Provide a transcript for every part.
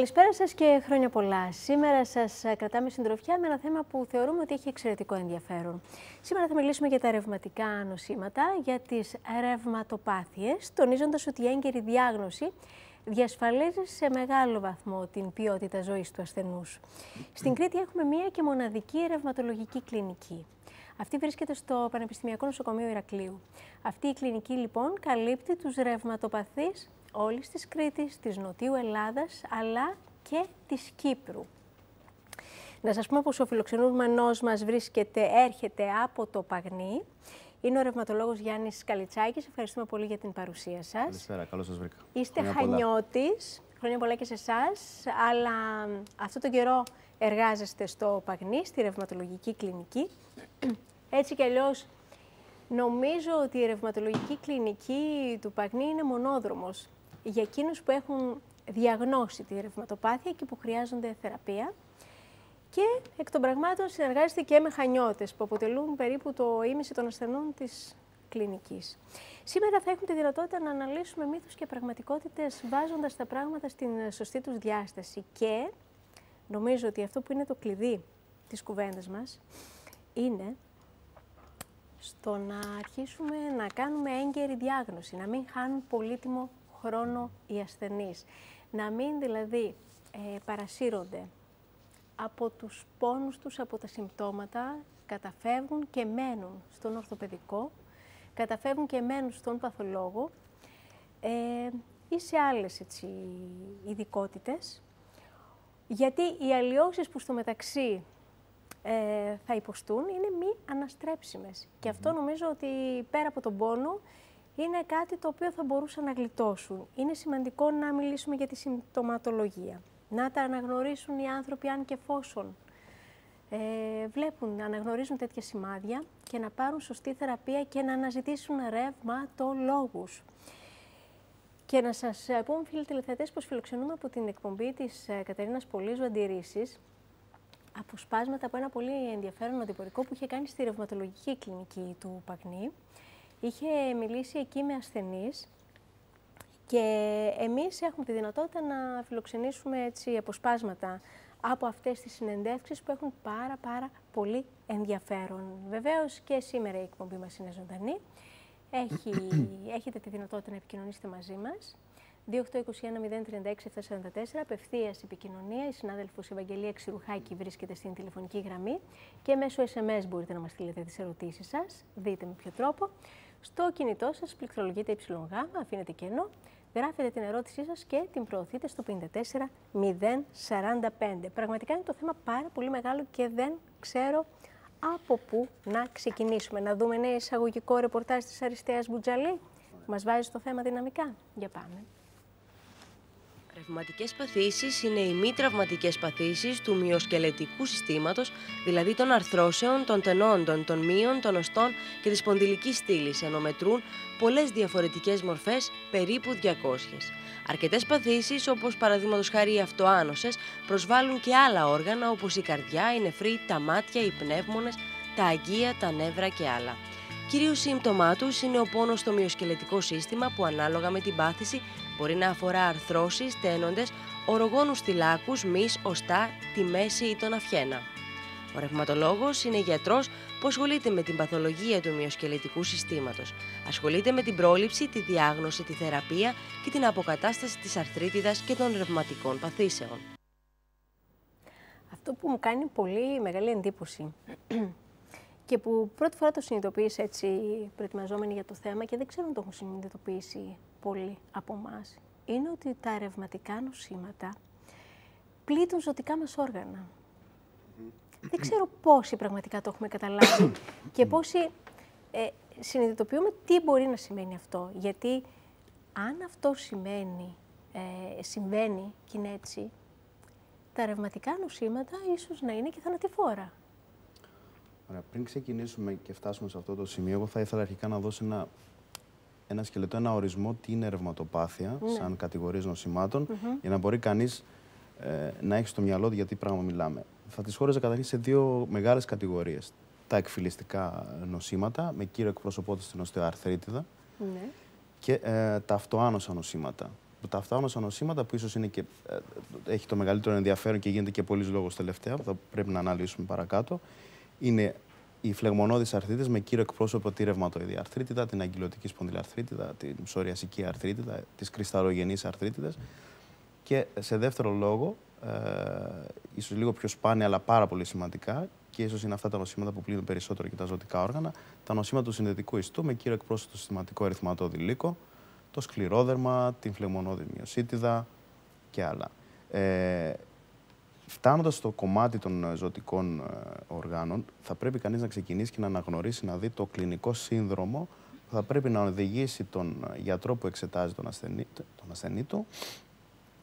Καλησπέρα σας και χρόνια πολλά. Σήμερα σας κρατάμε συντροφιά με ένα θέμα που θεωρούμε ότι έχει εξαιρετικό ενδιαφέρον. Σήμερα θα μιλήσουμε για τα ρευματικά νοσήματα, για τις ρευματοπάθειες, τονίζοντας ότι η έγκαιρη διάγνωση διασφαλίζει σε μεγάλο βαθμό την ποιότητα ζωής του ασθενούς. Στην Κρήτη έχουμε μία και μοναδική ρευματολογική κλινική. Αυτή βρίσκεται στο Πανεπιστημιακό Νοσοκομείο Ηρακλείου. Αυτή η κλινική λοιπόν καλύπτει τους ρευματοπαθείς όλης της Κρήτης, της Νοτιού Ελλάδας, αλλά και της Κύπρου. Να σας πούμε πως ο φιλοξενούμενος μας βρίσκεται, έρχεται από το Παγνί. Είναι ο ρευματολόγος Γιάννης Καλιτσάκης. Ευχαριστούμε πολύ για την παρουσία σας. Καλησπέρα, καλώς σας βρήκα. Είστε χανιώτης, χρόνια πολλά και σε εσάς, αλλά αυτό τον καιρό εργάζεστε στο Παγνί, στη ρευματολογική κλινική. Έτσι κι αλλιώς νομίζω ότι η ρευματολογική κλινική του Παγνί είναι μονόδρομος για εκείνους που έχουν διαγνώσει τη ρευματοπάθεια και που χρειάζονται θεραπεία. Και εκ των πραγμάτων συνεργάζεται και με χανιώτες που αποτελούν περίπου το ίμιση των ασθενών της κλινικής. Σήμερα θα έχουμε τη δυνατότητα να αναλύσουμε μύθους και πραγματικότητες βάζοντας τα πράγματα στην σωστή τους διάσταση και νομίζω ότι αυτό που είναι το κλειδί της κουβέντας μας είναι στο να αρχίσουμε να κάνουμε έγκαιρη διάγνωση, να μην χάνουν πολύτιμο χρόνο οι ασθενείς. Να μην δηλαδή ε, παρασύρονται από τους πόνους τους, από τα συμπτώματα, καταφεύγουν και μένουν στον ορθοπαιδικό, καταφεύγουν και μένουν στον παθολόγο ε, ή σε άλλες έτσι, ειδικότητες, γιατί οι αλλοιώσεις που στο μεταξύ ε, θα υποστούν είναι μη αναστρέψιμες. Και αυτό νομίζω ότι πέρα από τον πόνο είναι κάτι το οποίο θα μπορούσαν να γλιτώσουν. Είναι σημαντικό να μιλήσουμε για τη συμπτωματολογία. Να τα αναγνωρίσουν οι άνθρωποι αν και εφόσον ε, βλέπουν, να αναγνωρίζουν τέτοια σημάδια και να πάρουν σωστή θεραπεία και να αναζητήσουν ρευματολόγους. Και να σας ε, πούμε, φίλοι τηλεθεατές, πως φιλοξενούμε από την εκπομπή της ε, Κατερίνας Πολύζου Αντιρρήσεις αποσπάσματα από ένα πολύ ενδιαφέρον οδηπορικό που είχε κάνει στη ρευματολογική κλινική του Παγνή είχε μιλήσει εκεί με ασθενείς και εμείς έχουμε τη δυνατότητα να φιλοξενήσουμε έτσι αποσπάσματα από αυτές τις συνεντεύξεις που έχουν πάρα πάρα πολύ ενδιαφέρον. Βεβαίως και σήμερα η εκπομπή μας είναι ζωντανή. Έχει, έχετε τη δυνατότητα να επικοινωνήσετε μαζί μας. 2821-036-744, απευθείας επικοινωνία. Η συνάδελφος Ευαγγελία Ξηρουχάκη βρίσκεται στην τηλεφωνική γραμμή και μέσω SMS μπορείτε να μας στείλετε τις ερωτήσεις σας. Δείτε με ποιο τρόπο. Στο κινητό σας πληκτρολογείτε Y, αφήνετε κενό, γράφετε την ερώτησή σας και την προωθείτε στο 54045. Πραγματικά είναι το θέμα πάρα πολύ μεγάλο και δεν ξέρω από πού να ξεκινήσουμε. Να δούμε ένα εισαγωγικό ρεπορτάζ της Αριστείας Μπουτζαλή. Μας βάζει στο θέμα δυναμικά. Για πάμε. Ρευματικέ παθήσεις είναι οι μη τραυματικές παθήσεις του μυοσκελετικού συστήματος, δηλαδή των αρθρώσεων, των τενόντων, των μύων, των οστών και της σπονδυλική στήλης, ενώ μετρούν πολλές διαφορετικές μορφές, περίπου 200. Αρκετές παθήσεις, όπως παραδείγματος χάρη οι αυτοάνωσες, προσβάλλουν και άλλα όργανα όπως η καρδιά, η νεφρή, τα μάτια, οι πνεύμονες, τα αγκία, τα νεύρα και άλλα. Κύριο σύμπτωμά τους είναι ο πόνος στο μυοσκελετικό σύστημα που ανάλογα με την πάθηση μπορεί να αφορά αρθρώσεις, τένοντες, ορογόνους θυλάκους, μυς, οστά, τη μέση ή τον αφιένα. Ο ρευματολόγος είναι γιατρός που ασχολείται με την παθολογία του μυοσκελετικού συστήματος. Ασχολείται με την πρόληψη, τη διάγνωση, τη θεραπεία και την αποκατάσταση της αρθρίτιδας και των ρευματικών παθήσεων. Αυτό που μου κάνει πολύ μεγάλη εντύπωση και που πρώτη φορά το συνειδητοποίησα έτσι προετοιμαζόμενοι για το θέμα και δεν ξέρω αν το έχουν συνειδητοποιήσει πολλοί από εμάς, είναι ότι τα ρευματικά νοσήματα πλήττουν ζωτικά μας όργανα. Δεν ξέρω πόσοι πραγματικά το έχουμε καταλάβει και πόσοι ε, συνειδητοποιούμε τι μπορεί να σημαίνει αυτό. Γιατί αν αυτό σημαίνει, ε, συμβαίνει και είναι έτσι, τα ρευματικά νοσήματα ίσως να είναι και θανατηφόρα. Ωραία, πριν ξεκινήσουμε και φτάσουμε σε αυτό το σημείο, εγώ θα ήθελα αρχικά να δώσω ένα, ένα σκελετό, ένα ορισμό τι είναι ρευματοπάθεια, ναι. σαν κατηγορίες νοσημάτων, για να μπορεί κανείς ε, να έχει στο μυαλό του γιατί πράγμα μιλάμε. Θα τις χώριζα καταρχήν σε δύο μεγάλες κατηγορίες. Τα εκφυλιστικά νοσήματα, με κύριο εκπρόσωπό της την οστεοαρθρίτιδα, ναι. και ε, τα αυτοάνοσα νοσήματα. τα αυτάγνωστα νοσήματα που ίσως και, ε, έχει το μεγαλύτερο ενδιαφέρον και γίνεται και πολλής λόγος τελευταία, που θα πρέπει να αναλύσουμε παρακάτω, είναι οι φλεγμονώδεις αρθρίτιδε με κύριο εκπρόσωπο τη ρευματοειδή αρθρίτιδα, την αγκυλωτική σπονδυλαρθρίτιδα, την ψωριασική αρθρίτιδα, τις κρυσταλλογενεί αρθρίτιδες. Και σε δεύτερο λόγο, ε, ίσως λίγο πιο σπάνια αλλά πάρα πολύ σημαντικά, και ίσως είναι αυτά τα νοσήματα που πλήττουν περισσότερο και τα ζωτικά όργανα, τα νοσήματα του συνδετικού ιστού με κύριο εκπρόσωπο το συστηματικό ερυθματόδη λύκο, το σκληρόδερμα, την φλεγμονώδη μειοσίτιδα και άλλα. Ε, Φτάνοντας στο κομμάτι των ε, ζωτικών ε, οργάνων, θα πρέπει κανείς να ξεκινήσει και να αναγνωρίσει, να δει το κλινικό σύνδρομο που θα πρέπει να οδηγήσει τον ε, γιατρό που εξετάζει τον ασθενή, τον ασθενή του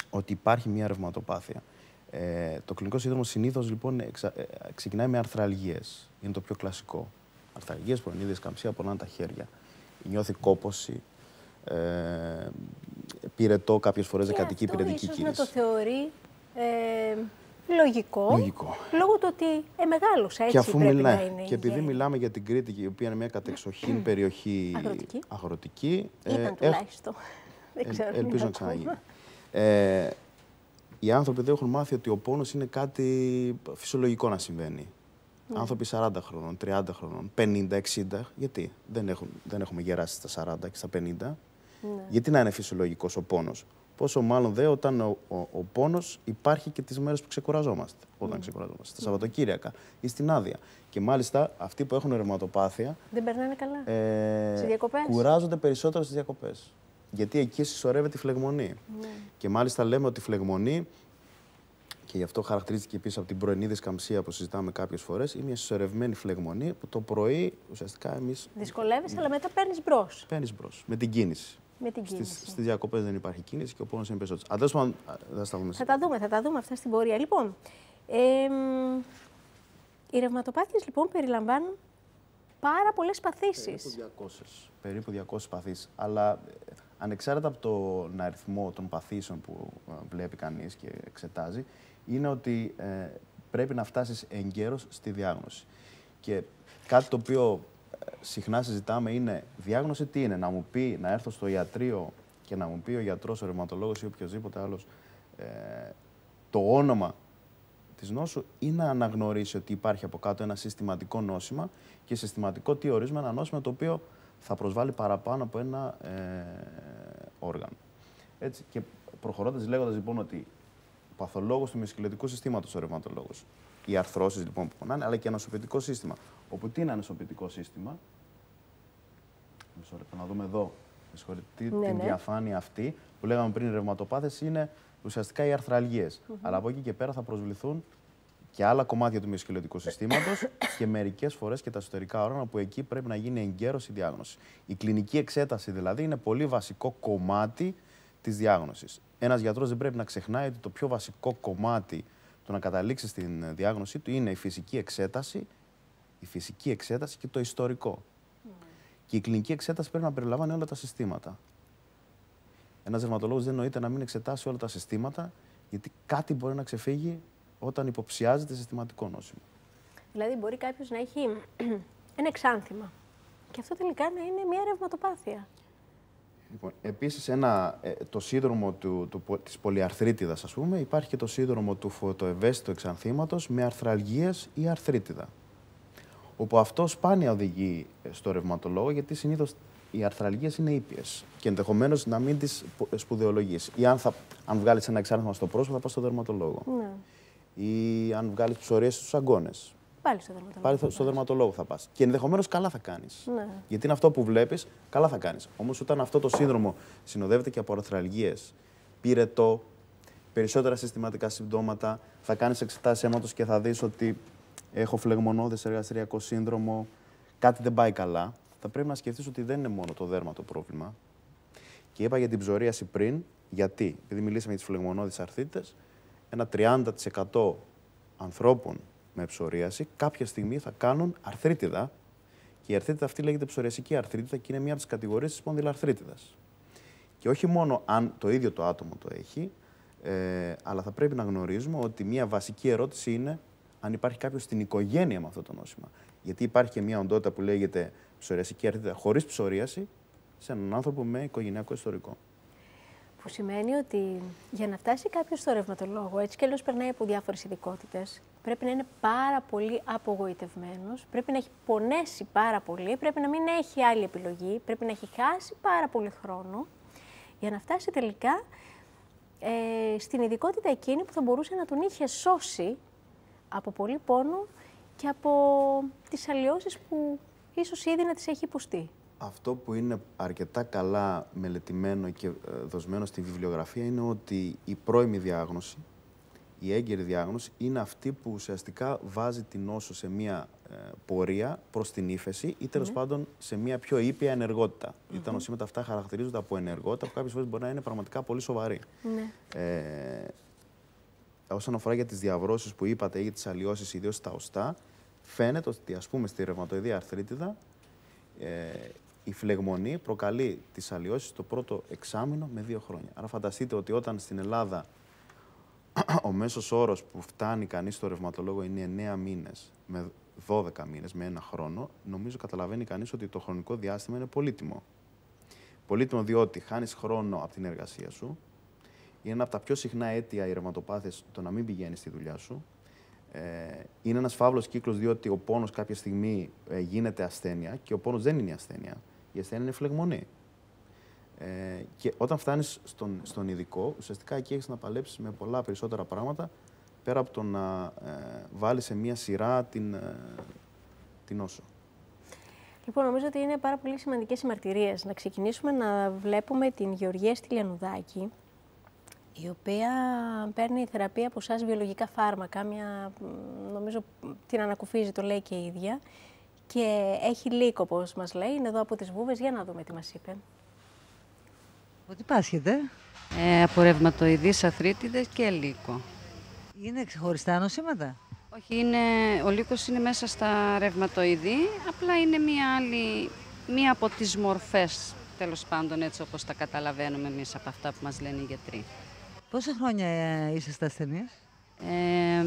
ότι υπάρχει μια ρευματοπάθεια. Ε, το κλινικό σύνδρομο συνήθως λοιπόν ξεκινάει με αρθραλγίες. Είναι το πιο κλασικό. Αρθραλγίες, προενίδειες, καμψία, πονάνε τα χέρια. Νιώθει κόποση, ε, πυρετό κάποιες φορές δεκατική πυρετική κίνηση. να το θεωρεί ε, Λογικό. Λογικό. Λόγω του ότι ε, μεγάλωσα έτσι και αφού πρέπει μιλά, να είναι. Και επειδή μιλάμε για την Κρήτη, η οποία είναι μια κατεξοχήν περιοχή αγροτική. αγροτική Ήταν ε, τουλάχιστον. Δεν ξέρω. Ε, ελπίζω να ξαναγίνει. Ε, οι άνθρωποι δεν έχουν μάθει ότι ο πόνος είναι κάτι φυσιολογικό να συμβαίνει. Ναι. Άνθρωποι 40 χρονών, 30 χρονών, 50, 60. Γιατί δεν, έχουν, δεν έχουμε γεράσει στα 40 και στα 50. Ναι. Γιατί να είναι φυσιολογικός ο πόνος; Πόσο μάλλον δε όταν ο, ο, ο πόνος υπάρχει και τις μέρες που ξεκουραζόμαστε. Όταν mm. ξεκουραζόμαστε. Στα Σαββατοκύριακα ή στην άδεια. Και μάλιστα αυτοί που έχουν ρευματοπάθεια. Δεν περνάνε καλά. Ε, στις διακοπές. Κουράζονται περισσότερο στις διακοπές. Γιατί εκεί συσσωρεύεται η φλεγμονή. Mm. Και μάλιστα λέμε ότι η φλεγμονή, και γι' αυτό χαρακτηρίζεται και επίσης από την πρωινή δισκαμψία που συζητάμε κάποιες φορές, είναι μια συσσωρευμένη φλεγμονή που το πρωί ουσιαστικά εμείς. Δυσκολεύεσαι, αλλά μετά παίρνεις μπρος. Παίρνεις μπρος. Με την κίνηση με την κίνηση. Στις, στις διακοπές δεν υπάρχει κίνηση και ο πόνος είναι περισσότερο. Αν δεν θα δούμε. Θα τα δούμε, θα τα δούμε αυτά στην πορεία. Λοιπόν, ε, οι ρευματοπάθειες λοιπόν περιλαμβάνουν πάρα πολλές παθήσεις. Περίπου 200, περίπου 200 παθήσεις. Αλλά ε, ανεξάρτητα από τον αριθμό των παθήσεων που ε, βλέπει κανείς και εξετάζει, είναι ότι ε, πρέπει να φτάσεις εγκαίρως στη διάγνωση. Και κάτι το οποίο συχνά συζητάμε είναι διάγνωση τι είναι. Να μου πει, να έρθω στο ιατρείο και να μου πει ο γιατρός, ο ρευματολόγος ή οποιοδήποτε άλλος ε, το όνομα της νόσου ή να αναγνωρίσει ότι υπάρχει από κάτω ένα συστηματικό νόσημα και συστηματικό τι ορίζουμε, ένα νόσημα το οποίο θα προσβάλλει παραπάνω από ένα ε, όργανο. Έτσι, και προχωρώντας λέγοντας λοιπόν ότι ο παθολόγος του μυοσκελετικού συστήματος ο ρευματολόγος, οι αρθρώσεις λοιπόν που πονάνε, αλλά και ένα σωπητικό σύστημα. Όπου τι είναι ένα σωπητικό σύστημα, μισό λεπτό να δούμε εδώ, ναι, την ναι. διαφάνεια αυτή που λέγαμε πριν, οι ρευματοπάθες είναι ουσιαστικά οι αρθραλγίες. Αλλά από εκεί και πέρα θα προσβληθούν και άλλα κομμάτια του μυοσκελετικού συστήματος και μερικές φορές και τα εσωτερικά όργανα που εκεί πρέπει να γίνει εγκαίρω η διάγνωση. Η κλινική εξέταση δηλαδή είναι πολύ βασικό κομμάτι της διάγνωσης. Ένας γιατρός δεν πρέπει να ξεχνάει ότι το πιο βασικό κομμάτι του να καταλήξει στην διάγνωσή του είναι η φυσική εξέταση, η φυσική εξέταση και το ιστορικό. Και η κλινική εξέταση πρέπει να περιλαμβάνει όλα τα συστήματα. Ένας δερματολόγος δεν νοείται να μην εξετάσει όλα τα συστήματα, γιατί κάτι μπορεί να ξεφύγει όταν υποψιάζεται συστηματικό νόσημα. Δηλαδή, μπορεί κάποιος να έχει ένα εξάνθημα και αυτό τελικά να είναι μια ρευματοπάθεια. Λοιπόν, επίσης, ένα, ε, το σύνδρομο του, του, της πολυαρθρίτιδας, ας πούμε, υπάρχει και το σύνδρομο του φωτοευαίσθητου εξανθήματος με αρθραλγίες ή αρθρίτιδα. Όπου αυτό σπάνια οδηγεί στο ρευματολόγο, γιατί συνήθως οι αρθραλγίες είναι ήπιες και ενδεχομένως να μην τις σπουδαιολογείς. Ή αν, θα, αν βγάλεις ένα εξάρτημα στο πρόσωπο, θα πας στο δερματολόγο. Ναι. Ή αν βγάλεις ψωρίες στους αγκώνες. Πάλι στο δερματολόγο. Πάλι στο δερματολόγο θα πας. Και ενδεχομένως καλά θα κάνεις. Ναι. Γιατί είναι αυτό που βλέπεις, καλά θα κάνεις. Όμως όταν αυτό το σύνδρομο συνοδεύεται και από αρθραλγίες, πυρετό, περισσότερα συστηματικά συμπτώματα, θα κάνεις εξετάσεις αίματος και θα δεις ότι έχω φλεγμονώδες εργαστηριακό σύνδρομο, κάτι δεν πάει καλά. Θα πρέπει να σκεφτείς ότι δεν είναι μόνο το δέρμα το πρόβλημα. Και είπα για την ψωρίαση πριν, γιατί, επειδή μιλήσαμε για τις φλεγμονώδεις αρθίτε, ένα 30% ανθρώπων με ψωρίαση, κάποια στιγμή θα κάνουν αρθρίτιδα. Και η αρθρίτιδα αυτή λέγεται ψωριασική αρθρίτιδα και είναι μία από τις κατηγορίες της σπονδυλαρθρίτιδα. Και όχι μόνο αν το ίδιο το άτομο το έχει, ε, αλλά θα πρέπει να γνωρίζουμε ότι μία βασική ερώτηση είναι αν υπάρχει κάποιος στην οικογένεια με αυτό το νόσημα. Γιατί υπάρχει και μία οντότητα που λέγεται ψωριασική αρθρίτιδα χωρίς ψωρίαση σε έναν άνθρωπο με οικογενειακό ιστορικό. Που σημαίνει ότι για να φτάσει κάποιος στο ρευματολόγο, έτσι κι αλλιώς περνάει από διάφορες ειδικότητες, πρέπει να είναι πάρα πολύ απογοητευμένος, πρέπει να έχει πονέσει πάρα πολύ, πρέπει να μην έχει άλλη επιλογή, πρέπει να έχει χάσει πάρα πολύ χρόνο για να φτάσει τελικά ε, στην ειδικότητα εκείνη που θα μπορούσε να τον είχε σώσει από πολύ πόνο και από τις αλλοιώσεις που ίσως ήδη να τις έχει υποστεί. Αυτό που είναι αρκετά καλά μελετημένο και ε, δοσμένο στη βιβλιογραφία είναι ότι η πρώιμη διάγνωση, η έγκαιρη διάγνωση, είναι αυτή που ουσιαστικά βάζει την νόσο σε μια ε, πορεία προς την ύφεση ή τέλος πάντων σε μια πιο ήπια ενεργότητα. Mm Τα νοσήματα αυτά χαρακτηρίζονται από ενεργότητα που κάποιες φορές μπορεί να είναι πραγματικά πολύ σοβαρή. Ναι. Ε, όσον αφορά για τις διαβρώσεις που είπατε ή τις αλλοιώσεις ιδίως στα οστά, φαίνεται ότι ας πούμε στη ρευματοειδή αρθρίτιδα ε, η φλεγμονή προκαλεί τις αλλοιώσεις το πρώτο εξάμεινο με δύο χρόνια. Άρα φανταστείτε ότι όταν στην Ελλάδα ο μέσος όρος που φτάνει κανείς στο ρευματολόγο είναι 9 μήνες με 12 μήνες, με ένα χρόνο, νομίζω καταλαβαίνει κανείς ότι το χρονικό διάστημα είναι πολύτιμο. Πολύτιμο διότι χάνεις χρόνο από την εργασία σου, είναι ένα από τα πιο συχνά αίτια οι ρευματοπάθειες το να μην πηγαίνεις στη δουλειά σου, ε, είναι ένας φαύλος κύκλος διότι ο πόνος κάποια στιγμή ε, γίνεται ασθένεια και ο πόνος δεν είναι η ασθένεια. Η ασθένεια είναι φλεγμονή. Ε, και όταν φτάνεις στον, στον ειδικό, ουσιαστικά εκεί έχεις να παλέψεις με πολλά περισσότερα πράγματα πέρα από το να ε, βάλεις σε μία σειρά την, ε, την όσο. Λοιπόν, νομίζω ότι είναι πάρα πολύ σημαντικές οι μαρτυρίες. Να ξεκινήσουμε να βλέπουμε την Γεωργία Στυλιανουδάκη, η οποία παίρνει θεραπεία από εσάς βιολογικά φάρμακα, μια, νομίζω την ανακουφίζει, το λέει και η ίδια, και έχει λύκο, όπως μας λέει, είναι εδώ από τις βούβες, για να δούμε τι μας είπε. Ότι πάσχετε. Ε, από ρευματοειδείς αθρίτιδες και λύκο. Είναι ξεχωριστά νοσήματα; Όχι, είναι, ο λύκος είναι μέσα στα ρευματοειδή, απλά είναι μία άλλη, μία από τις μορφές, τέλος πάντων έτσι όπως τα καταλαβαίνουμε εμείς από αυτά που μας λένε οι γιατροί. Πόσα χρόνια ε, είσαστε ασθενείς; Ε,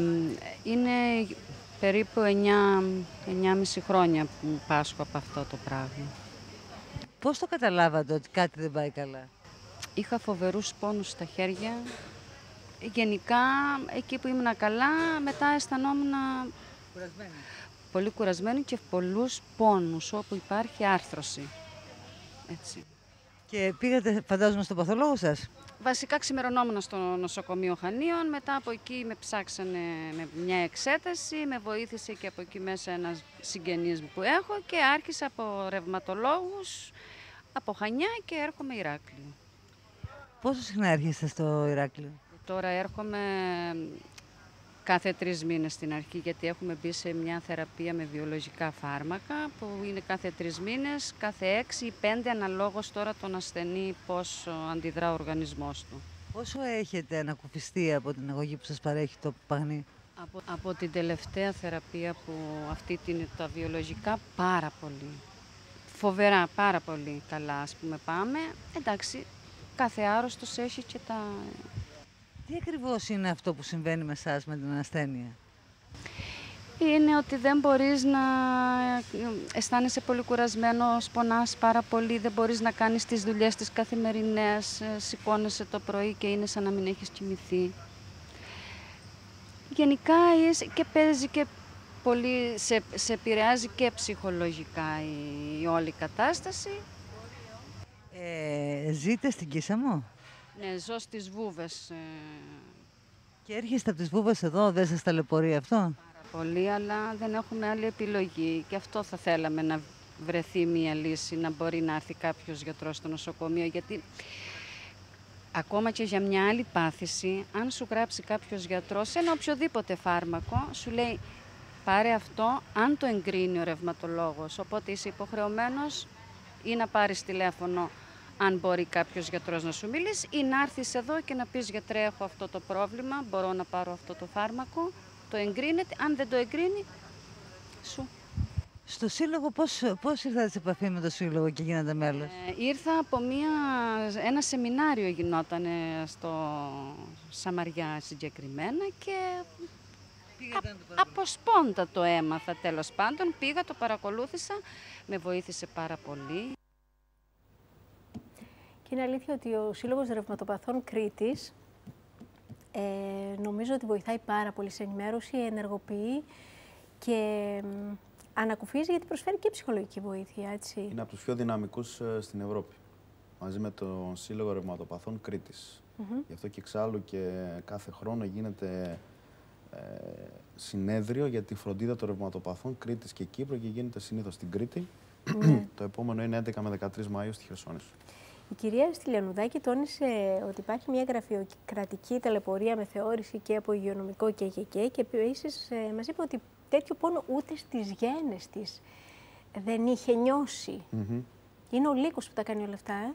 είναι περίπου 9,5 χρόνια που πάσχω από αυτό το πράγμα. Πώς το καταλάβατε ότι κάτι δεν πάει καλά; Είχα φοβερούς πόνους στα χέρια. Γενικά, εκεί που ήμουν καλά, μετά αισθανόμουν κουρασμένη. πολύ κουρασμένη και πολλούς πόνους, όπου υπάρχει άρθρωση. Έτσι. Και πήγατε, φαντάζομαι, στον παθολόγο σας; Βασικά ξημερωνόμουν στο νοσοκομείο Χανίων, μετά από εκεί με ψάξανε με μια εξέταση, με βοήθησε και από εκεί μέσα ένας συγγενής που έχω και άρχισα από ρευματολόγους, από Χανιά και έρχομαι Ηράκλειο. Πόσο συχνά έρχεστε στο Ηράκλειο; Τώρα έρχομαι κάθε τρεις μήνες στην αρχή, γιατί έχουμε μπει σε μια θεραπεία με βιολογικά φάρμακα, που είναι κάθε τρεις μήνες, κάθε έξι ή πέντε, αναλόγως τώρα τον ασθενή πώς αντιδρά ο οργανισμός του. Πόσο έχετε ανακουφιστεί από την αγωγή που σας παρέχει το παγνί; Από, από την τελευταία θεραπεία που αυτή την, τα βιολογικά πάρα πολύ. Φοβερά, πάρα πολύ καλά ας πούμε πάμε. Εντάξει, κάθε άρρωστος έχει και τα τι ακριβώς είναι αυτό που συμβαίνει με εσάς με την ασθένεια; Είναι ότι δεν μπορείς να αισθάνεσαι πολύ κουρασμένος, πονάς πάρα πολύ, δεν μπορείς να κάνεις τις δουλειές της καθημερινές, ε, σηκώνεσαι το πρωί και είναι σαν να μην έχεις κοιμηθεί. Γενικά και παίζει και πολύ, σε, σε επηρεάζει και ψυχολογικά η, όλη κατάσταση. Ε, ζείτε στην Κίσαμο; Ναι, ζω στις Βούβες. Ε. Και έρχεστε από τις Βούβες εδώ, δεν σας ταλαιπωρεί αυτό; Πάρα πολύ, αλλά δεν έχουμε άλλη επιλογή. Και αυτό θα θέλαμε να βρεθεί μία λύση, να μπορεί να έρθει κάποιος γιατρός στο νοσοκομείο, γιατί ακόμα και για μια άλλη πάθηση, αν σου γράψει κάποιος γιατρός ένα οποιοδήποτε φάρμακο, σου λέει πάρε αυτό, αν το εγκρίνει ο ρευματολόγος, οπότε είσαι υποχρεωμένος ή να πάρεις τηλέφωνο αν μπορεί κάποιος γιατρός να σου μιλήσει ή να έρθεις εδώ και να πεις γιατρέ έχω αυτό το πρόβλημα, μπορώ να πάρω αυτό το φάρμακο, το εγκρίνεται, αν δεν το εγκρίνει, σου. Στο Σύλλογο πώς, πώς ήρθατε σε επαφή με το Σύλλογο και γίνατε μέλος; Ε, ήρθα από μια, ένα σεμινάριο γινόταν στο Σαμαριά συγκεκριμένα και Α, από σπόντα το έμαθα τέλος πάντων, πήγα, το παρακολούθησα, με βοήθησε πάρα πολύ. Και είναι αλήθεια ότι ο Σύλλογος Ρευματοπαθών Κρήτης ε, νομίζω ότι βοηθάει πάρα πολύ σε ενημέρωση, ενεργοποιεί και μ, ανακουφίζει γιατί προσφέρει και ψυχολογική βοήθεια, έτσι. Είναι από τους πιο δυναμικούς ε, στην Ευρώπη. Μαζί με τον Σύλλογο Ρευματοπαθών Κρήτης. Γι' αυτό και εξάλλου και κάθε χρόνο γίνεται ε, συνέδριο για τη φροντίδα των ρευματοπαθών Κρήτης και Κύπρο και γίνεται συνήθως στην Κρήτη. Ναι. Το επόμενο είναι 11 με 13 Μαΐου στη Χερσόνησο. Η κυρία Στυλιανουδάκη τόνισε ότι υπάρχει μια γραφειοκρατική ταλαιπωρία με θεώρηση και από υγειονομικό και ΓΕΚΕ και επίσης ε, μας είπε ότι τέτοιο πόνο ούτε στις γέννε της δεν είχε νιώσει. Είναι ο λύκος που τα κάνει όλα αυτά, ε;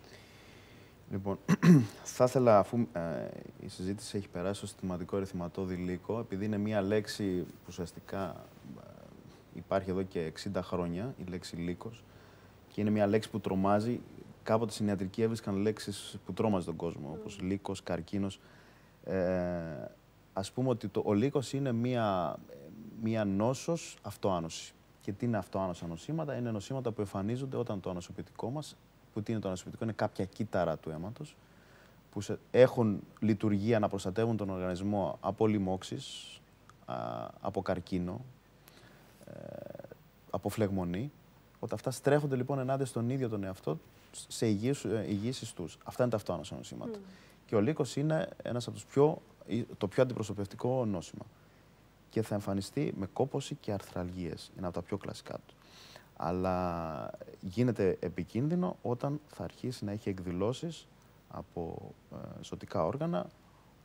Λοιπόν, θα ήθελα, αφού ε, η συζήτηση έχει περάσει στο συστηματικό ρυθματόδη λύκο, επειδή είναι μία λέξη που ουσιαστικά ε, υπάρχει εδώ και 60 χρόνια, η λέξη λύκος, και είναι μία λέξη που τρομάζει. Κάποτε στην ιατρική έβρισκαν λέξεις που τρόμαζε τον κόσμο, όπως λύκος, καρκίνος. Ε, ας πούμε ότι το, ο λύκος είναι μία, μία νόσος αυτοάνωση. Και τι είναι αυτοάνωση νοσήματα, είναι νοσήματα που εμφανίζονται όταν το ανοσοποιητικό μας που τι είναι το ανοσοποιητικό, είναι κάποια κύτταρα του αίματος που σε- έχουν λειτουργία να προστατεύουν τον οργανισμό από λοιμώξεις, α, από καρκίνο, ε, από φλεγμονή. Όταν αυτά στρέφονται λοιπόν ενάντια στον ίδιο τον εαυτό σε υγιείς, ε, υγιείς ιστούς. Αυτά είναι τα αυτόανοσα νοσήματα. Και ο λύκος είναι ένας από τους πιο, το πιο αντιπροσωπευτικό νόσημα. Και θα εμφανιστεί με κόπωση και αρθραλγίες. Είναι από τα πιο κλασικά του αλλά γίνεται επικίνδυνο όταν θα αρχίσει να έχει εκδηλώσεις από ε, ζωτικά όργανα,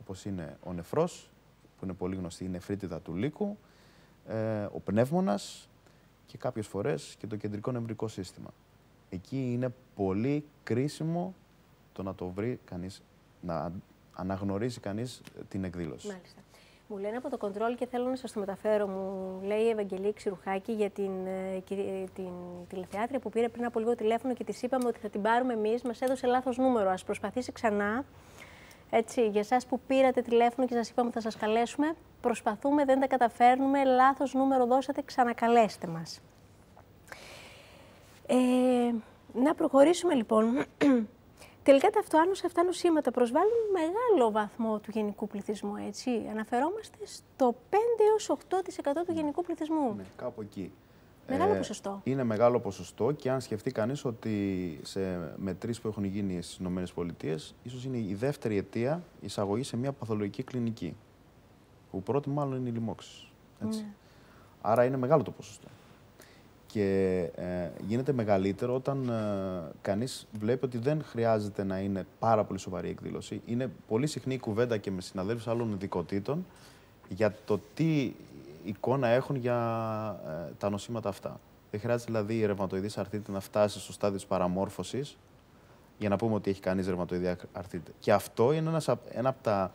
όπως είναι ο νεφρός, που είναι πολύ γνωστή η νεφρίτιδα του λύκου, ε, ο πνεύμονας και κάποιες φορές και το κεντρικό νευρικό σύστημα. Εκεί είναι πολύ κρίσιμο το να το βρει κανείς, να αναγνωρίσει κανείς ε, την εκδήλωση. Μάλιστα. Μου λένε από το κοντρόλ και θέλω να σας το μεταφέρω. Μου λέει η Ευαγγελία Ξηρουχάκη για την, ε, κυρι- ε, την τηλεθεάτρια που πήρε πριν από λίγο τηλέφωνο και της είπαμε ότι θα την πάρουμε εμείς. Μας έδωσε λάθος νούμερο. Ας προσπαθήσει ξανά. Έτσι, για εσάς που πήρατε τηλέφωνο και σας είπαμε ότι θα σας καλέσουμε, προσπαθούμε, δεν τα καταφέρνουμε, λάθος νούμερο δώσατε, ξανακαλέστε μας. Ε, να προχωρήσουμε λοιπόν. Τελικά τα αυτοάνωσα αυτά νοσήματα προσβάλλουν μεγάλο βαθμό του γενικού πληθυσμού, έτσι. Αναφερόμαστε στο 5 έως 8% του γενικού πληθυσμού. Ναι, κάπου εκεί. Μεγάλο ποσοστό. Είναι μεγάλο ποσοστό και αν σκεφτεί κανείς ότι σε μετρήσεις που έχουν γίνει στις ΗΠΑ, ίσως είναι η δεύτερη αιτία εισαγωγής σε μια παθολογική κλινική. Που πρώτη μάλλον είναι οι λοιμώξεις. Έτσι. Ναι. Άρα είναι μεγάλο το ποσοστό. Και ε, γίνεται μεγαλύτερο όταν ε, κανείς βλέπει ότι δεν χρειάζεται να είναι πάρα πολύ σοβαρή εκδήλωση. Είναι πολύ συχνή η κουβέντα και με συναδέλφους άλλων ειδικοτήτων για το τι εικόνα έχουν για ε, τα νοσήματα αυτά. Δεν χρειάζεται δηλαδή η ρευματοειδής αρθρίτης να φτάσει στο στάδιο της παραμόρφωσης για να πούμε ότι έχει κανείς ρευματοειδή αρθρίτης. Και αυτό είναι ένας, απ- ένα από τα,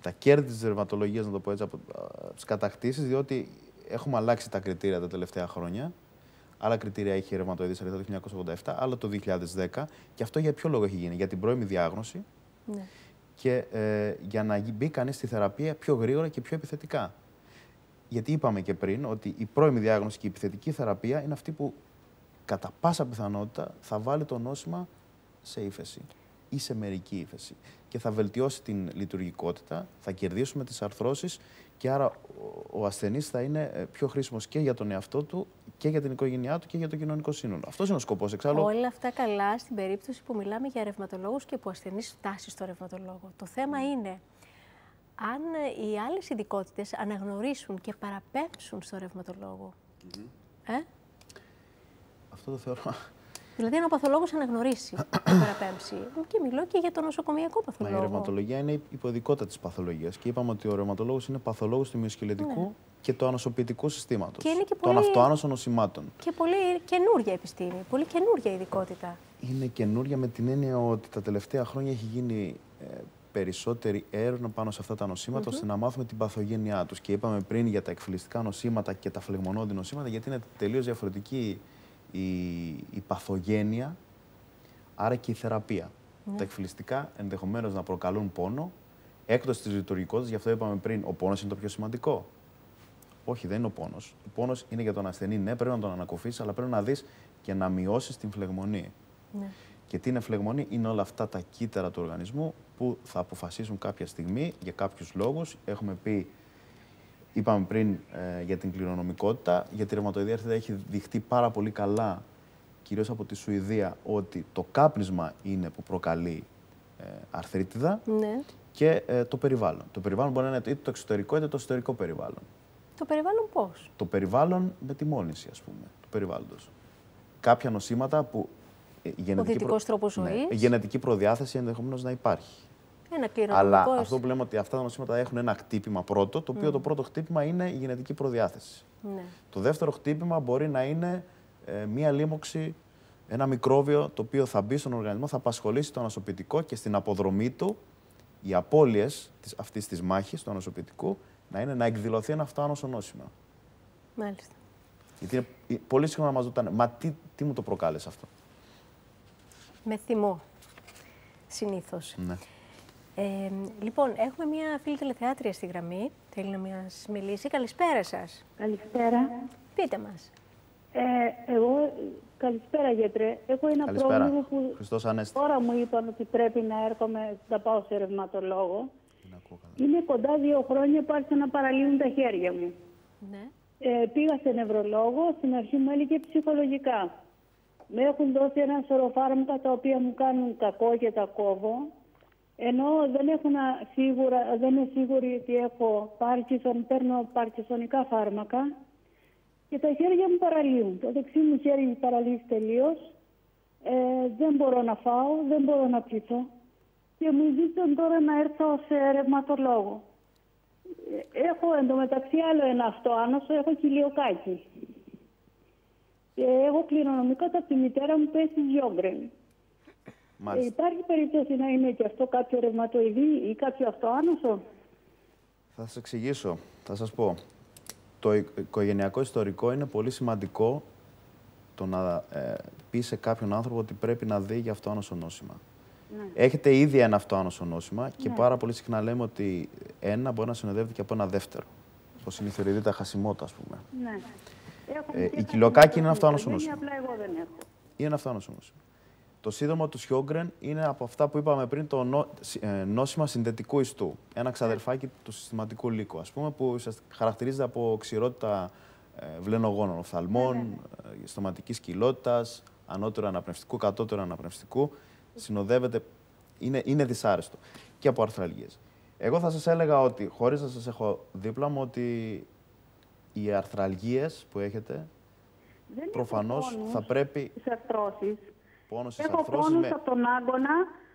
τα κέρδη της ρευματολογίας, να το πω έτσι, από, από τις κατακτήσεις, διότι έχουμε αλλάξει τα κριτήρια τα τελευταία χρόνια. Άλλα κριτήρια είχε η ρευματοειδής αρθρίτη το 1987, άλλα το 2010. Και αυτό για ποιο λόγο έχει γίνει, για την πρώιμη διάγνωση Ναι. και ε, για να μπει κανείς στη θεραπεία πιο γρήγορα και πιο επιθετικά. Γιατί είπαμε και πριν ότι η πρώιμη διάγνωση και η επιθετική θεραπεία είναι αυτή που κατά πάσα πιθανότητα θα βάλει το νόσημα σε ύφεση ή σε μερική ύφεση και θα βελτιώσει την λειτουργικότητα, θα κερδίσουμε τις αρθρώσεις και άρα ο- ο ασθενής θα είναι ε, πιο χρήσιμος και για τον εαυτό του και για την οικογένειά του και για το κοινωνικό σύνολο. Αυτός είναι ο σκοπός. Εξάλλου, Όλα αυτά καλά στην περίπτωση που μιλάμε για ρευματολόγους και που ο ασθενής φτάσει στο ρευματολόγο. Το θέμα είναι αν ε, οι άλλες ειδικότητες αναγνωρίσουν και παραπέμψουν στο ρευματολόγο. Ε; αυτό το θεωρώ Δηλαδή, αν ο παθολόγος αναγνωρίσει και παραπέμψει. Και μιλώ και για τον νοσοκομιακό Μα παθολόγο. η ρευματολογία είναι η υποδικότητα της παθολογίας. Και είπαμε ότι ο ρευματολόγος είναι παθολόγος του μυοσκελετικού και του ανοσοποιητικού συστήματος. Ναι. Και είναι και Των πολύ- αυτοάνωσων νοσημάτων. Και πολύ καινούρια επιστήμη, πολύ καινούρια ειδικότητα. Είναι καινούρια με την έννοια ότι τα τελευταία χρόνια έχει γίνει ε, περισσότερη έρευνα πάνω σε αυτά τα νοσηματα ώστε να μάθουμε την παθογένειά τους. Και είπαμε πριν για τα εκφυλιστικά νοσήματα και τα φλεγμονώδη νοσήματα, γιατί είναι τελείως διαφορετική η, η παθογένεια, άρα και η θεραπεία. Τα εκφυλιστικά ενδεχομένως να προκαλούν πόνο, έκτος της λειτουργικότητας, γι' αυτό είπαμε πριν, ο πόνος είναι το πιο σημαντικό. Όχι, δεν είναι ο πόνος. Ο πόνος είναι για τον ασθενή. Ναι, πρέπει να τον ανακουφίσεις, αλλά πρέπει να δεις και να μειώσεις την φλεγμονή. Ναι. Και τι είναι φλεγμονή, είναι όλα αυτά τα κύτταρα του οργανισμού που θα αποφασίσουν κάποια στιγμή για κάποιους λόγους. Έχουμε πει, είπαμε πριν ε, για την κληρονομικότητα, για τη ρευματοειδή αρθρίτιδα έχει δειχτεί πάρα πολύ καλά, κυρίως από τη Σουηδία, ότι το κάπνισμα είναι που προκαλεί ε, αρθρίτιδα Ναι. και ε, το περιβάλλον. Το περιβάλλον μπορεί να είναι είτε το εξωτερικό είτε το εσωτερικό περιβάλλον. Το περιβάλλον πώς; Το περιβάλλον με τη μόνηση, ας πούμε, του περιβάλλοντος. Κάποια νοσήματα που ε, η γενετική, δυτικός τρόπος ναι, ζωής. η γενετική προδιάθεση ενδεχομένως να υπάρχει. Ένα κληρονομικό. Αλλά αυτό που λέμε ότι αυτά τα νοσήματα έχουν ένα χτύπημα πρώτο, το οποίο το πρώτο χτύπημα είναι η γενετική προδιάθεση. Ναι. Το δεύτερο χτύπημα μπορεί να είναι ε, μία λίμωξη, ένα μικρόβιο το οποίο θα μπει στον οργανισμό, θα απασχολήσει το ανασωπητικό και στην αποδρομή του οι απώλειες της, αυτής της μάχης του ανασωπητικού να είναι να εκδηλωθεί ένα αυτοάνωσο νόσημα. Μάλιστα. Γιατί είναι, ε, πολύ συχνά να μας ρωτάνε, μα τι, τι μου το προκάλεσε αυτό; Με θυμό. Συνήθως. Ναι. Ε, λοιπόν, έχουμε μια φίλη τηλεθεάτρια στη γραμμή. Θέλει να μας μιλήσει. Καλησπέρα σας. Καλησπέρα. Πείτε μας. Ε, εγώ, καλησπέρα γιατρέ. Έχω ένα Καλησπέρα. πρόβλημα που Χριστός Ανέστη. τώρα μου είπαν ότι πρέπει να έρχομαι, να πάω σε ρευματολόγο. Δεν ακούω καλά. Είναι κοντά δύο χρόνια που άρχισαν να παραλύουν τα χέρια μου. Ναι. Ε, πήγα σε νευρολόγο, στην αρχή μου έλεγε ψυχολογικά. Με έχουν δώσει ένα σωρό φάρμακα τα οποία μου κάνουν κακό και τα κόβω. Ενώ δεν, έχουν α- σίγουρα, δεν είναι σίγουρη ότι έχω πάρκισον, παίρνω παρκισονικά φάρμακα και τα χέρια μου παραλύουν. Το δεξί μου χέρι έχει παραλύσει τελείως. Ε, δεν μπορώ να φάω, δεν μπορώ να πιθώ. Και μου ζήτησαν τώρα να έρθω σε ρευματολόγο. Ε, Έχω εντωμεταξύ άλλο ένα αυτοάνωσο, έχω χιλιοκάκι. Και έχω κληρονομικότητα από τη μητέρα μου πέσει Γιόγκρεν. Ε, Μάλιστα. υπάρχει περίπτωση να είναι και αυτό κάποιο ρευματοειδή ή κάποιο αυτοάνωσο. Θα σας εξηγήσω, θα σας πω. Το οικ- οικογενειακό ιστορικό είναι πολύ σημαντικό το να ε, πει σε κάποιον άνθρωπο ότι πρέπει να δει για αυτοάνωσο νόσημα. Έχετε ήδη ένα αυτοάνωσο νόσημα και πάρα πολύ συχνά λέμε ότι ένα μπορεί να συνοδεύεται και από ένα δεύτερο. Όπω είναι η θεωρητήτα χασιμότητα, ας πούμε. Ναι. Έχω Ε, και η τα κοιλοκάκη στην είναι αυτοάνωσο οικογένεια, νόσημα. Απλά εγώ δεν έχω. Είναι ένα αυτοάνωσο νόσημα. Το σύνδρομο του Σιόγκρεν είναι από αυτά που είπαμε πριν το νο, συ- ε, νόσημα συνδετικού ιστού. Ένα ξαδερφάκι του συστηματικού λύκου, ας πούμε, που ουσιαστικά χαρακτηρίζεται από ξηρότητα ε, βλενογόνων, οφθαλμών, ε, στοματικής κοιλότητας, ανώτερου αναπνευστικού, κατώτερου αναπνευστικού. Συνοδεύεται, είναι, είναι δυσάρεστο και από αρθραλγίες. Εγώ θα σας έλεγα ότι, χωρίς να σας έχω δίπλα μου, ότι οι αρθραλγίες που έχετε, Δεν προφανώς έχω πόνους θα πρέπει στις αρθρώσεις. Πόνος στις Έχω αρθρώσεις πόνους με, από τον άγκωνα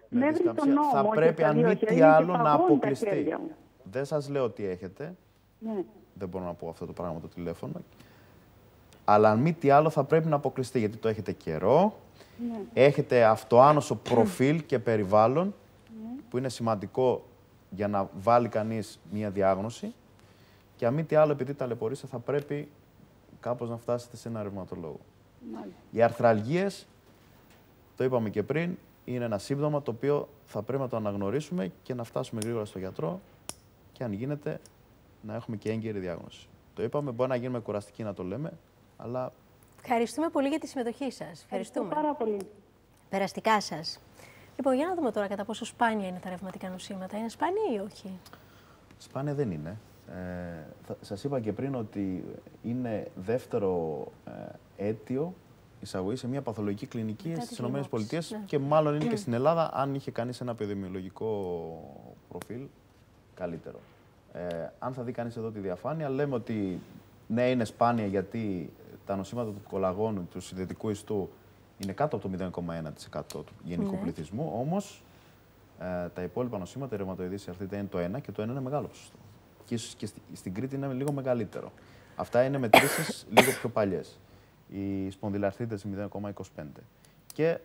με μέχρι τον δισκαμψία. νόμο. Θα και πρέπει στα αν δύο μη τι χέρια και άλλο να παγώνουν τα αποκλειστεί. χέρια μου. Δεν σας λέω τι έχετε, Ναι. δεν μπορώ να πω αυτό το πράγμα το τηλέφωνο. Αλλά αν μη τι άλλο θα πρέπει να αποκλειστεί γιατί το έχετε καιρό, Ναι. έχετε αυτοάνωσο προφίλ και περιβάλλον που είναι σημαντικό για να βάλει κανείς μία διάγνωση και αν μη τι άλλο επειδή ταλαιπωρήσετε θα πρέπει κάπως να φτάσετε σε ένα ρευματολόγο. Μάλιστα. Οι αρθραλγίες, το είπαμε και πριν, είναι ένα σύμπτωμα το οποίο θα πρέπει να το αναγνωρίσουμε και να φτάσουμε γρήγορα στο γιατρό και αν γίνεται να έχουμε και έγκαιρη διάγνωση. Το είπαμε, μπορεί να γίνουμε κουραστικοί να το λέμε, αλλά Ευχαριστούμε πολύ για τη συμμετοχή σας. Ευχαριστούμε. Πάρα πολύ. Περαστικά σας. Λοιπόν, για να δούμε τώρα κατά πόσο σπάνια είναι τα ρευματικά νοσήματα. Είναι σπάνια ή όχι; σπάνια δεν είναι. Ε, θα, σας είπα και πριν ότι είναι δεύτερο ε, αίτιο εισαγωγή σε μια παθολογική κλινική Μετά στις τις ΗΠΑ λοιμώξεις, ναι. και μάλλον είναι και στην Ελλάδα αν είχε κανείς ένα επιδημιολογικό προφίλ καλύτερο. Ε, αν θα δει κανείς εδώ τη διαφάνεια, λέμε ότι ναι, είναι σπάνια γιατί τα νοσήματα του κολαγόνου, του συνδετικού ιστού, είναι κάτω από το 0,1% του γενικού Ναι. πληθυσμού. Όμως, ε, τα υπόλοιπα νοσήματα, η ρευματοειδής αρθρίτιδα είναι το 1 και το 1 είναι μεγάλο ποσοστό. Και ίσως και στη- στην Κρήτη είναι λίγο μεγαλύτερο. Αυτά είναι μετρήσεις λίγο πιο παλιές. Η σπονδυλαρθρίτες 0,25. Και ε,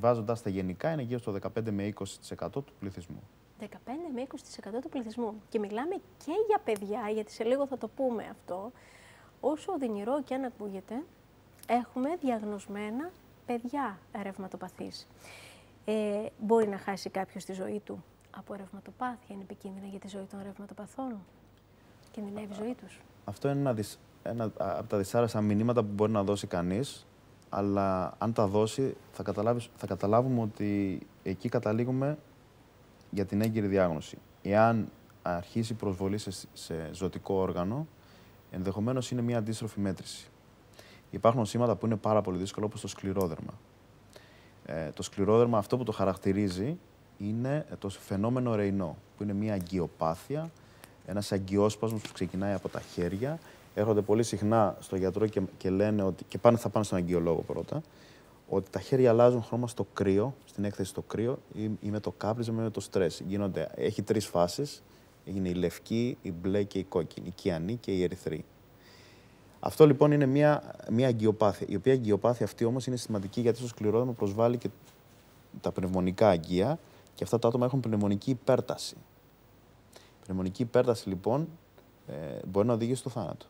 βάζοντας τα γενικά είναι γύρω στο 15 με 20% του πληθυσμού. 15 με 20% του πληθυσμού. Και μιλάμε και για παιδιά, γιατί σε λίγο θα το πούμε αυτό. Όσο οδυνηρό και αν ακούγεται, έχουμε διαγνωσμένα παιδιά ρευματοπαθείς. Ε, μπορεί να χάσει κάποιος τη ζωή του από ρευματοπάθεια, είναι επικίνδυνα για τη ζωή των ρευματοπαθών; Κινδυνεύει η ζωή τους; Αυτό είναι ένα, δυσ- ένα από τα δυσάρεστα μηνύματα που μπορεί να δώσει κανείς αλλά αν τα δώσει θα, καταλάβεις, θα καταλάβουμε ότι εκεί καταλήγουμε για την έγκυρη διάγνωση. Εάν αρχίσει προσβολή σε, σε ζωτικό όργανο, ενδεχομένως είναι μια αντίστροφη μέτρηση. Υπάρχουν σήματα που είναι πάρα πολύ δύσκολο, όπως το σκληρόδερμα. Ε, το σκληρόδερμα αυτό που το χαρακτηρίζει είναι το φαινόμενο ρεϊνό, που είναι μια αγκιοπάθεια, ένας αγκιόσπασμος που ξεκινάει από τα χέρια. Έρχονται πολύ συχνά στο γιατρό και, και λένε ότι, και πάνε, θα πάνε στον αγκιολόγο πρώτα, ότι τα χέρια αλλάζουν χρώμα στο κρύο, στην έκθεση στο κρύο ή, ή με το κάπρισμα ή με το στρες. Γίνονται, έχει τρεις φάσεις, είναι η λευκή, η μπλε και η κόκκινη, η κιανή και η ερυθρή. Αυτό λοιπόν είναι μια, μια αγκιοπάθεια, η οποία αγκιοπάθεια αυτή όμως είναι σημαντική γιατί στο σκληρόδρομο προσβάλλει και τα πνευμονικά αγκία και αυτά τα άτομα έχουν πνευμονική υπέρταση. Η πνευμονική υπέρταση λοιπόν ε, μπορεί να οδηγήσει στο θάνατο.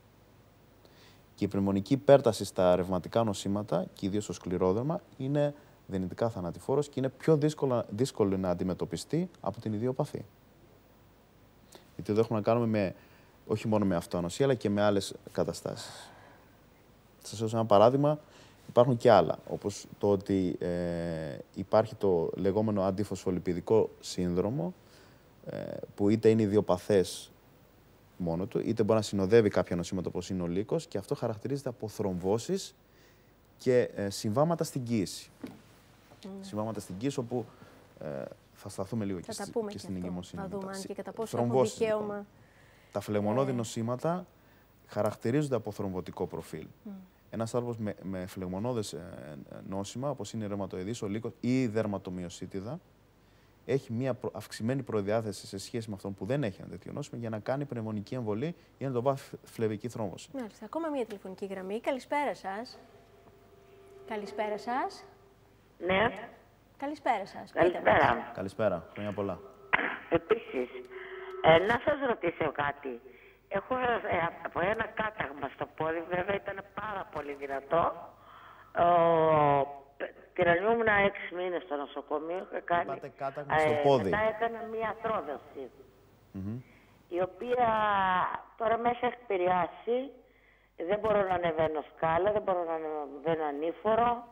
Και η πνευμονική υπέρταση στα ρευματικά νοσήματα και ιδίως στο σκληρόδερμα είναι δυνητικά θανατηφόρος και είναι πιο δύσκολο, δύσκολο να αντιμετωπιστεί από την ιδιοπαθή. Γιατί εδώ έχουμε να κάνουμε με, όχι μόνο με αυτόνοσία, αλλά και με άλλες καταστάσεις. Θα σας δώσω ένα παράδειγμα. Υπάρχουν και άλλα, όπως το ότι ε, υπάρχει το λεγόμενο αντιφωσφολιπιδικό σύνδρομο, ε, που είτε είναι ιδιοπαθές μόνο του, είτε μπορεί να συνοδεύει κάποια νοσήματα όπως είναι ο λύκος και αυτό χαρακτηρίζεται από θρομβώσεις και ε, συμβάματα στην κοίηση. Mm. Συμβάματα στην κοίηση όπου ε, θα σταθούμε λίγο θα και, τα πούμε και και στην αυτό. εγκυμοσύνη. Θα δούμε μετά. αν και κατά πόσο Θρομβώσεις, έχουν δικαίωμα. λοιπόν. Τα φλεγμονώδη Ε. νοσήματα χαρακτηρίζονται από θρομβωτικό προφίλ. Mm. Ένας άνθρωπος με, με φλεγμονώδες νόσημα, όπως είναι η ρευματοειδή, ο λύκος ή η δερματομιοσίτιδα, έχει μια προ- αυξημένη προδιάθεση σε σχέση με αυτόν που δεν έχει ένα τέτοιο νόσημα για να κάνει πνευμονική εμβολή ή να το βάλει φλεβική θρόμβωση. Μάλιστα, ακόμα μία τηλεφωνική γραμμή. Καλησπέρα σας. Καλησπέρα σας. Ναι, Καλησπέρα σας. Πείτε μας. καλησπέρα. Καλησπέρα, χρόνια πολλά. Επίσης, ε, να σας ρωτήσω κάτι. Έχω ε, από ένα κάταγμα στο πόδι, βέβαια ήταν πάρα πολύ δυνατό. Ο, π- τυραννιούμουν έξι μήνες στο νοσοκομείο. Είχα κάνει, Είπατε κάταγμα στο πόδι. Μετά έκανα μία τρόδοση, η οποία τώρα με έχει επηρεάσει. Δεν μπορώ να ανεβαίνω σκάλα, δεν μπορώ να ανεβαίνω ανήφορο.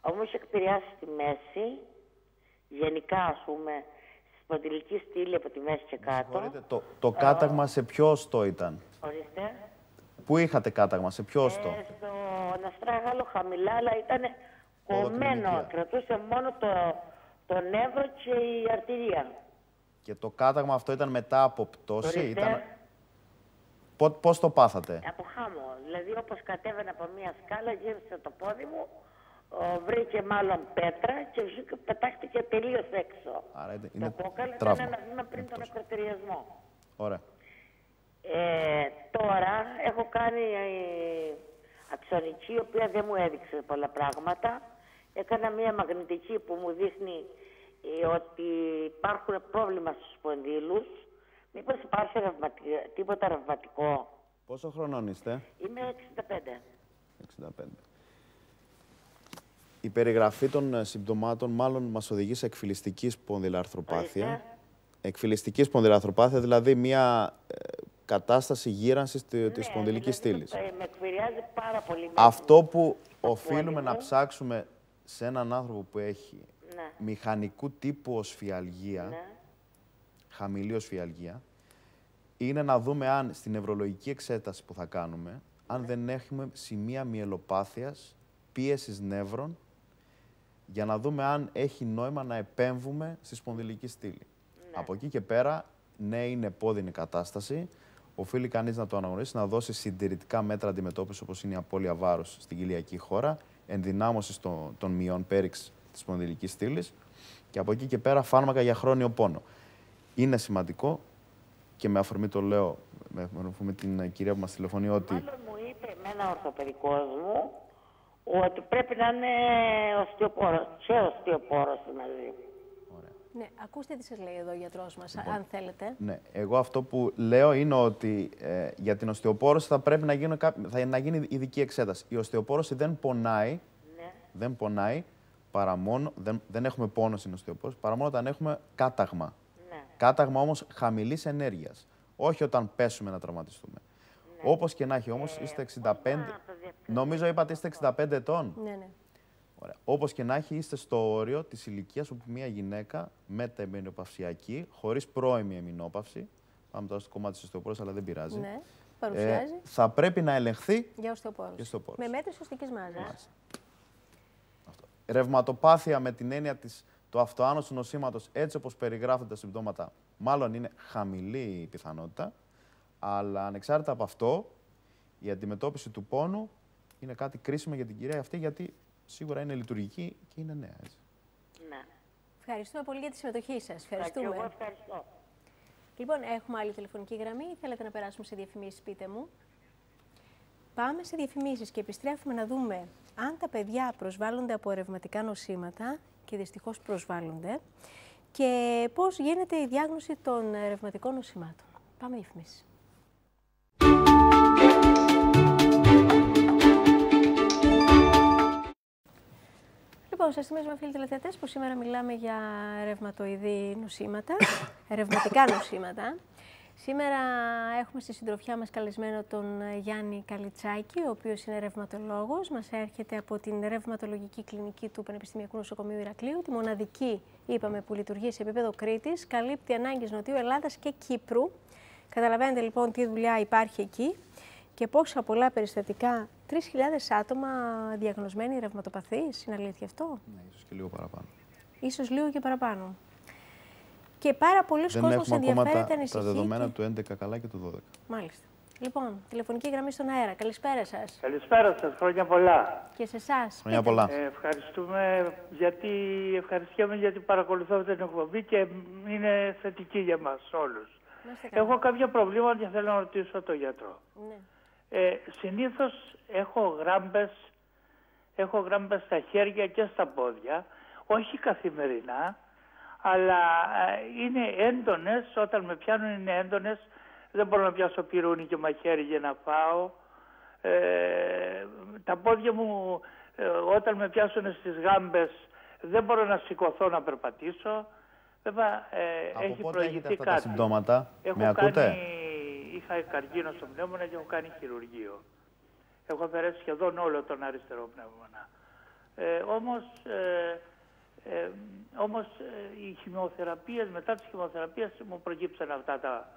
Όμως έχει επηρεάσει στη μέση, γενικά ας πούμε, στη σπονδυλική στήλη από τη μέση και κάτω. Συγχωρείτε, το, το κάταγμα σε ποιο οστό ήταν; Ορίστε. Πού είχατε κάταγμα, σε ποιο οστό; Ε, στο Ναστράγαλο χαμηλά, αλλά ήταν κομμένος. Ποδοκλινικία. Κρατούσε μόνο το, το νεύρο και η αρτηρία. Και το κάταγμα αυτό ήταν μετά από πτώση. Ορίστε. Ήταν... Πο- Πώς το πάθατε; Από χάμω. Δηλαδή, όπως κατέβαινα από μία σκάλα, γύρισε το πόδι μου, ο, βρήκε μάλλον πέτρα και βγήκε, πετάχτηκε τελείως έξω. Άρα είναι- το είναι κόκαλο ήταν τραύμα. ένα βήμα πριν τον Εκτός. ακροτηριασμό. Ωραία. Ε, τώρα έχω κάνει ε, αξονική, η οποία δεν μου έδειξε πολλά πράγματα. Έκανα μία μαγνητική που μου δείχνει ε, ότι υπάρχουν πρόβλημα στους σπονδύλους. Μήπως υπάρχει ρευματι- τίποτα ρευματικό; Πόσο χρονών είστε; Είμαι 65. 65. Η περιγραφή των ε, συμπτωμάτων μάλλον μας οδηγεί σε εκφυλιστική σπονδυλαρθροπάθεια. Ορίστε. Εκφυλιστική σπονδυλαρθροπάθεια, δηλαδή μια ε, κατάσταση γύρανσης τη- της Ναι, σπονδυλικής δηλαδή, στήλης. ε, Με εκβιάζει πάρα πολύ. Αυτό που οφείλουμε πόδι να μου. ψάξουμε σε έναν άνθρωπο που έχει Ναι. μηχανικού τύπου οσφιαλγία, Ναι. χαμηλή οσφιαλγία, είναι να δούμε αν στην νευρολογική εξέταση που θα κάνουμε, αν δεν έχουμε σημεία μυελοπάθειας, πίεσης νεύρων, για να δούμε αν έχει νόημα να επέμβουμε στη σπονδυλική στήλη. Από εκεί και πέρα, ναι, είναι επώδυνη κατάσταση. Οφείλει κανείς να το αναγνωρίσει, να δώσει συντηρητικά μέτρα αντιμετώπισης όπως είναι η απώλεια βάρους στην κοιλιακή χώρα, ενδυνάμωσης στο, των μειών πέριξ της σπονδυλικής στήλης και από εκεί και πέρα φάρμακα για χρόνιο πόνο. Είναι σημαντικό και με αφορμή το λέω, με αφορμή την ε, κυρία που μας τηλεφωνεί, ότι Μάλλον μου είπε εμένα ο ορθοπαιδικός μου ότι πρέπει να είναι οστεοπόρος και οστεοπόρος μαζί. Ναι, ακούστε τι σας λέει εδώ ο γιατρός μας, αν θέλετε. Ναι, εγώ αυτό που λέω είναι ότι ε, για την οστεοπόρωση θα πρέπει να, γίνει κά... θα να γίνει ειδική εξέταση. Η οστεοπόρωση δεν πονάει, Ναι. δεν πονάει παρά μόνο, δεν, δεν έχουμε πόνο στην οστεοπόρωση, παρά μόνο όταν έχουμε κάταγμα. Ναι. Κάταγμα όμως χαμηλής ενέργειας. Όχι όταν πέσουμε να τραυματιστούμε. Όπως και να έχει όμως, είστε 65, να το διευκρινίσω. νομίζω είπατε είστε 65 ετών. Ναι, ναι. Ωραία. Όπως και να έχει, είστε στο όριο της ηλικίας όπου μια γυναίκα μεταεμινοπαυσιακή, χωρίς πρώιμη εμινόπαυση, πάμε τώρα στο κομμάτι της οστεοπόρωση, αλλά δεν πειράζει. Ναι, παρουσιάζει. Ε, θα πρέπει να ελεγχθεί για οστεοπόρωση. για οστεοπόρωση. Με μέτρηση οστικής μάζας. Μάλιστα. Αυτό. Ρευματοπάθεια με την έννοια της, του αυτοάνωσου νοσήματος, έτσι όπως περιγράφονται τα συμπτώματα, μάλλον είναι χαμηλή η πιθανότητα, αλλά ανεξάρτητα από αυτό, η αντιμετώπιση του πόνου είναι κάτι κρίσιμο για την κυρία αυτή, γιατί σίγουρα είναι λειτουργική και είναι νέα. Έτσι. Ναι. Ευχαριστούμε πολύ για τη συμμετοχή σας. Και Ευχαριστούμε. εγώ ευχαριστώ. Λοιπόν, έχουμε άλλη τηλεφωνική γραμμή. Θέλετε να περάσουμε σε διαφημίσεις, πείτε μου. Πάμε σε διαφημίσεις και επιστρέφουμε να δούμε αν τα παιδιά προσβάλλονται από ρευματικά νοσήματα και δυστυχώς προσβάλλονται και πώς γίνεται η διάγνωση των ρευματικών νοσημάτων. Πάμε διαφημίσεις. Λοιπόν, σας θυμίζουμε, φίλοι τηλεθεατές, που σήμερα μιλάμε για ρευματοειδή νοσήματα, ρευματικά νοσήματα. Σήμερα έχουμε στη συντροφιά μας καλεσμένο τον Γιάννη Καλιτσάκη, ο οποίος είναι ρευματολόγος. Μας έρχεται από την ρευματολογική κλινική του Πανεπιστημιακού Νοσοκομείου Ηρακλείου, τη μοναδική, είπαμε, που λειτουργεί σε επίπεδο Κρήτης, καλύπτει ανάγκες Νοτιού Ελλάδας και Κύπρου. Καταλαβαίνετε λοιπόν τι δουλειά υπάρχει εκεί και πόσα πολλά περιστατικά, 3.000 άτομα διαγνωσμένοι ρευματοπαθείς, είναι αλήθεια αυτό, Ναι, ίσως και λίγο παραπάνω. ίσως λίγο και παραπάνω. Και πάρα πολλοί Δεν κόσμος έχουμε ακόμα ενδιαφέρεται, τα, ανησυχεί. τα δεδομένα και- του 11 καλά και του 12. Μάλιστα. Λοιπόν, τηλεφωνική γραμμή στον αέρα. Καλησπέρα σας. Καλησπέρα σας, χρόνια πολλά. Και σε εσάς. Χρόνια πολλά. Ε, ευχαριστούμε γιατί, ευχαριστούμε γιατί παρακολουθώ την εκπομπή και είναι θετική για μας όλους. Έχω κάποια προβλήματα και θέλω να ρωτήσω τον γιατρό. Ναι. Ε, συνήθως έχω γράμπες, έχω γράμπες στα χέρια και στα πόδια, όχι καθημερινά, αλλά ε, είναι έντονες, όταν με πιάνουν είναι έντονες, δεν μπορώ να πιάσω πυρούνι και μαχαίρι για να φάω. Ε, τα πόδια μου ε, όταν με πιάσουν στις γάμπες δεν μπορώ να σηκωθώ να περπατήσω. Βέβαια ε, Από έχει πότε προηγηθεί έχετε αυτά κάτι. τα συμπτώματα, Έχω με ακούτε; Κάνει, είχα καρκίνο στο πνεύμονα και έχω κάνει χειρουργείο. Έχω αφαιρέσει σχεδόν όλο τον αριστερό πνεύμονα. Ε, όμως, ε, ε, όμως ε, οι χημειοθεραπείες, μετά τις χημειοθεραπείες μου προκύψαν αυτά τα,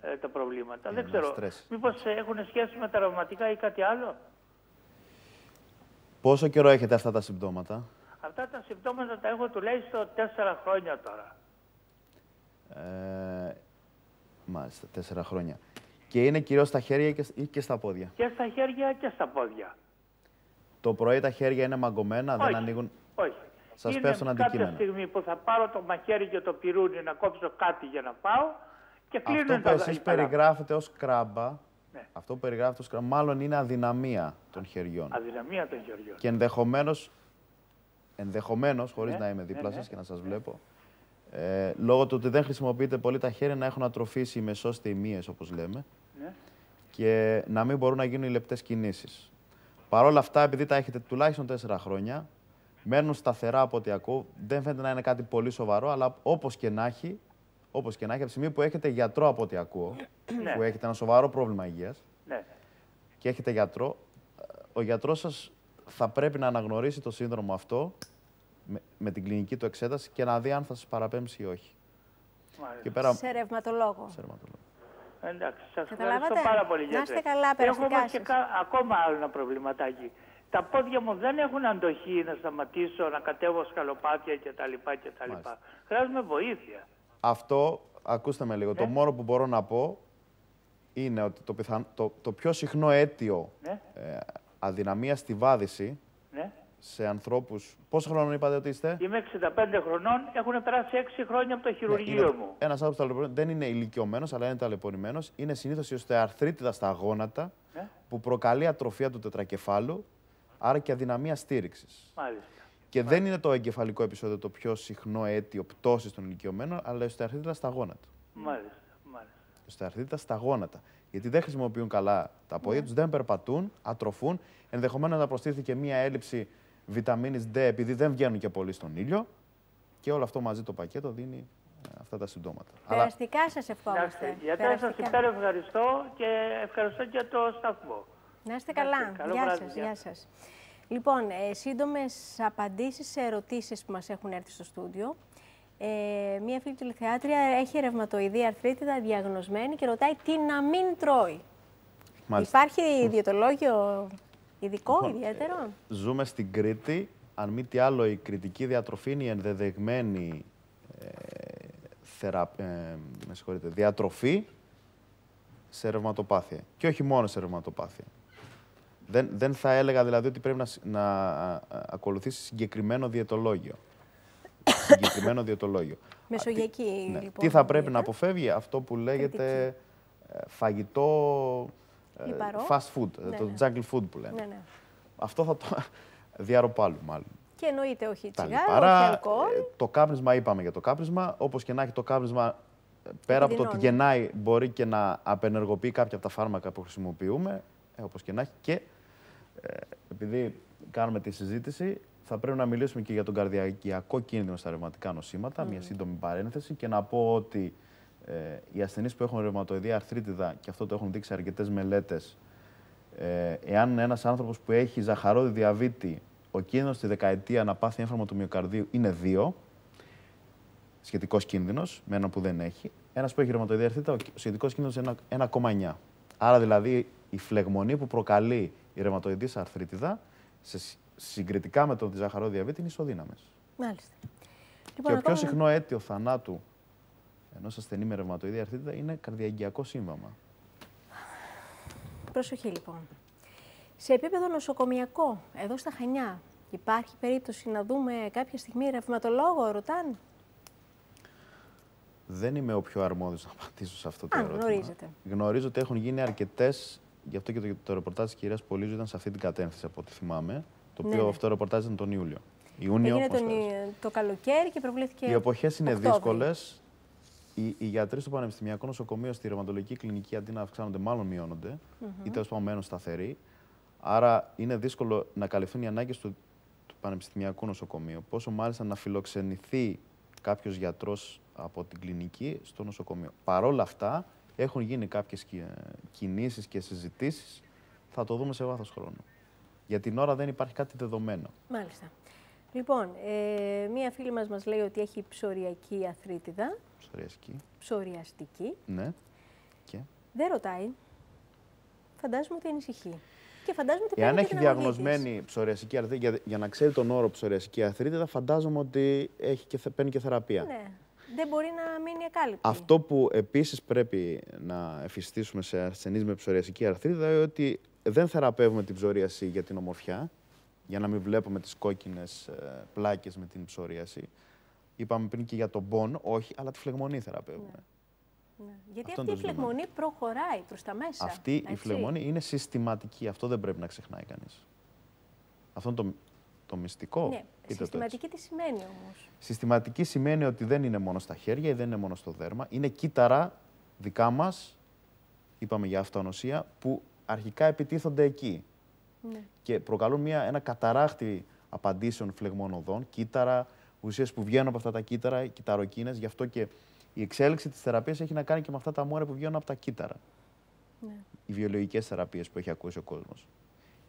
ε, τα προβλήματα. Δεν ένα ξέρω, στρες. μήπως ε, έχουν σχέση με τα ρευματικά ή κάτι άλλο; Πόσο καιρό έχετε αυτά τα συμπτώματα; Αυτά τα συμπτώματα τα έχω τουλάχιστον τέσσερα χρόνια τώρα. Ε, μάλιστα, τέσσερα χρόνια. Και είναι κυρίως στα χέρια και, ή και στα πόδια. Και στα χέρια και στα πόδια. Το πρωί τα χέρια είναι μαγκωμένα, δεν Όχι. ανοίγουν; Όχι. Σας Είναι πέφτουν κάποια αντικείμενα. στιγμή που θα πάρω το μαχαίρι και το πυρούνι να κόψω κάτι για να πάω και κλείνουν Αυτό που τα εσείς οι παλάμες. περιγράφετε ως κράμπα, Ναι. αυτό που περιγράφετε ως κράμπα, μάλλον είναι αδυναμία των χεριών. Αδυναμία των χεριών. Και ενδεχομένως, ενδεχομένως, χωρίς Ναι, να είμαι δίπλα ναι, σας ναι. και να σας βλέπω, ε, λόγω του ότι δεν χρησιμοποιείτε πολύ τα χέρια να έχουν ατροφήσει οι μεσόστιμίες, όπως λέμε, Ναι. και να μην μπορούν να γίνουν οι λεπτές κινήσεις. Παρ' όλα αυτά, επειδή τα έχετε τουλάχιστον τέσσερα χρόνια, μένουν σταθερά από ό,τι ακούω. Δεν φαίνεται να είναι κάτι πολύ σοβαρό, αλλά όπως και να έχει, όπως και να έχει, από τη στιγμή που έχετε γιατρό από ό,τι ακούω, Ναι. που έχετε ένα σοβαρό πρόβλημα υγείας Ναι. και έχετε γιατρό, ο γιατρός σας θα πρέπει να αναγνωρίσει το σύνδρομο αυτό με, με την κλινική του εξέταση και να δει αν θα σας παραπέμψει ή όχι. Μάλιστα. Και πέρα Σε ρευματολόγο. σε ρευματολόγο. Εντάξει, σας Καταλάβατε; ευχαριστώ πάρα πολύ Να γιατρέ. είστε καλά, Έχω περαστικά όμως και σας. κα- ακόμα άλλο ένα προβληματάκι. Τα πόδια μου δεν έχουν αντοχή να σταματήσω, να κατέβω σκαλοπάτια κτλ. κτλ. Μάλιστα. Χρειάζομαι βοήθεια. Αυτό, ακούστε με λίγο, το Ναι. μόνο που μπορώ να πω είναι ότι το, πιθαν... το, το πιο συχνό αίτιο Ναι, ε, αδυναμίας στη βάδιση ναι. Σε ανθρώπους... Πόσο χρόνο είπατε ότι είστε; Είμαι 65 χρονών, έχουν περάσει 6 χρόνια από το χειρουργείο μου. Ένας άνθρωπος ταλαιπωρημένος δεν είναι ηλικιωμένος, αλλά είναι ταλαιπωρημένος. Είναι συνήθως η οστεαρθρίτιδα στα γόνατα Ναι. που προκαλεί ατροφία του τετρακεφάλου, άρα και αδυναμία στήριξης. Μάλιστα. Και δεν είναι το εγκεφαλικό επεισόδιο το πιο συχνό αίτιο πτώσης των ηλικιωμένων, αλλά η οστεαρθρίτιδα στα γόνατα. Μάλιστα. Μάλιστα. Η οστεαρθρίτιδα στα γόνατα. Γιατί δεν χρησιμοποιούν καλά τα πόδια τους, δεν περπατούν, ατροφούν. Ενδεχομένως να προστίθεται και μία έλλειψη βιταμίνη D επειδή δεν βγαίνουν και πολύ στον ήλιο. Και όλο αυτό μαζί το πακέτο δίνει ε, αυτά τα συμπτώματα. Αλλά Περαστικά σας ευχόμαστε. Εντάξει, γιατρέ σας Περαστικά. υπέρ ευχαριστώ και ευχαριστώ και το σταθμό. Να είστε Εντάξει, καλά. καλό Γεια βράδυ, σας, γεια. γεια σας. Λοιπόν, ε, σύντομες απαντήσεις σε ερωτήσεις που μας έχουν έρθει στο στούντιο. Ε, μία φίλη τηλεθεάτρια έχει ρευματοειδή αρθρίτιδα διαγνωσμένη και ρωτάει τι να μην τρώει. Μάλιστα. Υπάρχει διαιτολόγιο ειδικό, Λοιπόν, ιδιαίτερο. Ζούμε στην Κρήτη. Αν μη τι άλλο, η κριτική διατροφή είναι η ενδεδεγμένη ε, θερα- ε, με συγχωρείτε, διατροφή σε ρευματοπάθεια. Και όχι μόνο σε ρευματοπάθεια. Δεν, δεν θα έλεγα δηλαδή ότι πρέπει να, σ- να α, α, ακολουθήσει συγκεκριμένο διαιτολόγιο. συγκεκριμένο διαιτολόγιο. Μεσογειακή, Ναι. λοιπόν. Τι θα πρέπει να δίαιτα. αποφεύγει αυτό που λέγεται ε, φαγητό ε, Λιπαρό. fast food, ε, Ναι, το ναι. jungle food που λένε. Ναι, ναι. Αυτό θα το διαρροπάλου μάλλον. Και εννοείται όχι Τα τσιγάρο, λιπαρά, όχι αλκοόλ. ε, το κάπνισμα είπαμε για το κάπνισμα. Όπως και να έχει το κάπνισμα, ε, πέρα από το ότι Επιδεινώνει. γεννάει, μπορεί και να απενεργοποιεί κάποια από τα φάρμακα που χρησιμοποιούμε, ε, όπως και να έχει. Και ε, επειδή κάνουμε τη συζήτηση, θα πρέπει να μιλήσουμε και για τον καρδιακιακό κίνδυνο στα ρευματικά νοσήματα, μια σύντομη παρένθεση και να πω ότι ε, οι ασθενείς που έχουν ρευματοειδή αρθρίτιδα, και αυτό το έχουν δείξει αρκετές μελέτες, ε, εάν ένας άνθρωπος που έχει ζαχαρόδι διαβήτη, ο κίνδυνος στη δεκαετία να πάθει έμφραμα του μυοκαρδίου είναι 2, σχετικός κίνδυνος, με έναν που δεν έχει. Ένας που έχει ρευματοειδή αρθρίτιδα, ο σχετικός κίνδυνος είναι 1,9. Άρα δηλαδή η φλεγμονή που προκαλεί η ρευματοειδής αρθρίτιδα, σε, σ- συγκριτικά με τον ζαχαρόδι διαβήτη, είναι ισοδύναμες. Μάλιστα. Και Λοιπόν, ο πιο ακόμα- συχνό αίτιο θανάτου ενό ασθενή με ρευματοειδή αρθρίτιδα είναι καρδιαγγειακό σύμβαμα. Προσοχή λοιπόν. Σε επίπεδο νοσοκομιακό, εδώ στα Χανιά, υπάρχει περίπτωση να δούμε κάποια στιγμή ρευματολόγο, ρωτάνε. Δεν είμαι ο πιο αρμόδιος να απαντήσω σε αυτό το Α, ερώτημα. γνωρίζετε. Γνωρίζω ότι έχουν γίνει αρκετές. Γι' αυτό και το, το ρεπορτάζ της κυρίας Πολύζου ήταν σε αυτή την κατεύθυνση από ό,τι θυμάμαι. Το Ναι, οποίο ναι. αυτό το ρεπορτάζ ήταν τον Ιούλιο. Ιούνιο, Έγινε πώς τον, θέλεις. το καλοκαίρι και προβλήθηκε. Οι εποχές είναι Οκτώβρη. δύσκολες. Οι, οι γιατροί στο Πανεπιστημιακό Νοσοκομείο στη ρευματολογική κλινική αντί να αυξάνονται, μάλλον μειώνονται, ή τέλος πάντων μένουν σταθεροί. Άρα είναι δύσκολο να καλυφθούν οι ανάγκες του, του Πανεπιστημιακού Νοσοκομείου. Πόσο μάλιστα να φιλοξενηθεί κάποιος γιατρός από την κλινική στο νοσοκομείο. Παρ' όλα αυτά, έχουν γίνει κάποιες κινήσεις και συζητήσεις. Θα το δούμε σε βάθος χρόνου. Για την ώρα δεν υπάρχει κάτι δεδομένο. Μάλιστα. Λοιπόν, ε, μία φίλη μας μας λέει ότι έχει ψωριακή αθρίτιδα, Ψωριασκή. ψωριαστική. Ναι. Και; Δεν ρωτάει. Φαντάζομαι ότι ανησυχεί. Και φαντάζομαι ότι Εάν παίρνει έχει και την αγωγή της. διαγνωσμένη ψωριαστική αρθρίτιδα, για, για να ξέρει τον όρο ψωριαστική αρθρίτιδα, φαντάζομαι ότι έχει και, θε- παίρνει και θεραπεία. Ναι. Δεν μπορεί να μείνει ακάλυπτη. Αυτό που επίσης πρέπει να εφιστήσουμε σε ασθενείς με ψωριαστική αρθρίτιδα είναι ότι δεν θεραπεύουμε την ψωρίαση για την ομορφιά, για να μην βλέπουμε τις κόκκινες πλάκες με την ψωρίαση. Είπαμε πριν και για τον πόνο, όχι, αλλά τη φλεγμονή θεραπεύουμε. Ναι. Γιατί Αυτό αυτή η είναι το ζήτημα. φλεγμονή προχωράει προς τα μέσα. Αυτή η έτσι. φλεγμονή είναι συστηματική. Αυτό δεν πρέπει να ξεχνάει κανείς. Αυτό είναι το, το μυστικό. Ναι. πείτε το έτσι. Συστηματική τι σημαίνει όμως; Συστηματική σημαίνει ότι δεν είναι μόνο στα χέρια ή δεν είναι μόνο στο δέρμα. Είναι κύτταρα δικά μας, είπαμε για αυτονοσία, που αρχικά επιτίθονται εκεί. Ναι. Και προκαλούν μια, ένα καταράχτη απαντήσεων φλεγμών οδών, κύτταρα, ουσίες που βγαίνουν από αυτά τα κύτταρα, κυταροκίνες. Γι' αυτό και η εξέλιξη της θεραπείας έχει να κάνει και με αυτά τα μόρια που βγαίνουν από τα κύτταρα. Ναι. Οι βιολογικές θεραπείες που έχει ακούσει ο κόσμος.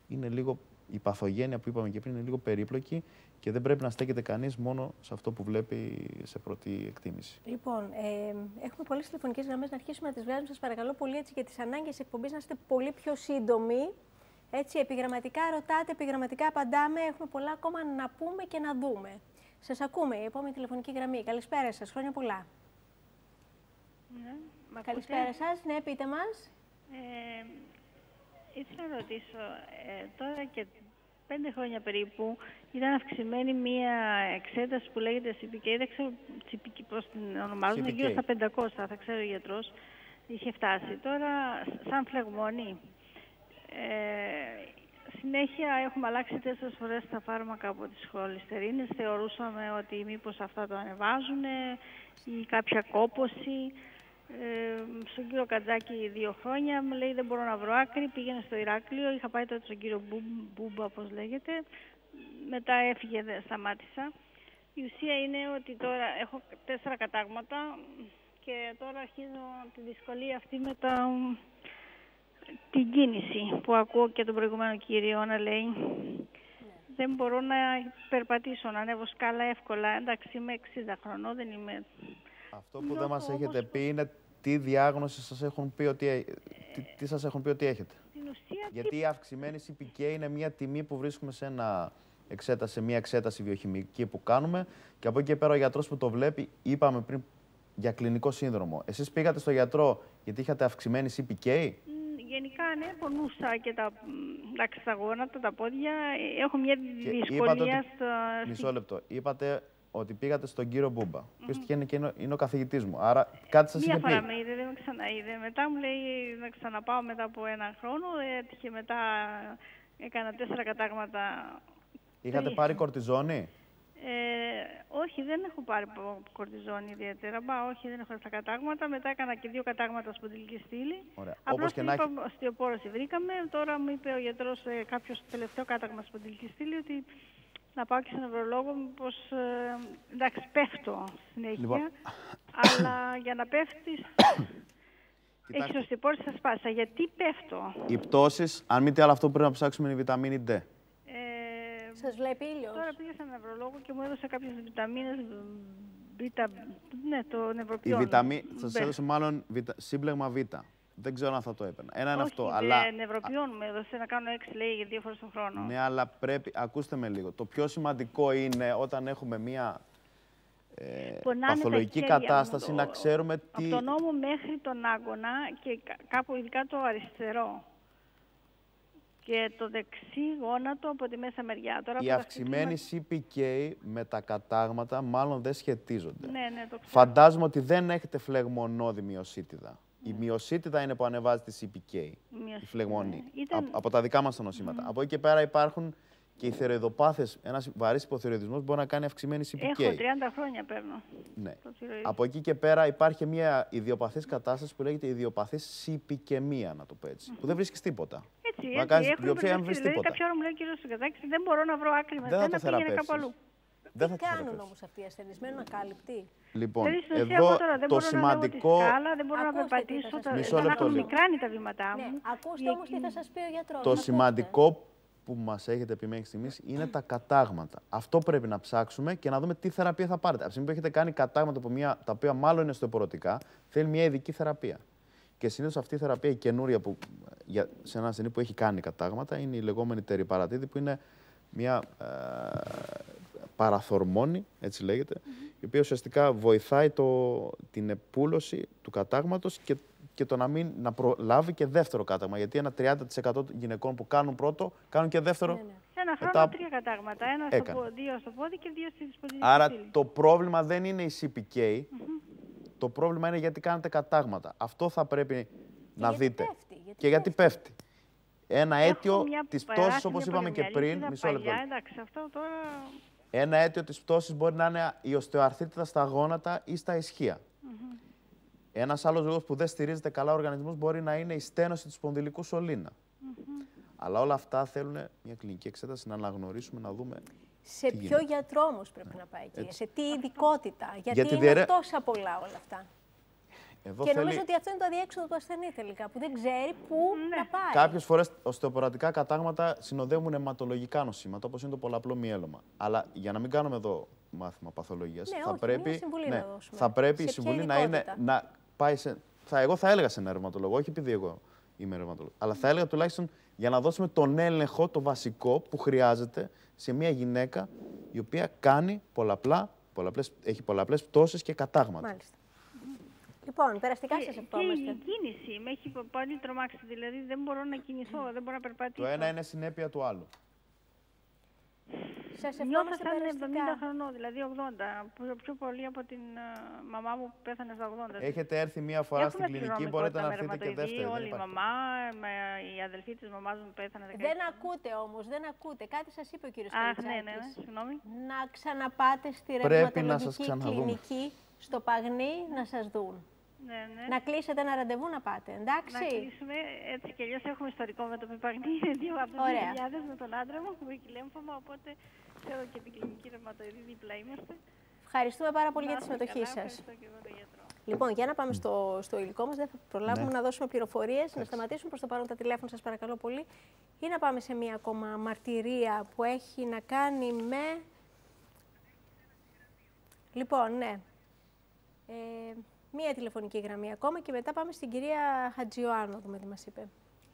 Είναι λίγο. Η παθογένεια που είπαμε και πριν είναι λίγο περίπλοκη και δεν πρέπει να στέκεται κανείς μόνο σε αυτό που βλέπει σε πρώτη εκτίμηση. Λοιπόν, ε, έχουμε πολλές τηλεφωνικές γραμμές να αρχίσουμε να τις βγάζουμε. Σας παρακαλώ πολύ έτσι για τις ανάγκες εκπομπής να είστε πολύ πιο σύντομοι. Έτσι, επιγραμματικά ρωτάτε, επιγραμματικά απαντάμε. Έχουμε πολλά ακόμα να πούμε και να δούμε. Σας ακούμε, η επόμενη τηλεφωνική γραμμή. Καλησπέρα σας, χρόνια πολλά. Ναι, μ' ακούτε; Καλησπέρα σας, ναι, πείτε μας. Ε, ήθελα να ρωτήσω, ε, τώρα και πέντε χρόνια περίπου ήταν αυξημένη μία εξέταση που λέγεται CPK, δεν ξέρω CPK, πώς την ονομάζουν, CPK. γύρω στα 500, θα ξέρω ο γιατρός, είχε φτάσει. Τώρα, σαν φλεγμονή, ε, συνέχεια έχουμε αλλάξει τέσσερις φορές τα φάρμακα από τις χολυστερίνες. Θεωρούσαμε ότι μήπως αυτά το ανεβάζουν ή κάποια κόπωση. Ε, στον κύριο Κατζάκη δύο χρόνια, μου λέει δεν μπορώ να βρω άκρη, πήγαινε στο Ηράκλειο, είχα πάει τότε στον κύριο Μπου- Μπούμπα, όπως λέγεται, μετά έφυγε, δεν σταμάτησα. Η ουσία είναι ότι τώρα έχω τέσσερα κατάγματα και τώρα αρχίζω τη δυσκολία αυτή με τα, την κίνηση που ακούω και τον προηγούμενο κύριο να λέει. δεν μπορώ να περπατήσω, να ανέβω σκάλα εύκολα. Εντάξει, είμαι 60 χρονών, δεν είμαι... Αυτό που δεν μας Νιώθω έχετε όπως- πει είναι τι διάγνωση σας έχουν πει ότι, έ- τι, τι σας έχουν πει ότι έχετε. Στην ουσία, Γιατί η αυξημένη CPK είναι μια τιμή που βρίσκουμε σε, ένα εξέταση, σε μια εξέταση βιοχημική που κάνουμε και από εκεί και πέρα ο γιατρός που το βλέπει, είπαμε πριν για κλινικό σύνδρομο. Εσείς πήγατε στο γιατρό γιατί είχατε αυξημένη CPK. Μ, γενικά, ναι, πονούσα και τα, μ, εντάξει, τα γόνατα, τα πόδια. Ε, Έχω μια Και δυσκολία είπατε ότι- στο... Μισό λεπτό. Είπατε ότι πήγατε στον κύριο Μπούμπα, ο οποίος τυχαίνει και είναι, είναι ο καθηγητής μου. Άρα κάτι σας Μία είχε φορά πει. με είδε, δεν με ξαναείδε. Μετά μου λέει να ξαναπάω μετά από ένα χρόνο. Έτυχε μετά, έκανα τέσσερα κατάγματα. Είχατε τρεις. πάρει κορτιζόνη. Ε, όχι, δεν έχω πάρει πο- κορτιζόνη ιδιαίτερα. Μπα, όχι, δεν έχω στα κατάγματα. Μετά έκανα και δύο κατάγματα σπονδυλική στήλη. Ωραία. Απλώς Όπως και του να είπα, έχει. οστεοπόρωση βρήκαμε. Τώρα μου είπε ο γιατρός ε, κάποιος στο τελευταίο κάταγμα σπονδυλική στήλη ότι να πάω και στον νευρολόγο μήπως, ε, εντάξει, πέφτω συνέχεια. Λοιπόν. Αλλά για να πέφτεις έχεις Κοιτάξτε. οστεοπόρωση θα σπάσα. Γιατί πέφτω; Οι πτώσεις, αν μη τι άλλο αυτό που πρέπει να ψάξουμε είναι η βιταμίνη D. Ε, Σας βλέπει ήλιος. Τώρα πήγα στον νευρολόγο και μου έδωσε κάποιες βιταμίνες, β, ναι, το Η νευροποιόν. βιταμίνη, θα σας Μπε. έδωσε μάλλον βιτα... σύμπλεγμα Β. Δεν ξέρω αν θα το έπαιρνα. Ένα είναι Όχι, αυτό. δε, Αλλά... νευροποιόν μου έδωσε να κάνω έξι λέει για δύο φορές τον χρόνο. Ναι, αλλά πρέπει. Ακούστε με λίγο. Το πιο σημαντικό είναι όταν έχουμε μία ε, Πονάνε τα παθολογική χέρια μου, κατάσταση το- να ξέρουμε τι. Από τον νόμο μέχρι τον άγωνα και κα- κάπου ειδικά το αριστερό. Και το δεξί γόνατο από τη μέσα μεριά. Τώρα Η από τα αυξημένη CPK με τα κατάγματα μάλλον δεν σχετίζονται. Ναι, ναι, το ξέρω. Φαντάζομαι ότι δεν έχετε φλεγμονώδη μειοσίτιδα. Η μειοσίτιδα είναι που ανεβάζει τη CPK. Η Μειοσίτιδα, φλεγμονή. ναι. Ήταν- Από, από τα δικά μας τα νοσήματα. Από εκεί και πέρα υπάρχουν και οι θεροειδοπάθε. Ένας βαρύς υποθεροειδισμό μπορεί να κάνει αυξημένη CPK. Έχω 30 χρόνια παίρνω. Ναι. το θηροειδή. Από εκεί και πέρα υπάρχει μια ιδιοπαθής κατάσταση που λέγεται ιδιοπαθής CPK, να το πω έτσι. Που δεν βρίσκεις τίποτα. Έτσι, Να έτσι. κάνεις Έχουν την βιοψία, αν μπερδευτεί. βρεις Δηλαδή, τίποτα. κάποια ώρα μου λέει ο κύριο Σουγκατάκη, δεν μπορώ να βρω άκρη με Δεν θα σένα, το πήγαινε θεραπεύσεις. κάπου αλλού. Δεν Τι θα το κάνουν θεραπεύσεις. όμως αυτοί οι ασθενείς, μένουν ακάλυπτοι. Λοιπόν, Δηλαδή, στην ουσία, εδώ εγώ τώρα δεν το μπορώ να ανέβω σημαντικό. τη σκάλα, δεν μπορώ να Ακούστε τι θα περπατήσω, σας τα- πω. Μισό σαν να λεπτό έχουν λίγο. μικράνει τα βήματά Ναι, μου. ακούστε Η- όμως τι θα σας πει ο γιατρός. Το Ακούστε. σημαντικό που μας έχετε πει μέχρι στιγμής είναι τα κατάγματα. Αυτό πρέπει να ψάξουμε και να δούμε τι θεραπεία θα πάρετε. Από τη στιγμή που έχετε κάνει κατάγματα από μια, τα οποία μάλλον είναι στοεπωρωτικά, θέλει μια ειδική θεραπεία. Και συνήθως αυτή η θεραπεία, η καινούρια που, για, σε ένα ασθενή που έχει κάνει κατάγματα, είναι η λεγόμενη τεριπαρατίδη, που είναι μια ε, παραθορμόνη, έτσι λέγεται, η οποία ουσιαστικά βοηθάει το, την επούλωση του κατάγματος και, και το να, μην, να προλάβει και δεύτερο κάταγμα. Γιατί ένα 30% των γυναικών που κάνουν πρώτο, κάνουν και δεύτερο. Ναι, ναι. Ένα χρόνο Μετά- τρία κατάγματα. Ένα στο Έκανε. πόδι, δύο στο πόδι και δύο στη σπονδυλική Άρα στήλη. το πρόβλημα δεν είναι η CPK, το πρόβλημα είναι γιατί κάνετε κατάγματα. Αυτό θα πρέπει να γιατί δείτε. πέφτει, γιατί και γιατί πέφτει. Ένα Έχω αίτιο μια της περάσει πτώσης, όπως μια είπαμε και πριν, πολυμιαλίτιδα μισό λεπτό. παλιά, εντάξει, αυτό τώρα... Ένα αίτιο της πτώσης μπορεί να είναι η οστεοαρθρίτιδα στα γόνατα ή στα ισχύα. Ένας άλλος λόγος που δεν στηρίζεται καλά ο οργανισμός μπορεί να είναι η στένωση του σπονδυλικού σωλήνα. Αλλά όλα αυτά θέλουν μια κλινική εξέταση να αναγνωρίσουμε, να δούμε. Σε Τι ποιο γίνεται; γιατρό όμως πρέπει να πάει εκεί, σε τι ειδικότητα, γιατί Γιατί είναι διαιρε- τόσα πολλά όλα αυτά. Εδώ και θέλει... νομίζω ότι αυτό είναι το αδιέξοδο του ασθενή τελικά, που δεν ξέρει πού Ναι. να πάει. Κάποιες φορές οστεοπορατικά κατάγματα συνοδεύουν αιματολογικά νοσήματα, όπως είναι το πολλαπλό μυέλωμα. Αλλά για να μην κάνουμε εδώ μάθημα παθολογίας, Ναι, θα, όχι, πρέπει, μια συμβουλή να δώσουμε. θα πρέπει η Σε ποια συμβουλή να είναι ειδικότητα. να πάει σε. Θα, εγώ θα έλεγα σε ένα ρευματολόγο, όχι επειδή εγώ είμαι ρευματολόγος. Αλλά θα έλεγα τουλάχιστον για να δώσουμε τον έλεγχο, το βασικό που χρειάζεται σε μια γυναίκα η οποία κάνει πολλαπλά, πολλαπλές, έχει πολλαπλές πτώσεις και κατάγματα. Μάλιστα. Λοιπόν, περαστικά σας Και, και ευχόμαστε. η κίνηση με έχει πο- πολύ τρομάξει. Δηλαδή δεν μπορώ να κινηθώ, δεν μπορώ να περπατήσω. Το ένα είναι συνέπεια του άλλου. Σας Νιώθω ευχόμαστε σαν περαστικά. 70 χρονών, δηλαδή 80. Πιο, πιο πολύ από την α, μαμά μου που πέθανε στα 80. Έχετε έρθει μία φορά στην Έχουμε κλινική, πληρωμικότητα μπορείτε να με έρθετε και ρευματοειδή, δεύτερη. δεν Όλη η υπάρχει μαμά, με, η αδελφή της μαμάς μου πέθανε 16. Δεν ακούτε όμως, δεν ακούτε. Κάτι σας είπε ο κύριος Αχ, ναι, Καλιτζάκης. ναι, ναι, συγγνώμη. Να ξαναπάτε στη Πρέπει να σας ρευματολογική ξαναδούμε. κλινική στο Παγνί να σας δουν. Ναι, ναι. Να κλείσετε ένα ραντεβού να πάτε, Να εντάξει. κλείσουμε έτσι κι αλλιώς έχουμε ιστορικό με το Πιπαγνί, δύο από το Ωραία. 2000 με τον άντρα μου που έχει λέμφωμα, οπότε ξέρω και την κλινική ρευματοειδή δίπλα είμαστε. Ευχαριστούμε πάρα πολύ για τη Να είστε συμμετοχή καλά, σας. Ευχαριστώ και εγώ τον γιατρό. Λοιπόν, για να πάμε στο, στο υλικό μας, δεν θα προλάβουμε Ναι. να δώσουμε πληροφορίες, να σταματήσουμε προς το παρόν τα τηλέφωνα σας παρακαλώ πολύ, ή να πάμε σε μία ακόμα μαρτυρία που έχει να κάνει με... Λοιπόν, ναι. Ε, μία τηλεφωνική γραμμή ακόμα και μετά πάμε στην κυρία Χατζιωάννου, δούμε τι μας είπε.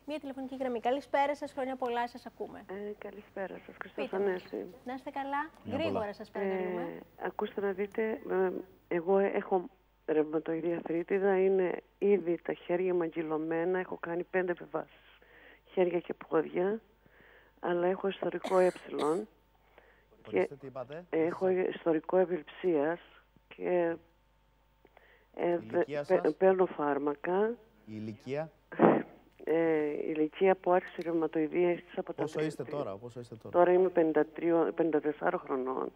Μία τηλεφωνική γραμμή. Καλησπέρα σας, χρόνια πολλά, σας ακούμε. Ε, καλησπέρα σας, Χριστός Πείτε μας. Ανέστη. Να είστε καλά. Χρόνια Γρήγορα πολλά. σας παρακαλούμε. Ε, ακούστε να δείτε, ε, εγώ έχω ρευματοειδή αθρίτιδα, είναι ήδη τα χέρια μου αγγυλωμένα, έχω κάνει πέντε επιβάσεις, χέρια και πόδια, αλλά έχω ιστορικό ε. Ορίστε, τι είπατε. Έχω ιστορικό ευελιψίας και ε, δε- Ηλικία παι- σας; παίρνω φάρμακα. Η ηλικία, Ε, η ηλικία που άρχισε η ρευματοειδή άρχισε από τα πόσο είστε 30. τώρα, πόσο είστε τώρα; Τώρα είμαι 53, 54 χρονών.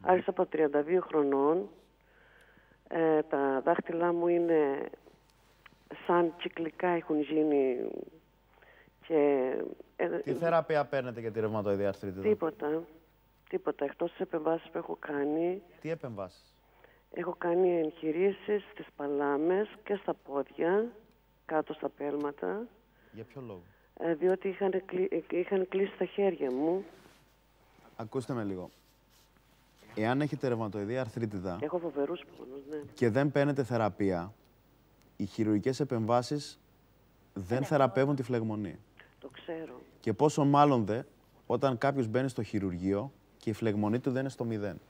Άρχισα από 32 χρονών. Ε, τα δάχτυλά μου είναι σαν κυκλικά έχουν γίνει και ε, Τι θεραπεία παίρνετε για τη ρευματοειδή αρθρίτιδα; τίποτα. Τίποτα. Εκτός τις επεμβάσεις που έχω κάνει, Τι επεμβάσεις; Έχω κάνει εγχειρήσεις στις παλάμες και στα πόδια, κάτω στα πέλματα, Για ποιο λόγο; ε, διότι είχαν, κλει- είχαν κλείσει τα χέρια μου. Ακούστε με λίγο. Εάν έχετε ρευματοειδή αρθρίτιδα Έχω φοβερούς πόνους, ναι. και δεν παίρνετε θεραπεία, οι χειρουργικές επεμβάσεις δεν θεραπεύουν τη φλεγμονή. Το ξέρω. Και πόσο μάλλον δε όταν κάποιος μπαίνει στο χειρουργείο και η φλεγμονή του δεν είναι στο μηδέν.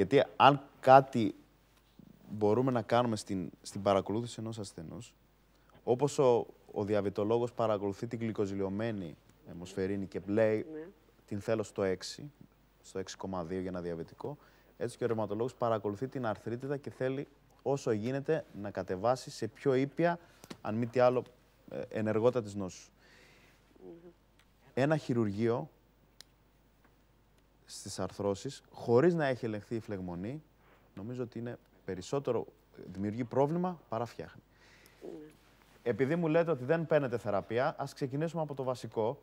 Γιατί αν κάτι μπορούμε να κάνουμε στην, στην παρακολούθηση ενός ασθενούς, όπως ο, ο διαβητολόγος παρακολουθεί την γλυκοζηλιωμένη αιμοσφαιρίνη και λέει Ναι. την θέλω στο 6, στο 6,2 για ένα διαβητικό, έτσι και ο ρευματολόγος παρακολουθεί την αρθρίτιδα και θέλει όσο γίνεται να κατεβάσει σε πιο ήπια, αν μη τι άλλο, ε, ενεργότητα της νόσου. Ένα χειρουργείο στις αρθρώσεις, χωρίς να έχει ελεγχθεί η φλεγμονή, νομίζω ότι είναι περισσότερο, δημιουργεί πρόβλημα παρά φτιάχνει. Επειδή μου λέτε ότι δεν παίρνετε θεραπεία, ας ξεκινήσουμε από το βασικό,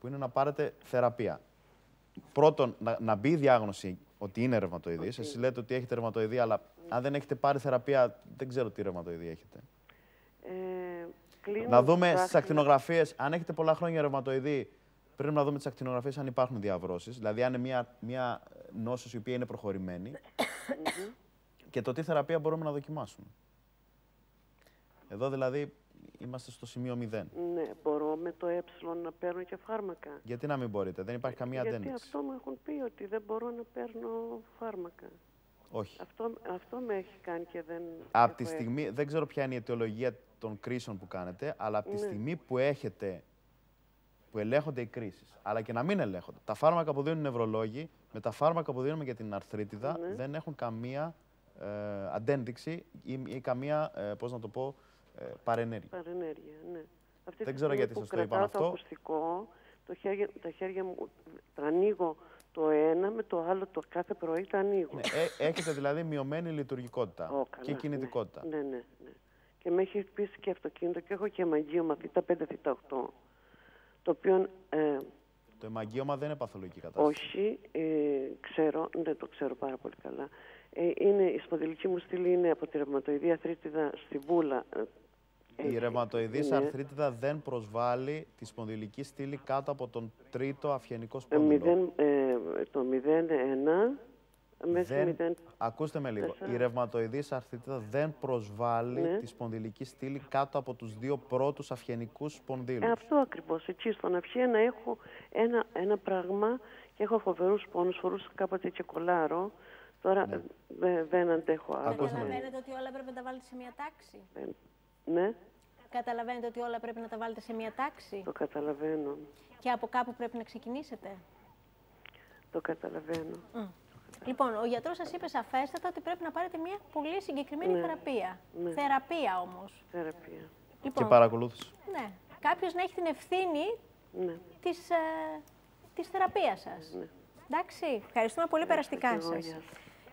που είναι να πάρετε θεραπεία. Πρώτον, να, να μπει η διάγνωση ότι είναι ρευματοειδής. Εσείς λέτε ότι έχετε ρευματοειδή, αλλά αν δεν έχετε πάρει θεραπεία, δεν ξέρω τι ρευματοειδή έχετε. Ε, κλείνω Να δούμε δάχτυλα. στις ακτινογραφίες, αν έχετε πολλά χρόνια ρευματοειδή, πρέπει να δούμε τις ακτινογραφίες αν υπάρχουν διαβρώσεις. Δηλαδή, αν είναι μια, μια νόσος η οποία είναι προχωρημένη. και το τι θεραπεία μπορούμε να δοκιμάσουμε. Εδώ δηλαδή είμαστε στο σημείο 0. Ναι, μπορώ με το ε να παίρνω και φάρμακα. Γιατί να μην μπορείτε, δεν υπάρχει καμία Γιατί αντένυξη. αυτό μου έχουν πει ότι δεν μπορώ να παίρνω φάρμακα. Όχι. Αυτό, αυτό με έχει κάνει και δεν... Από τη έχω στιγμή, δεν ξέρω ποια είναι η αιτιολογία των κρίσεων που κάνετε, αλλά από τη Ναι. στιγμή που έχετε, που ελέγχονται οι κρίσεις, αλλά και να μην ελέγχονται. Τα φάρμακα που δίνουν οι νευρολόγοι, με τα φάρμακα που δίνουμε για την αρθρίτιδα, Ναι. δεν έχουν καμία ε, αντένδειξη ή, ή καμία, ε, πώς να το πω, ε, παρενέργεια. Παρενέργεια, ναι. Αυτή Δεν τη ξέρω στιγμή γιατί που σας το είπαν κρατάω αυτό. το ακουστικό, το χέρια, τα χέρια μου τα ανοίγω το ένα με το άλλο το κάθε πρωί τα ανοίγω. Ναι, ε, έχετε δηλαδή μειωμένη λειτουργικότητα Ω, καλά, και κινητικότητα. Ναι, ναι, ναι. ναι. Και με έχεις χτυπήσει και αυτοκίνητο και έχω και μαγείωμα θήτα 5 θήτα 8. Το οποίο ε, Το αιμαγγείωμα δεν είναι παθολογική κατάσταση. όχι, ε, ξέρω, δεν το ξέρω πάρα πολύ καλά. Ε, είναι, η σπονδυλική μου στήλη είναι από τη ρευματοειδή αθρίτιδα στη βούλα. ε, Η έχει- ρευματοειδής είναι, αρθρίτιδα δεν προσβάλλει τη σπονδυλική στήλη κάτω από τον τρίτο αυγενικό ε, σπόνδυλο. μηδέν, ε, το 0-1 μέχρι Δεν- 0. Ακούστε με λίγο. Τέσσερα. Η ρευματοειδής αρθρίτιδα δεν προσβάλλει Ναι. τη σπονδυλική στήλη κάτω από τους δύο πρώτους αυγενικούς σπονδύλους. Ε, αυτό ακριβώς, εκεί στον αυχή να έχω ένα, ένα πράγμα και έχω φοβερούς πόνους, φορούσα κάποτε και κολάρο. Τώρα Ναι. ε, δε- δεν αντέχω άλλο. Ακούστε με. Καταλαβαίνετε ότι όλα πρέπει να τα βάλετε σε μια τάξη; Ε, ναι, Καταλαβαίνετε ότι όλα πρέπει να τα βάλετε σε μια τάξη; το καταλαβαίνω. Και από κάπου πρέπει να ξεκινήσετε; Το καταλαβαίνω. Λοιπόν, ο γιατρός σας είπε σαφέστατα ότι πρέπει να πάρετε μια πολύ συγκεκριμένη Ναι. θεραπεία. Ναι. Θεραπεία όμως. Θεραπεία. Λοιπόν, Και παρακολούθηση. ναι. Κάποιος να έχει την ευθύνη Ναι. της, ε, της θεραπείας σας. Ναι. Εντάξει, ευχαριστούμε πολύ περαστικά και εγώ, σας. γεια σας.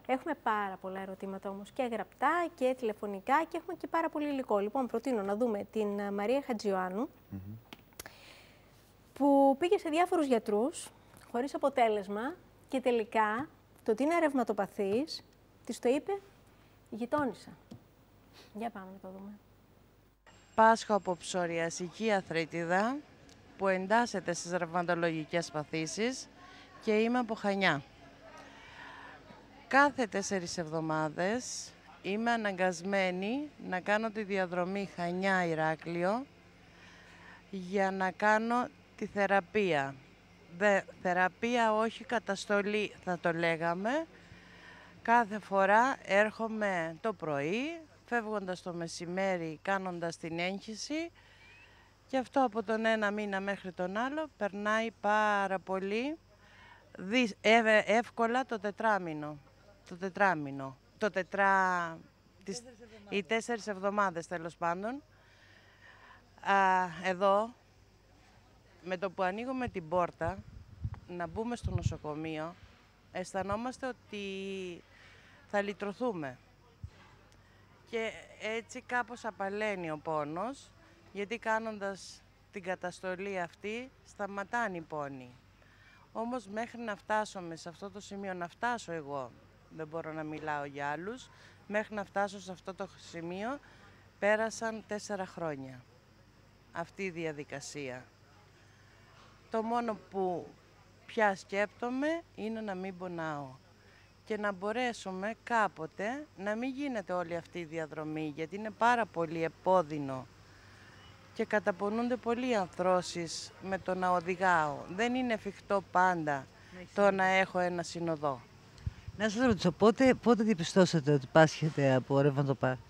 Έχουμε πάρα πολλά ερωτήματα όμως και γραπτά και τηλεφωνικά και έχουμε και πάρα πολύ υλικό. Λοιπόν, προτείνω να δούμε την ε, Μαρία Χατζιωάννου που πήγε σε διάφορους γιατρούς χωρίς αποτέλεσμα και τελικά το ότι είναι ρευματοπαθής της το είπε η γειτόνισσα. Για πάμε να το δούμε. Πάσχω από ψωριασική αθρίτιδα που εντάσσεται στις ρευματολογικές παθήσεις και είμαι από Χανιά. Κάθε τέσσερις εβδομάδες είμαι αναγκασμένη να κάνω τη διαδρομή Χανιά-Ηράκλειο για να κάνω τη θεραπεία. Δε, θεραπεία όχι καταστολή θα το λέγαμε. Κάθε φορά έρχομαι το πρωί, φεύγοντας το μεσημέρι, κάνοντας την έγχυση και αυτό από τον ένα μήνα μέχρι τον άλλο περνάει πάρα πολύ ε, εύκολα το τετράμινο. Το τετράμινο. Το τετρά... Τις, οι τέσσερις εβδομάδες τέλος πάντων. Α, εδώ, με το που ανοίγουμε την πόρτα, να μπούμε στο νοσοκομείο, αισθανόμαστε ότι θα λυτρωθούμε. Και έτσι κάπως απαλαίνει ο πόνος, γιατί κάνοντας την καταστολή αυτή σταματάνε οι πόνοι. Όμως μέχρι να φτάσουμε σε αυτό το σημείο, να φτάσω εγώ, δεν μπορώ να μιλάω για άλλους, μέχρι να φτάσω σε αυτό το σημείο πέρασαν τέσσερα χρόνια αυτή η διαδικασία. Το μόνο που πια σκέπτομαι είναι να μην πονάω και να μπορέσουμε κάποτε να μην γίνεται όλη αυτή η διαδρομή γιατί είναι πάρα πολύ επώδυνο και καταπονούνται πολλοί ανθρώσεις με το να οδηγάω. Δεν είναι εφικτό πάντα το να έχω ένα συνοδό. Να σας ρωτήσω, πότε, πότε διαπιστώσατε ότι πάσχετε από ρευματοπάθη.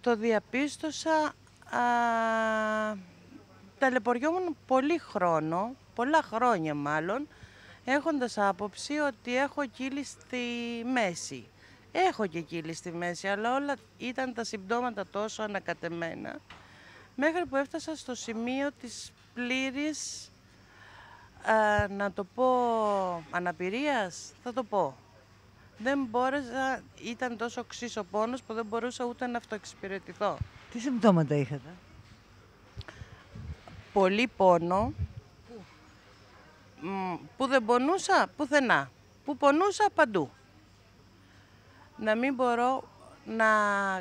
Το διαπίστωσα, α, ταλαιπωριόμουν πολύ χρόνο, πολλά χρόνια μάλλον, έχοντας άποψη ότι έχω κύλη στη μέση. Έχω και κύλη στη μέση, αλλά όλα ήταν τα συμπτώματα τόσο ανακατεμένα, μέχρι που έφτασα στο σημείο της πλήρης, να το πω, αναπηρίας, θα το πω. Δεν μπόρεσα, ήταν τόσο οξύς ο πόνος που δεν μπορούσα ούτε να αυτοεξυπηρετηθώ. Τι συμπτώματα είχατε; Πολύ πόνο. Που δεν πονούσα, πουθενά. Που πονούσα παντού. Να μην μπορώ να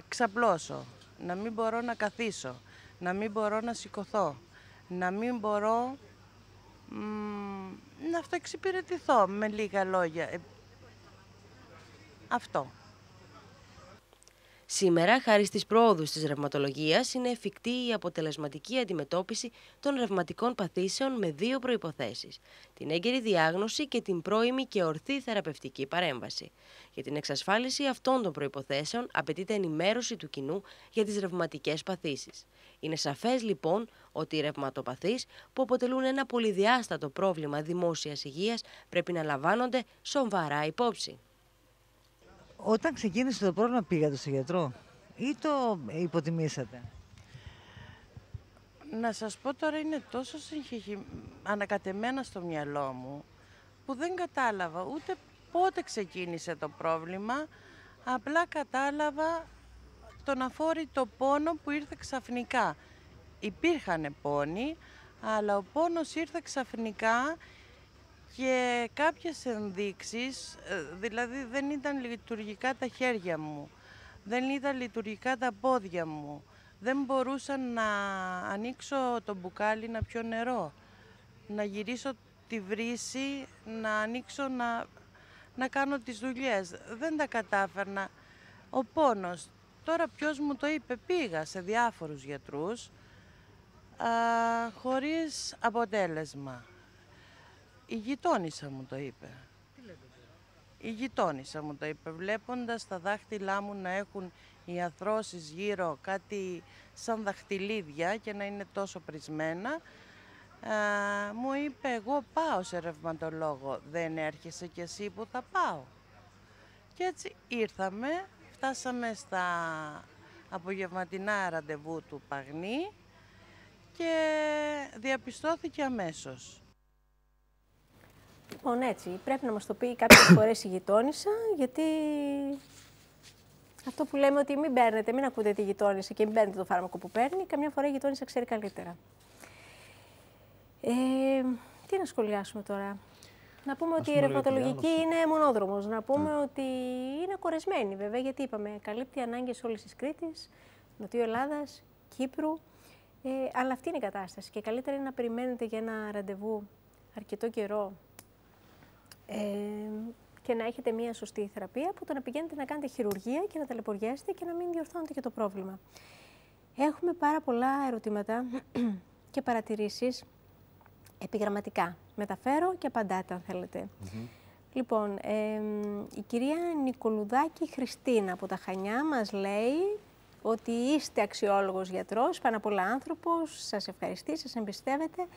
ξαπλώσω, να μην μπορώ να καθίσω, να μην μπορώ να σηκωθώ, να μην μπορώ να αυτοεξυπηρετηθώ με λίγα λόγια. Ε, αυτό. Σήμερα, χάρη στις πρόοδους της ρευματολογίας, είναι εφικτή η αποτελεσματική αντιμετώπιση των ρευματικών παθήσεων με δύο προϋποθέσεις. Την έγκαιρη διάγνωση και την πρώιμη και ορθή θεραπευτική παρέμβαση. Για την εξασφάλιση αυτών των προϋποθέσεων απαιτείται ενημέρωση του κοινού για τις ρευματικές παθήσεις. Είναι σαφές λοιπόν ότι οι ρευματοπαθείς που αποτελούν ένα πολυδιάστατο πρόβλημα δημόσιας υγείας πρέπει να λαμβάνονται σοβαρά υπόψη. Όταν ξεκίνησε το πρόβλημα πήγατε στο γιατρό ή το υποτιμήσατε; Να σας πω τώρα είναι τόσο συγχυχη... ανακατεμένα στο μυαλό μου που δεν κατάλαβα ούτε πότε ξεκίνησε το πρόβλημα, απλά κατάλαβα τον αφόρητο πόνο που ήρθε ξαφνικά. Υπήρχαν πόνοι, αλλά ο πόνος ήρθε ξαφνικά και κάποιες ενδείξεις, ε, δηλαδή δεν ήταν λειτουργικά τα χέρια μου, δεν ήταν λειτουργικά τα πόδια μου, δεν μπορούσα να ανοίξω το μπουκάλι να πιω νερό, να γυρίσω τη βρύση, να ανοίξω να, να κάνω τις δουλειές. Δεν τα κατάφερνα. Ο πόνος. Τώρα ποιος μου το είπε, πήγα σε διάφορους γιατρούς, α, χωρίς αποτέλεσμα. Η γειτόνισσα μου το είπε. Τι λέτε. Η γειτόνισσα μου το είπε, βλέποντας τα δάχτυλά μου να έχουν οι αθρώσεις γύρω κάτι σαν δαχτυλίδια και να είναι τόσο πρισμένα, μου είπε εγώ πάω σε ρευματολόγο, δεν έρχεσαι κι εσύ που θα πάω. Και έτσι ήρθαμε, φτάσαμε στα απογευματινά ραντεβού του Παγνή και διαπιστώθηκε αμέσως. Λοιπόν, έτσι, πρέπει να μας το πει κάποιες φορές η γειτόνισσα, γιατί αυτό που λέμε ότι μην παίρνετε, μην ακούτε τη γειτόνισσα και μην παίρνετε το φάρμακο που παίρνει, καμιά φορά η γειτόνισσα ξέρει καλύτερα. Ε, τι να σχολιάσουμε τώρα; Να πούμε ότι η ρευματολογική είναι μονόδρομος. Να πούμε ναι. ότι είναι κορεσμένη βέβαια, γιατί είπαμε, καλύπτει ανάγκες όλης της Κρήτης, Νοτιού Ελλάδας, Κύπρου. Ε, αλλά αυτή είναι η κατάσταση και καλύτερα είναι να περιμένετε για ένα ραντεβού αρκετό καιρό ε, και να έχετε μία σωστή θεραπεία που το να πηγαίνετε να κάνετε χειρουργία και να ταλαιπωριέστε και να μην διορθώνετε και το πρόβλημα. Έχουμε πάρα πολλά ερωτήματα και παρατηρήσεις επιγραμματικά. Μεταφέρω και απαντάτε αν θέλετε. Λοιπόν, η κυρία Νικολουδάκη Χριστίνα από τα Χανιά μας λέει ότι είστε αξιόλογος γιατρός, πάνω απ' όλα άνθρωπος, σας ευχαριστεί, σας εμπιστεύεται,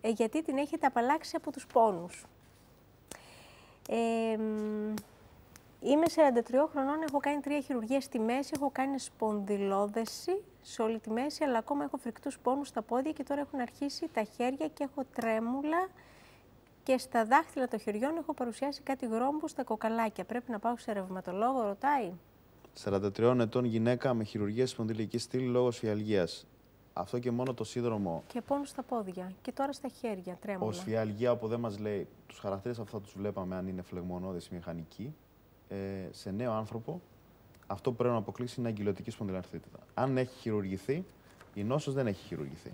ε, γιατί την έχετε απαλλάξει από τους πόνους. Είμαι 43 χρονών, έχω κάνει τρία χειρουργίες στη μέση, έχω κάνει σπονδυλόδεση σε όλη τη μέση, αλλά ακόμα έχω φρικτούς πόνους στα πόδια και τώρα έχουν αρχίσει τα χέρια και έχω τρέμουλα και στα δάχτυλα των χεριών έχω παρουσιάσει κάτι γρόμπου στα κοκαλάκια. Πρέπει να πάω σε ρευματολόγο, ρωτάει. 43 ετών γυναίκα με χειρουργία σπονδυλική στήλη λόγω φιαλγίας. Αυτό και μόνο το σύνδρομο. Και πόνο στα πόδια και τώρα στα χέρια, τρέμουλα. Ω φιαλγία, όπου δεν μας λέει τους χαρακτήρες αυτά τους βλέπαμε αν είναι φλεγμονώδες ή μηχανική. Ε, σε νέο άνθρωπο, αυτό που πρέπει να αποκλείσει είναι αγκυλωτική σπονδυλαρθρίτιδα. Αν έχει χειρουργηθεί, η νόσος δεν έχει χειρουργηθεί.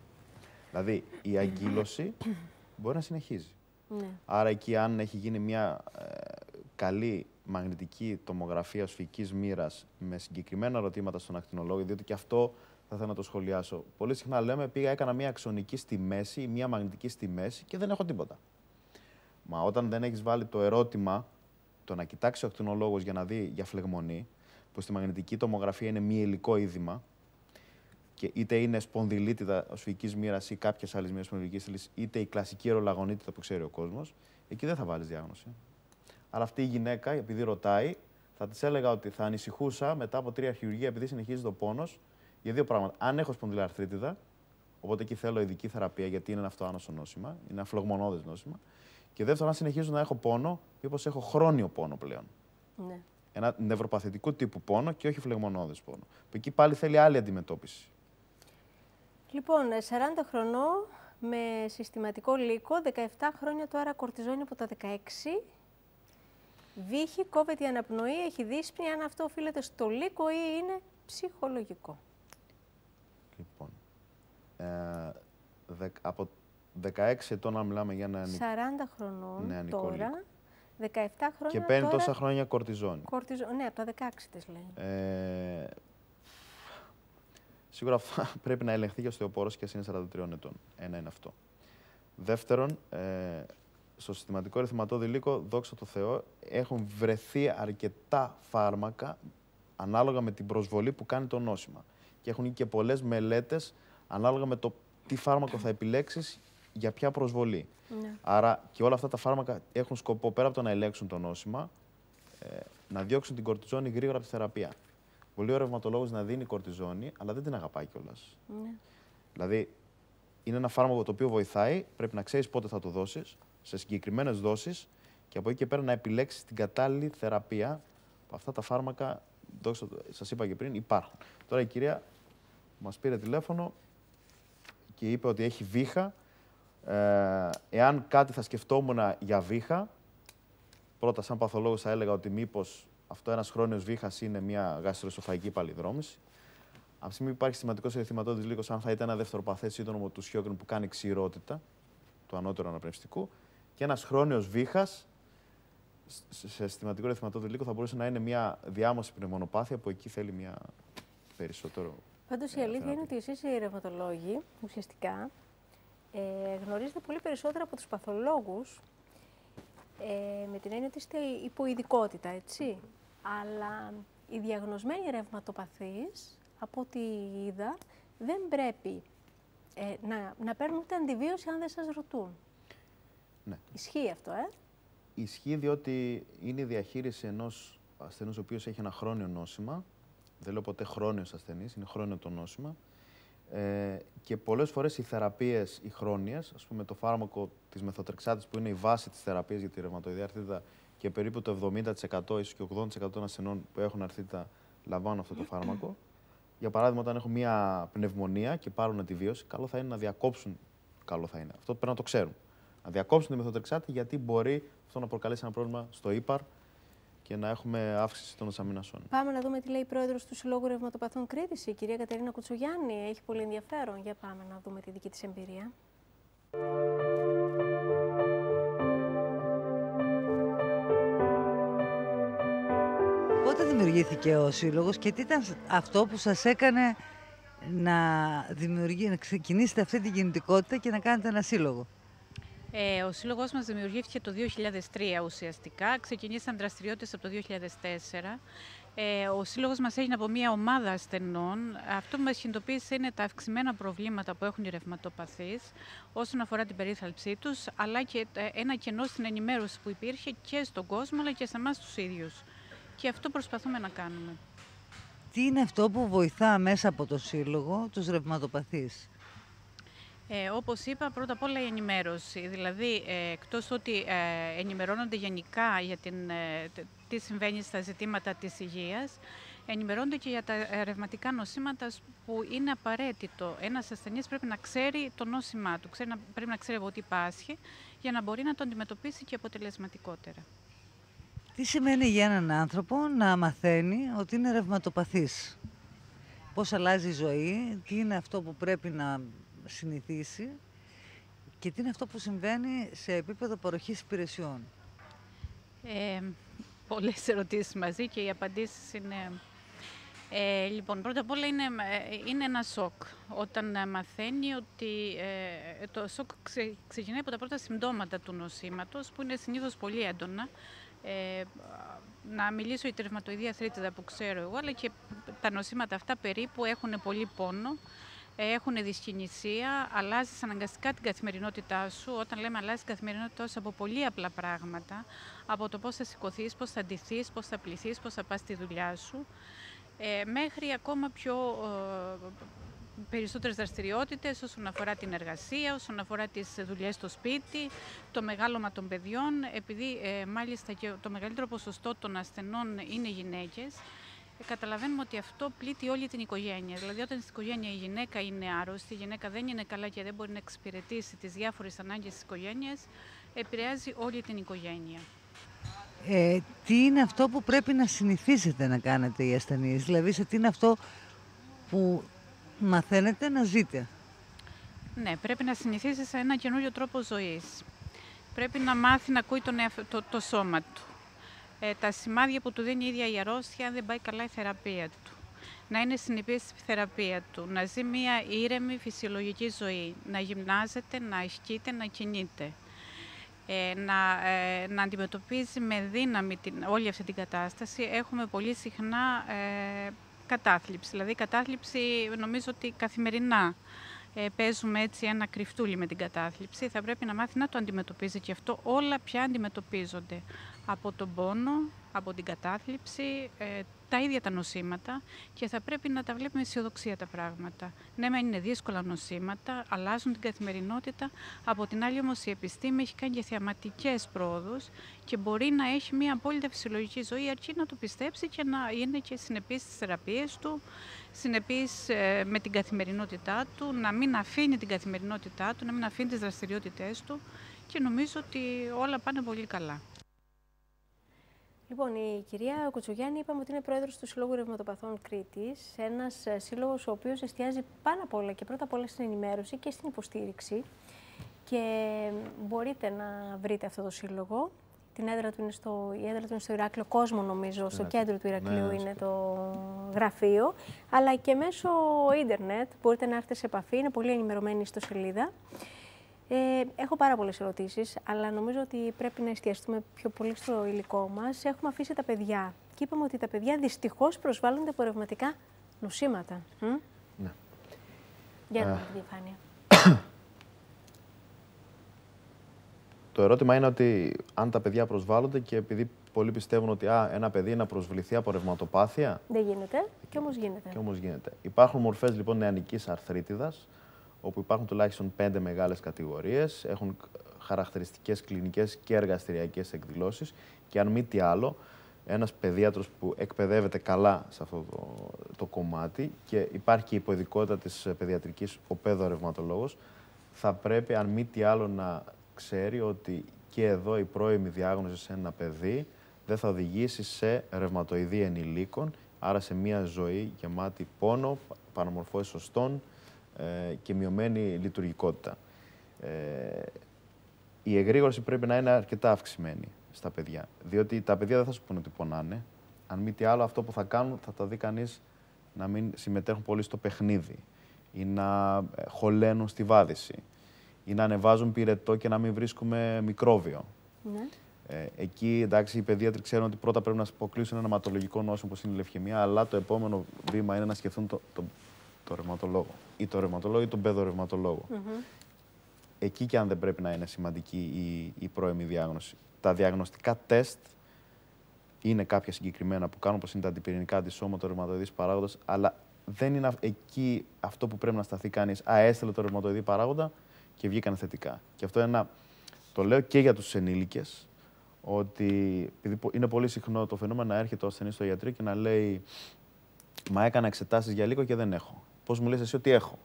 Δηλαδή, η αγκύλωση μπορεί να συνεχίζει. Ναι. Άρα εκεί αν έχει γίνει μια ε, καλή μαγνητική τομογραφία σφικής μοίρας με συγκεκριμένα ερωτήματα στον ακτινολόγο, διότι και αυτό θα ήθελα να το σχολιάσω. Πολύ συχνά λέμε πήγα, έκανα μια αξονική στη μέση ή μια μαγνητική στη μέση και δεν έχω τίποτα. Μα όταν δεν έχεις βάλει το ερώτημα, το να κοιτάξει ο ακτινολόγος για να δει για φλεγμονή, που στη μαγνητική τομογραφία είναι μη υλικό είδημα, και είτε είναι σπονδυλίτιδα οσφυγική μοίρας ή κάποια άλλη μοίρα σπονδυλικής στήλης, είτε η κλασική αερολαγονίτιδα που ξέρει ο κόσμος, εκεί δεν θα βάλεις διάγνωση. Αλλά αυτή η γυναίκα, επειδή ρωτάει, θα της έλεγα ότι θα ανησυχούσα μετά από τρία χειρουργία, επειδή συνεχίζει το πόνος, για δύο πράγματα. Αν έχω σπονδυλαρθρίτιδα, οπότε εκεί θέλω ειδική θεραπεία, γιατί είναι ένα αυτό άνοσο νόσημα, είναι ένα φλογμονώδε νόσημα. Και δεύτερον, αν συνεχίζω να έχω πόνο, μήπως έχω χρόνιο πόνο πλέον. Ναι. Ένα νευροπαθητικού τύπου πόνο και όχι φλεγμονώδες πόνο. Που εκεί πάλι θέλει άλλη αντιμετώπιση. Λοιπόν, 40 χρονών με συστηματικό λύκο, 17 χρόνια τώρα κορτιζόνι από τα 16. Βύχη, κόβεται η αναπνοή, έχει δύσπνη, αν αυτό οφείλεται στο λύκο ή είναι ψυχολογικό. Λοιπόν, ε, δε, από 16 ετών, αν μιλάμε για ένα 40 χρονών ναι, τώρα, 17 χρόνια Και παίρνει τώρα... τόσα χρόνια κορτιζόνι. Κορτιζό... Ναι, από τα 16 της λέει. Ε, Σίγουρα πρέπει να ελεγχθεί και ο οστεοπόρος και ας είναι 43 ετών. Ένα είναι αυτό. Δεύτερον, ε, στο συστηματικό ρυθματόδη λύκο, δόξα τω Θεώ, έχουν βρεθεί αρκετά φάρμακα ανάλογα με την προσβολή που κάνει το νόσημα. Και έχουν και πολλές μελέτες ανάλογα με το τι φάρμακο θα επιλέξεις για ποια προσβολή. Ναι. Άρα και όλα αυτά τα φάρμακα έχουν σκοπό πέρα από το να ελέγξουν το νόσημα, ε, να διώξουν την κορτιζόνη γρήγορα από τη θεραπεία. Πολύ ο ρευματολόγος να δίνει κορτιζόνη, αλλά δεν την αγαπάει κιόλας. Ναι. Δηλαδή, είναι ένα φάρμακο το οποίο βοηθάει, πρέπει να ξέρεις πότε θα το δώσεις, σε συγκεκριμένες δόσεις και από εκεί και πέρα να επιλέξεις την κατάλληλη θεραπεία. Αυτά τα φάρμακα, σας είπα και πριν, υπάρχουν. Τώρα η κυρία μας πήρε τηλέφωνο και είπε ότι έχει βήχα. Ε, εάν κάτι θα σκεφτόμουν για βήχα, πρώτα σαν παθολόγος θα έλεγα ότι μήπως αυτό ένας χρόνιος βήχας είναι μια γαστροσοφαγική παλιδρόμηση. Από τη στιγμή που υπάρχει σημαντικός ερυθυματόδη λίγος, αν θα ήταν ένα δευτεροπαθές σύντομο του Σιόγκριν που κάνει ξηρότητα του ανώτερου αναπνευστικού και ένας χρόνιος βήχας σε συστηματικό ερυθυματόδη λίγο θα μπορούσε να είναι μια διάμωση πνευμονοπάθεια που εκεί θέλει μια περισσότερο. Πάντως η αλήθεια είναι ότι εσείς οι ρευματολόγοι ουσιαστικά ε, γνωρίζετε πολύ περισσότερα από τους παθολόγους ε, με την έννοια ότι είστε υποειδικότητα, έτσι. Αλλά οι διαγνωσμένοι ρευματοπαθείς, από ό,τι είδα, δεν πρέπει ε, να, να παίρνουν ούτε αντιβίωση αν δεν σας ρωτούν. Ναι. Ισχύει αυτό, ε; Ισχύει διότι είναι η διαχείριση ενός ασθενούς ο οποίος έχει ένα χρόνιο νόσημα. Δεν λέω ποτέ χρόνιος ασθενής, είναι χρόνιο το νόσημα. Ε, και πολλές φορές οι θεραπείες, οι χρόνιες, ας πούμε το φάρμακο της μεθοτρεξάτης που είναι η βάση της θεραπείας για τη ρευματοειδή αρθρίτιδα και περίπου το 70% ίσως και 80% των ασθενών που έχουν αρθρίτιδα λαμβάνουν αυτό το φάρμακο. Για παράδειγμα, όταν έχουν μια πνευμονία και πάρουν αντιβίωση, καλό θα είναι να διακόψουν. Καλό θα είναι. Αυτό πρέπει να το ξέρουν. Να διακόψουν τη μεθοτρεξάτη γιατί μπορεί αυτό να προκαλέσει ένα πρόβλημα στο ύπαρ και να έχουμε αύξηση των ασαμινασών. Πάμε να δούμε τι λέει η πρόεδρος του Συλλόγου Ρευματοπαθών Κρήτη, η κυρία Κατερίνα Κουτσογιάννη. Έχει πολύ ενδιαφέρον. Για πάμε να δούμε τη δική της εμπειρία. Πότε δημιουργήθηκε ο Σύλλογος και τι ήταν αυτό που σας έκανε να, δημιουργεί, να ξεκινήσετε αυτή την κινητικότητα και να κάνετε ένα σύλλογο; Ε, ο σύλλογός μας δημιουργήθηκε το 2003 ουσιαστικά. Ξεκινήσαν δραστηριότητες από το 2004. Ε, ο σύλλογος μας έγινε από μια ομάδα ασθενών. Αυτό που μας συνειδητοποίησε είναι τα αυξημένα προβλήματα που έχουν οι ρευματοπαθείς όσον αφορά την περίθαλψή τους, αλλά και ένα κενό στην ενημέρωση που υπήρχε και στον κόσμο, αλλά και σε εμάς τους ίδιους. Και αυτό προσπαθούμε να κάνουμε. Τι είναι αυτό που βοηθά μέσα από το Σύλλογο τους ρευματοπαθείς; Ε, όπως είπα, πρώτα απ' όλα η ενημέρωση. Δηλαδή, ε, εκτός ότι ε, ενημερώνονται γενικά για την, ε, τι συμβαίνει στα ζητήματα της υγείας, ενημερώνονται και για τα ρευματικά νοσήματα που είναι απαραίτητο. Ένας ασθενής πρέπει να ξέρει το νόσημά του, ξέρει, πρέπει να ξέρει από τι πάσχει, για να μπορεί να το αντιμετωπίσει και αποτελεσματικότερα. Τι σημαίνει για έναν άνθρωπο να μαθαίνει ότι είναι ρευματοπαθής; Πώς αλλάζει η ζωή, τι είναι αυτό που πρέπει να συνηθίσει και τι είναι αυτό που συμβαίνει σε επίπεδο παροχής υπηρεσιών; Ε, πολλές ερωτήσεις μαζί και οι απαντήσεις είναι... Ε, λοιπόν, πρώτα απ' όλα είναι, ε, είναι ένα σοκ. Όταν ε, μαθαίνει ότι ε, το σοκ ξεκινάει από τα πρώτα συμπτώματα του νοσήματος, που είναι συνήθως πολύ έντονα. Ε, να μιλήσω για τη τερματοειδή αθρίτιδα που ξέρω εγώ, αλλά και τα νοσήματα αυτά περίπου έχουν πολύ πόνο, έχουν δυσκινησία, αλλάζεις αναγκαστικά την καθημερινότητά σου. Όταν λέμε αλλάζεις την καθημερινότητά σου από πολύ απλά πράγματα, από το πώς θα σηκωθείς, πώς θα ντυθείς, πώς θα πληθείς, πώς θα πας στη δουλειά σου, ε, μέχρι ακόμα πιο ε, περισσότερες δραστηριότητες όσον αφορά την εργασία, όσον αφορά τις δουλειές στο σπίτι, το μεγάλωμα των παιδιών, επειδή ε, μάλιστα και το μεγαλύτερο ποσοστό των ασθενών είναι γυναίκες, ε, καταλαβαίνουμε ότι αυτό πλήττει όλη την οικογένεια. Δηλαδή, όταν στην οικογένεια η γυναίκα είναι άρρωστη, η γυναίκα δεν είναι καλά και δεν μπορεί να εξυπηρετήσει τις διάφορες ανάγκες της οικογένειας, επηρεάζει όλη την οικογένεια. Ε, τι είναι αυτό που πρέπει να συνηθίσετε να κάνετε οι ασθενείς, δηλαδή σε τι είναι αυτό που μαθαίνετε να ζείτε; Ναι, πρέπει να συνηθίσει σε ένα καινούριο τρόπο ζωής. Πρέπει να μάθει να ακούει τον το, το σώμα του. Ε, τα σημάδια που του δίνει η ίδια η αρρώστια, αν δεν πάει καλά η θεραπεία του. Να είναι συνεπής στη θεραπεία του. Να ζει μια ήρεμη φυσιολογική ζωή. Να γυμνάζεται, να ασκείται, να κινείται. Ε, να, ε, να αντιμετωπίζει με δύναμη την, όλη αυτή την κατάσταση. Έχουμε πολύ συχνά ε, κατάθλιψη. Δηλαδή, κατάθλιψη νομίζω ότι καθημερινά ε, παίζουμε έτσι ένα κρυφτούλι με την κατάθλιψη. Θα πρέπει να μάθει να το αντιμετωπίζει και αυτό όλα πια αντιμετωπίζονται. Από τον πόνο, από την κατάθλιψη, ε, τα ίδια τα νοσήματα και θα πρέπει να τα βλέπουμε αισιοδοξία τα πράγματα. Ναι, μεν είναι δύσκολα νοσήματα, αλλάζουν την καθημερινότητα. Από την άλλη, όμως, η επιστήμη έχει κάνει και θεαματικές πρόοδους και μπορεί να έχει μια απόλυτα φυσιολογική ζωή, αρκεί να το πιστέψει και να είναι και συνεπής στις θεραπείες του, συνεπής ε, με την καθημερινότητά του, να μην αφήνει την καθημερινότητά του, να μην αφήνει τις δραστηριότητές του και νομίζω ότι όλα πάνε πολύ καλά. Λοιπόν, η κυρία Κουτσογιάννη είπαμε ότι είναι πρόεδρος του Συλλόγου Ρευματοπαθών Κρήτης. Ένας ε, σύλλογος ο οποίος εστιάζει πάνω απ' όλα και πρώτα απ' όλα στην ενημέρωση και στην υποστήριξη. Και μπορείτε να βρείτε αυτό το σύλλογο. Την έδρα του είναι στο, η έδρα του είναι στο Ηράκλειο Κόσμο, νομίζω. Στο κέντρο του Ηρακλείου ναι, είναι το γραφείο. Αλλά και μέσω ίντερνετ μπορείτε να έρθετε σε επαφή. Είναι πολύ ενημερωμένη στο σελίδα. Ε, έχω πάρα πολλές ερωτήσεις, αλλά νομίζω ότι πρέπει να εστιαστούμε πιο πολύ στο υλικό μας. Έχουμε αφήσει τα παιδιά και είπαμε ότι τα παιδιά δυστυχώς προσβάλλονται από ρευματικά νοσήματα. Ναι. Για να δούμε τη διαφάνεια. Το ερώτημα είναι ότι αν τα παιδιά προσβάλλονται και επειδή πολλοί πιστεύουν ότι α, ένα παιδί να προσβληθεί από ρευματοπάθεια. Δεν γίνεται, και όμως γίνεται. Και όμως γίνεται. Υπάρχουν μορφές λοιπόν νεανικής αρθρίτιδας, όπου υπάρχουν τουλάχιστον πέντε μεγάλες κατηγορίες, έχουν χαρακτηριστικές κλινικές και εργαστηριακές εκδηλώσεις και αν μη τι άλλο, ένας παιδίατρος που εκπαιδεύεται καλά σε αυτό το, το κομμάτι και υπάρχει και η υποειδικότητα της παιδιατρικής, ο παιδορευματολόγος, θα πρέπει αν μη τι άλλο να ξέρει ότι και εδώ η πρώιμη διάγνωση σε ένα παιδί δεν θα οδηγήσει σε ρευματοειδή ενηλίκων, άρα σε μια ζωή γεμάτη πόνο, παραμορφώσεις οστών ε, και μειωμένη λειτουργικότητα. Ε, η εγρήγορση πρέπει να είναι αρκετά αυξημένη στα παιδιά. Διότι τα παιδιά δεν θα σου πούνε ότι πονάνε. Αν μη τι άλλο, αυτό που θα κάνουν θα τα δει κανείς να μην συμμετέχουν πολύ στο παιχνίδι ή να ε, χωλένουν στη βάδιση ή να ανεβάζουν πυρετό και να μην βρίσκουμε μικρόβιο. Ναι. Ε, εκεί εντάξει, οι παιδίατροι ξέρουν ότι πρώτα πρέπει να αποκλείσουν ένα αιματολογικό νόσημα όπως είναι η λευχαιμία, αλλά το επόμενο βήμα είναι να σκεφτούν το, το, το ρευματολόγο ή το ρευματολόγο ή τον παιδορευματολόγο. Mm -hmm. Εκεί και αν δεν πρέπει να είναι σημαντική η, η πρώιμη διάγνωση. Τα διαγνωστικά τεστ είναι κάποια συγκεκριμένα που κάνουν, όπως είναι τα αντιπυρηνικά, αντισώματα, ρευματοειδή παράγοντα, αλλά δεν είναι εκεί αυτό που πρέπει να σταθεί κανείς. Α, έστειλε το ρευματοειδή παράγοντα και βγήκαν θετικά. Και αυτό είναι ένα, το λέω και για τους ενήλικες, ότι επειδή είναι πολύ συχνό το φαινόμενο να έρχεται ο ασθενής στο γιατρό και να λέει Μα έκανα εξετάσεις για λίγο και δεν έχω. Πώς μου λες εσύ ότι έχω.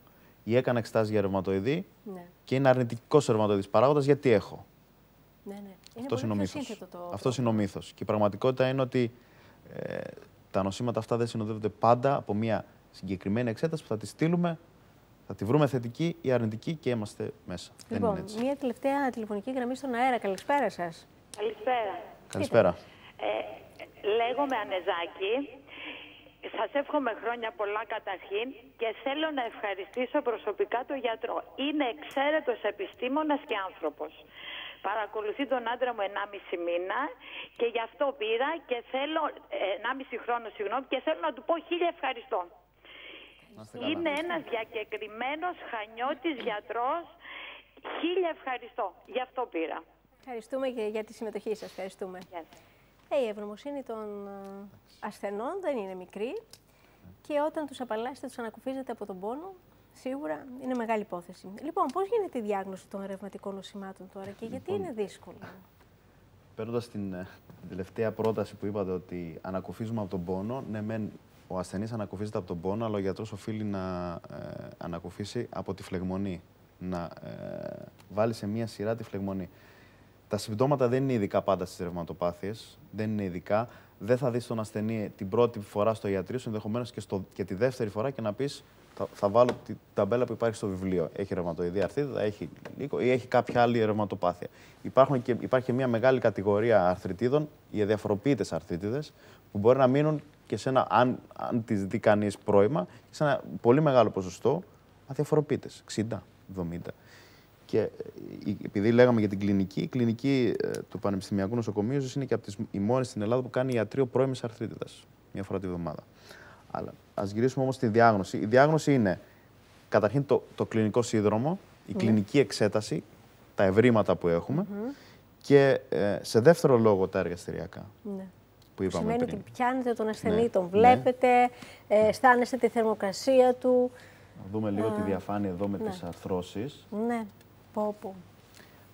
Ή έκανα εξετάσει για ρευματοειδή ναι. και είναι αρνητικός ρευματοειδής παράγοντας γιατί έχω. Ναι, ναι. Αυτός είναι, ο μύθος. Αυτός είναι ο μύθος. Και η πραγματικότητα είναι ότι ε, τα νοσήματα αυτά δεν συνοδεύονται πάντα από μια συγκεκριμένη εξέταση που θα τη στείλουμε, θα τη βρούμε θετική ή αρνητική και είμαστε μέσα. Λοιπόν, μια τελευταία τηλεφωνική γραμμή στον αέρα. Καλησπέρα σας. Καλησπέρα. Καλησπέρα. Ε, λέγομαι Ανεζάκη. Σας εύχομαι χρόνια πολλά καταρχήν και θέλω να ευχαριστήσω προσωπικά τον γιατρό. Είναι εξαίρετος επιστήμονας και άνθρωπος. Παρακολουθεί τον άντρα μου 1,5 μήνα και γι' αυτό πήρα και θέλω, 1,5 χρόνο συγγνώμη, και θέλω να του πω χίλια ευχαριστώ. Είναι ένας διακεκριμένος χανιώτης γιατρός. Χίλια ευχαριστώ. Γι' αυτό πήρα. Ευχαριστούμε και για τη συμμετοχή σας. Ευχαριστούμε. Ε, η ευγνωμοσύνη των ε, ασθενών δεν είναι μικρή και όταν τους απαλλάσσετε, τους ανακουφίζετε από τον πόνο, σίγουρα είναι μεγάλη υπόθεση. Λοιπόν, πώς γίνεται η διάγνωση των ρευματικών νοσημάτων τώρα και γιατί λοιπόν, είναι δύσκολο; Παίρνοντας την ε, τελευταία πρόταση που είπατε ότι ανακουφίζουμε από τον πόνο, ναι, μεν ο ασθενής ανακουφίζεται από τον πόνο, αλλά ο γιατρός οφείλει να ε, ανακουφίσει από τη φλεγμονή. Να ε, βάλει σε μία σειρά τη φλεγμονή. Τα συμπτώματα δεν είναι ειδικά πάντα στις ρευματοπάθειες. Δεν είναι ειδικά. Δεν θα δεις τον ασθενή την πρώτη φορά στο ιατρείο, ενδεχομένω και, και τη δεύτερη φορά και να πεις θα, θα βάλω την ταμπέλα που υπάρχει στο βιβλίο. Έχει ρευματοειδή αρθρίτιδα, έχει λύκο ή έχει κάποια άλλη ρευματοπάθεια. Υπάρχουν και, υπάρχει και μια μεγάλη κατηγορία αρθριτίδων, οι αδιαφοροποιητές αρθρίτιδες, που μπορεί να μείνουν και σε ένα, αν, αν τις δει κανείς πρώιμα, σε ένα πολύ μεγάλο ποσοστό αδιαφοροποιητές. 60, 70. Και ε, επειδή λέγαμε για την κλινική, η κλινική ε, του Πανεπιστημιακού Νοσοκομείου είναι και από τις οι μόνε στην Ελλάδα που κάνει ιατρείο πρώιμης αρθρίτιδα. Μια φορά τη βδομάδα. Αλλά ας γυρίσουμε όμως στη διάγνωση. Η διάγνωση είναι καταρχήν το, το κλινικό σύνδρομο, η ναι. κλινική εξέταση, τα ευρήματα που έχουμε και ε, σε δεύτερο λόγο τα εργαστηριακά. Ναι. Που είπαμε Σημαίνει πριν. ότι πιάνετε τον ασθενή, ναι. τον βλέπετε, ε, αισθάνεστε τη θερμοκρασία του. Να δούμε λίγο τη διαφάνεια εδώ με ναι. τις αρθρώσεις. Ναι. Πω, πω.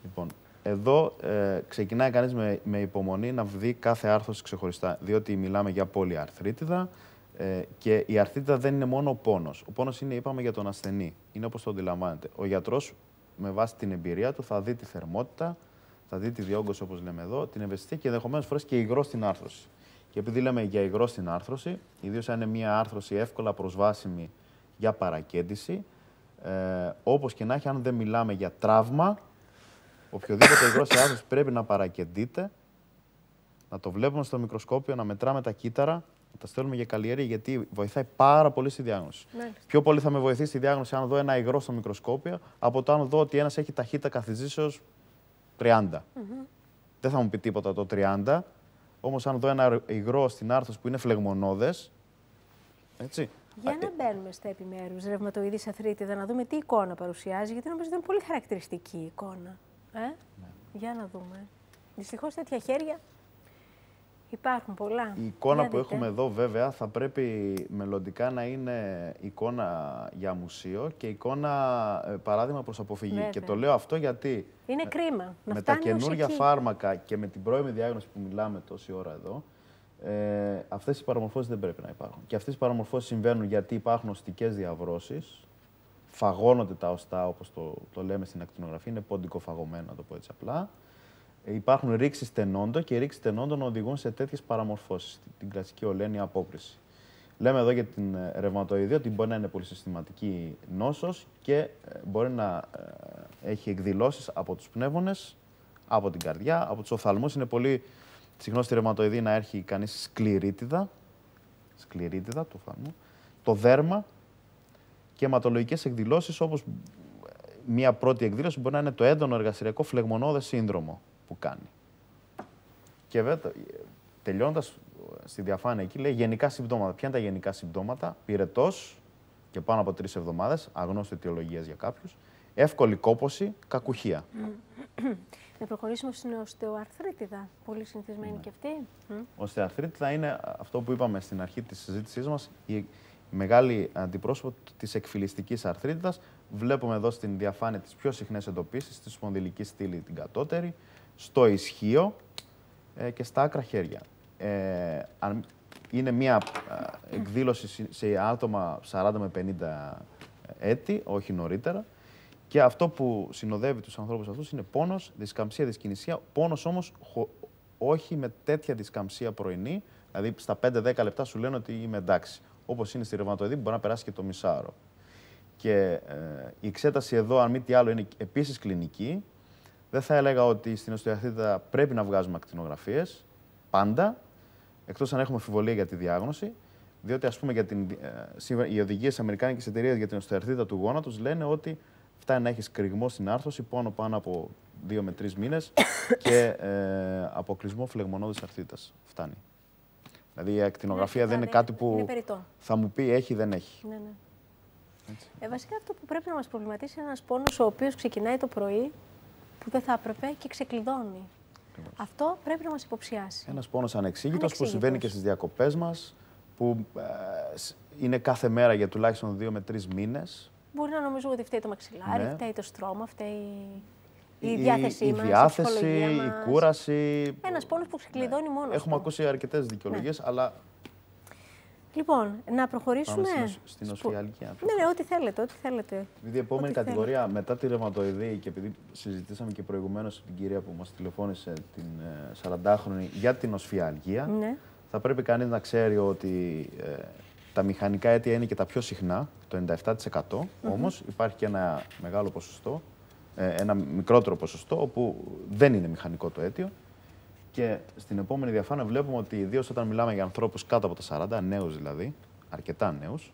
Λοιπόν, εδώ ε, ξεκινάει κανείς με, με υπομονή να δει κάθε άρθρος ξεχωριστά, διότι μιλάμε για πολυαρθρίτιδα ε, και η αρθρίτιδα δεν είναι μόνο ο πόνος. Ο πόνος είναι, είπαμε, για τον ασθενή. Είναι όπως το αντιλαμβάνεται. Ο γιατρός, με βάση την εμπειρία του, θα δει τη θερμότητα, θα δει τη διόγκωση, όπως λέμε εδώ, την ευαισθησία και ενδεχομένως φορές και υγρό στην άρθρωση. Και επειδή λέμε για υγρό στην άρθρωση, ιδίως αν είναι μια άρθρωση εύκολα προσβάσιμη για παρακέντηση, ε, όπως και να έχει, αν δεν μιλάμε για τραύμα, οποιοδήποτε υγρός σε άρθρωση πρέπει να παρακεντείται, να το βλέπουμε στο μικροσκόπιο, να μετράμε τα κύτταρα, να τα στέλνουμε για καλλιέργεια, γιατί βοηθάει πάρα πολύ στη διάγνωση. Ναι. Πιο πολύ θα με βοηθήσει στη διάγνωση αν δω ένα υγρό στο μικροσκόπιο, από το αν δω ότι ένας έχει ταχύτητα καθιζήσεω 30. Δεν θα μου πει τίποτα το 30, όμως αν δω ένα υγρό στην άρθρωση που είναι φλεγμονώδες, έτσι, για να μπαίνουμε στα επιμέρους ρευματοειδής αθρίτιδα, να δούμε τι εικόνα παρουσιάζει, γιατί νομίζω ότι είναι πολύ χαρακτηριστική η εικόνα. Ε; Ναι. Για να δούμε. Δυστυχώς τέτοια χέρια υπάρχουν πολλά. Η εικόνα που έχουμε εδώ, βέβαια, θα πρέπει μελλοντικά να είναι εικόνα για μουσείο και εικόνα ε, παράδειγμα προς αποφυγή. Και το λέω αυτό γιατί. Είναι κρίμα. Με, με τα καινούργια φάρμακα και με την πρώιμη διάγνωση που μιλάμε τόση ώρα εδώ, ε, αυτές οι παραμορφώσεις δεν πρέπει να υπάρχουν. Και αυτές οι παραμορφώσεις συμβαίνουν γιατί υπάρχουν οστικές διαβρώσεις, φαγώνονται τα οστά, όπως το, το λέμε στην ακτινογραφία, είναι ποντικοφαγωμένα, να το πω έτσι απλά. υπάρχουν ρήξεις τενόντων και οι ρήξεις τενόντων οδηγούν σε τέτοιες παραμορφώσεις, την κλασική ολένη απόκριση. Λέμε εδώ για την ε, ρευματοειδή ότι μπορεί να είναι πολυσυστηματική νόσος και ε, μπορεί να ε, έχει εκδηλώσεις από τους πνεύμονες, από την καρδιά, από τους οφθαλμούς. Είναι πολύ συχνό στη ρευματοειδή να έρχει κανείς σκληρίτιδα, σκληρίτιδα του οφθαλμού, το δέρμα και αιματολογικές εκδηλώσεις όπως μία πρώτη εκδήλωση μπορεί να είναι το έντονο εργασιακό φλεγμονώδες σύνδρομο που κάνει. Και βέβαια, τελειώνοντας στη διαφάνεια εκεί λέει γενικά συμπτώματα. Ποια είναι τα γενικά συμπτώματα, πυρετός και πάνω από τρεις εβδομάδες, αγνώστη αιτιολογία για κάποιους, εύκολη κόποση, κακουχία. Να προχωρήσουμε στην οστεοαρθρίτιδα. Πολύ συνηθισμένη ναι. και αυτή. Οστεοαρθρίτιδα είναι αυτό που είπαμε στην αρχή της συζήτησής μας, η μεγάλη αντιπρόσωπο της εκφυλιστικής αρθρίτιδας. Βλέπουμε εδώ στην διαφάνεια τις πιο συχνές εντοπίσεις, στη σπονδυλική στήλη την κατώτερη, στο ισχύο ε, και στα άκρα χέρια ε, είναι μια εκδήλωση σε άτομα 40 με 50 έτη, όχι νωρίτερα. Και αυτό που συνοδεύει τους ανθρώπους αυτούς είναι πόνος, δισκαμψία, δυσκινησία. Πόνος όμως όχι με τέτοια δισκαμψία πρωινή, δηλαδή στα 5-10 λεπτά σου λένε ότι είμαι εντάξει. Όπως είναι στη ρευματοειδή μπορεί να περάσει και το μισάωρο. Και ε, η εξέταση εδώ, αν μη τι άλλο, είναι επίσης κλινική. Δεν θα έλεγα ότι στην οστεοαρθρίτιδα πρέπει να βγάζουμε ακτινογραφίες, πάντα, εκτός αν έχουμε αμφιβολία για τη διάγνωση, διότι ας πούμε για την, ε, οι οδηγίες της Αμερικάνικης Εταιρείας για την οστεαρθρίτιδα του γόνατος λένε ότι φτάνει να έχεις κρυγμό στην άρθρωση πάνω, πάνω από δύο με τρεις μήνες και ε, αποκλεισμό φλεγμονώδης αρθρίτητα. Φτάνει. Δηλαδή η ακτινογραφία ναι, δεν είναι κάτι που θα μου πει έχει δεν έχει. Ναι, ναι. Ε, βασικά αυτό που πρέπει να μας προβληματίσει είναι ένας πόνος ο οποίος ξεκινάει το πρωί που δεν θα έπρεπε και ξεκλειδώνει. Αυτό πρέπει να μας υποψιάσει. Ένας πόνος ανεξήγητος που συμβαίνει και στις διακοπές μας, που ε, είναι κάθε μέρα για τουλάχιστον δύο με τρεις μήνες. Μπορεί να νομίζουμε ότι φταίει το μαξιλάρι, ναι. φταίει το στρώμα, φταίει η διάθεσή μας. Η διάθεση, η, η κούραση. Ένας πόνος που ξεκλειδώνει ναι. μόνος. Έχουμε ακούσει αρκετές δικαιολογίες, ναι. αλλά Λοιπόν, να προχωρήσουμε. Πάμε στην οσφιαλική. Ναι, ναι, ό,τι θέλετε, ό,τι θέλετε. Επειδή η επόμενη κατηγορία μετά τη ρευματοειδή και επειδή συζητήσαμε και προηγουμένως την κυρία που μας τηλεφώνησε την 40χρονη ε, για την οσφιαλγία, ναι. θα πρέπει κανείς να ξέρει ότι ε, τα μηχανικά αίτια είναι και τα πιο συχνά, το 97%. Mm Όμως υπάρχει και ένα μεγάλο ποσοστό, ε, ένα μικρότερο ποσοστό, όπου δεν είναι μηχανικό το αίτιο. Και στην επόμενη διαφάνεια βλέπουμε ότι ιδίως όταν μιλάμε για ανθρώπους κάτω από τα 40, νέους δηλαδή, αρκετά νέους,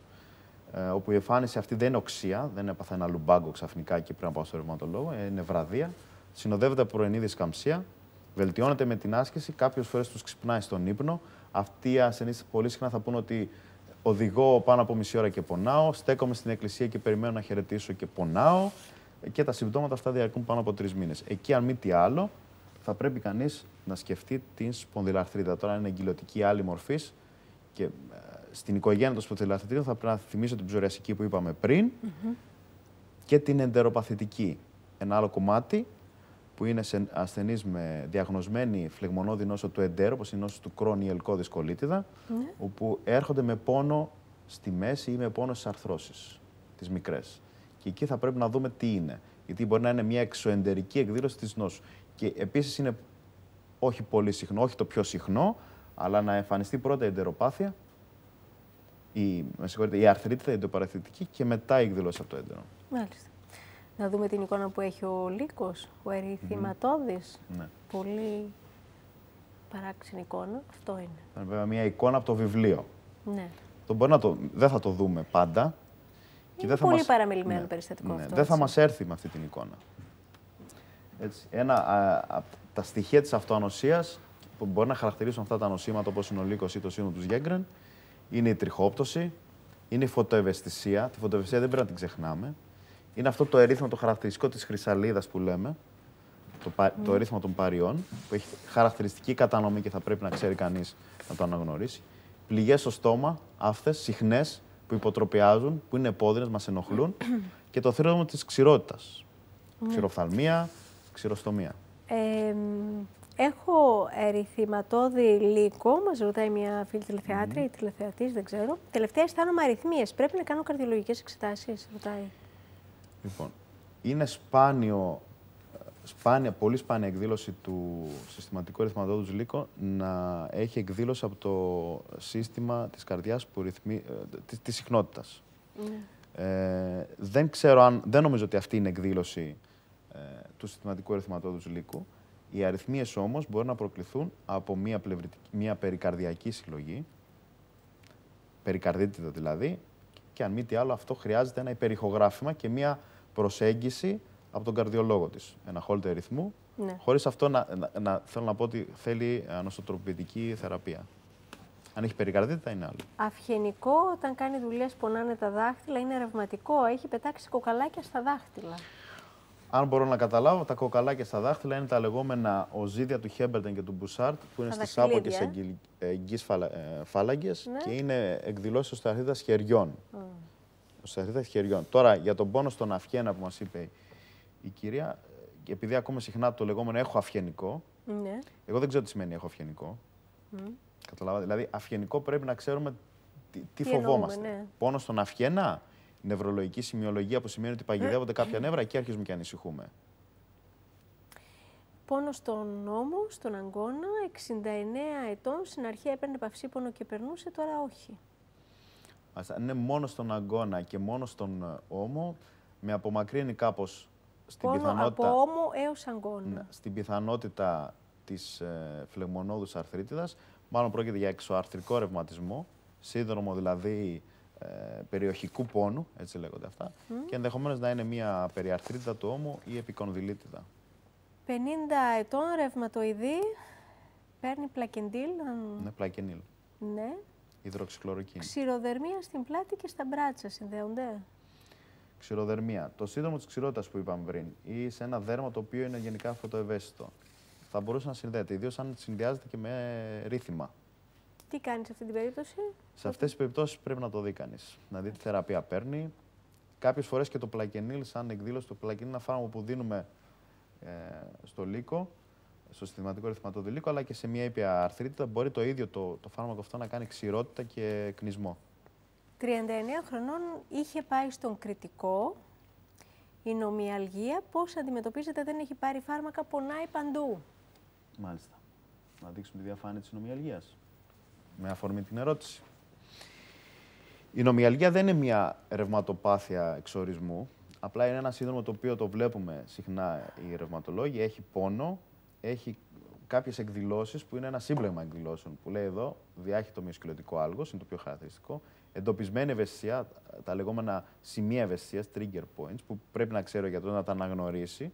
ε, όπου η εμφάνιση αυτή δεν είναι οξία, δεν έπαθα ένα λουμπάγκο ξαφνικά και πρέπει να πάω στο ρευματολόγο, ε, είναι βραδία, συνοδεύεται από πρωινή δισκαμψία, βελτιώνεται με την άσκηση, κάποιες φορές τους ξυπνάει στον ύπνο. Αυτοί οι ασθενείς πολύ συχνά θα πούνε ότι οδηγώ πάνω από μισή ώρα και πονάω, στέκομαι στην εκκλησία και περιμένω να χαιρετήσω και πονάω. Και τα συμπτώματα αυτά διαρκούν πάνω από τρεις μήνες. Εκεί, αν μη τι άλλο, θα πρέπει κανείς να σκεφτεί την σπονδυλαρθρίδα. Τώρα είναι εγκυλωτική άλλη μορφή και ε, στην οικογένεια των σπονδυλαρθρίτων θα πρέπει να θυμίσω την ψωριασική που είπαμε πριν και την εντεροπαθητική. Ένα άλλο κομμάτι που είναι σε ασθενείς με διαγνωσμένη φλεγμονώδη νόσο του εντέρου, όπως η νόσο του κρόνη ή ελκό δυσκολίτιδα, ναι. όπου έρχονται με πόνο στη μέση ή με πόνο στις αρθρώσεις, τις μικρές. Και εκεί θα πρέπει να δούμε τι είναι. Γιατί μπορεί να είναι μια εξωεντερική εκδήλωση της νόσου. Και επίσης είναι όχι πολύ συχνό, όχι το πιο συχνό, αλλά να εμφανιστεί πρώτα η εντεροπάθεια, η, με η αρθρίτιδα, η εντοπαραθητική και μετά η εκδήλωση από το έντερο. Μάλιστα. Να δούμε την εικόνα που έχει ο λύκος, ο ερυθυματώδης. Ναι. Πολύ παράξενη εικόνα. Αυτό είναι. Βέβαια μια εικόνα από το βιβλίο. Ναι. Το μπορεί να το, δεν θα το δούμε πάντα. Είναι και δεν θα πολύ μας... παραμελημένο ναι. περιστατικό ναι. αυτό. Δεν θα μας έρθει με αυτή την εικόνα. Έτσι. Ένα από τα στοιχεία της αυτοανοσίας που μπορεί να χαρακτηρίσουν αυτά τα νοσήματα όπως είναι ο λύκος ή το σύνολο του Γέγκρεν είναι η τριχόπτωση, είναι η φωτοευαισθησία. Τη φωτοευαισθησία δεν πρέπει να την ξεχνάμε. Είναι αυτό το ερύθμα το χαρακτηριστικό της χρυσαλίδας που λέμε, το, το ερύθμα των παριών, που έχει χαρακτηριστική κατανομή και θα πρέπει να ξέρει κανείς να το αναγνωρίσει. Πληγές στο στόμα, άφθες, συχνές, που υποτροπιάζουν, που είναι επώδυνες, μας ενοχλούν και το θρύλωμα της ξηρότητας. Ξηροφθαλμία, ξηροστομία. Ε, έχω ερυθυματώδη λύκο, μας ρωτάει μια φίλη τηλεθεάτρια ή τηλεθεατής, δεν ξέρω. Τελευταία αισθάνομαι αριθμίες. Πρέπει να κάνω καρδιολογικές εξετάσεις, ρωτάει. Λοιπόν, είναι σπάνιο σπάνια, πολύ σπάνια εκδήλωση του συστηματικού ρυθματόδου λύκο να έχει εκδήλωση από το σύστημα της καρδιάς που ρυθμεί, ε, της, της συχνότητας. Ναι. Ε, δεν ξέρω αν, δεν νομίζω ότι αυτή είναι εκδήλωση ε, του συστηματικού ρυθματόδου λύκου. Οι αριθμίες όμως μπορούν να προκληθούν από μια, πλευρητική, μια περικαρδιακή συλλογή, περικαρδίτιδα δηλαδή, και αν μη τι άλλο αυτό χρειάζεται ένα υπερηχογράφημα και μια προσέγγιση από τον καρδιολόγο της. Ένα χόλτε ρυθμού, Ναι. χωρίς αυτό να, να, να- θέλω να πω ότι θέλει ανοσοτροπητική θεραπεία. Αν έχει περικαρδίτητα είναι άλλο. Αυγενικό, όταν κάνει δουλειές πονάνε τα δάχτυλα, είναι ρευματικό. Έχει πετάξει κοκαλάκια στα δάχτυλα. Αν μπορώ να καταλάβω, τα κοκαλάκια στα δάχτυλα είναι τα λεγόμενα οζίδια του Χέμπερτεν και του Μπουσάρτ, που είναι Τα στις άποκες δαχτυλίδια, εγγυ φάλαγγες Ναι. και είναι εκδηλώσεις οστεαρθρίτας χεριών. Mm. Οστεαρθρίτας χεριών. Τώρα, για τον πόνο στον αυχένα που μας είπε η κυρία, και επειδή ακούμε συχνά το λεγόμενο έχω αυγενικό, Ναι. εγώ δεν ξέρω τι σημαίνει έχω αυγενικό. Μμ. Καταλάβατε. Δηλαδή, αυγενικό πρέπει να ξέρουμε τι, τι Τι φοβόμαστε. εννοούμε, ναι. Πόνο στον αυγένα, νευρολογική σημειολογία που σημαίνει ότι παγιδεύονται κάποια νεύρα, εκεί αρχίζουμε και ανησυχούμε. Πόνο στον νόμο, στον αγκώνα, 69 ετών. Στην αρχή έπαιρνε παυσίπονο και περνούσε, τώρα όχι. Μάλιστα. Αν είναι μόνο στον αγκώνα και μόνο στον ε, ώμο, με απομακρύνει κάπως στην Πόνο πιθανότητα, από ώμο έως αγκώνα. ναι, στην πιθανότητα της ε, φλεγμονώδους αρθρίτιδας. Μάλλον πρόκειται για εξωαρθρικό ρευματισμό, σύνδρομο δηλαδή ε, περιοχικού πόνου, έτσι λέγονται αυτά, Μμ. και ενδεχομένως να είναι μια περιαρθρίτιδα του ώμου ή επικονδυλίτιδα. 50 ετών, ρευματοειδή, παίρνει πλακεντήλ. αν- Είναι πλακενίλ, Ναι. Υδροξυκλωροκίνη. Ξηροδερμία στην πλάτη και στα μπράτσα συνδέονται. Ξηροδερμία. Το σύνδρομο της ξηρότητας που είπαμε πριν ή σε ένα δέρμα το οποίο είναι γενικά φωτοευαίσθητο. Θα μπορούσε να συνδέεται, ιδίως αν συνδυάζεται και με ρήθημα. Τι κάνεις σε αυτή την περίπτωση; Σε αυτές τις περιπτώσεις πρέπει να το δει κανείς. Να δει τι θεραπεία παίρνει. Κάποιες φορές και το πλακενίλ, σαν εκδήλωση, το πλακενίλ είναι ένα φάρμακο που δίνουμε ε, στο λύκο, στο συστηματικό ρυθματόδη λύκο, αλλά και σε μια ήπια αρθρίτιδα μπορεί το ίδιο το, το φάρμακο αυτό να κάνει ξηρότητα και κνισμό. 39 χρονών είχε πάει στον κριτικό. Η νομιαλγία πώς αντιμετωπίζεται, δεν έχει πάρει φάρμακα, πονάει παντού. Μάλιστα. Να δείξουμε τη διαφάνεια της νομιαλγίας. Με αφορμή την ερώτηση. Η νομιαλγία δεν είναι μια ρευματοπάθεια εξορισμού. Απλά είναι ένα σύνδρομο το οποίο το βλέπουμε συχνά οι ρευματολόγοι. Έχει πόνο, έχει κάποιες εκδηλώσεις που είναι ένα σύμπλεγμα εκδηλώσεων. Που λέει εδώ διάχυτο μυοσκελετικό άλγος, είναι το πιο χαρακτηριστικό. Εντοπισμένη ευαισθησία, τα λεγόμενα σημεία ευαισθησίας, trigger points, που πρέπει να ξέρει ο γιατρός να τα αναγνωρίσει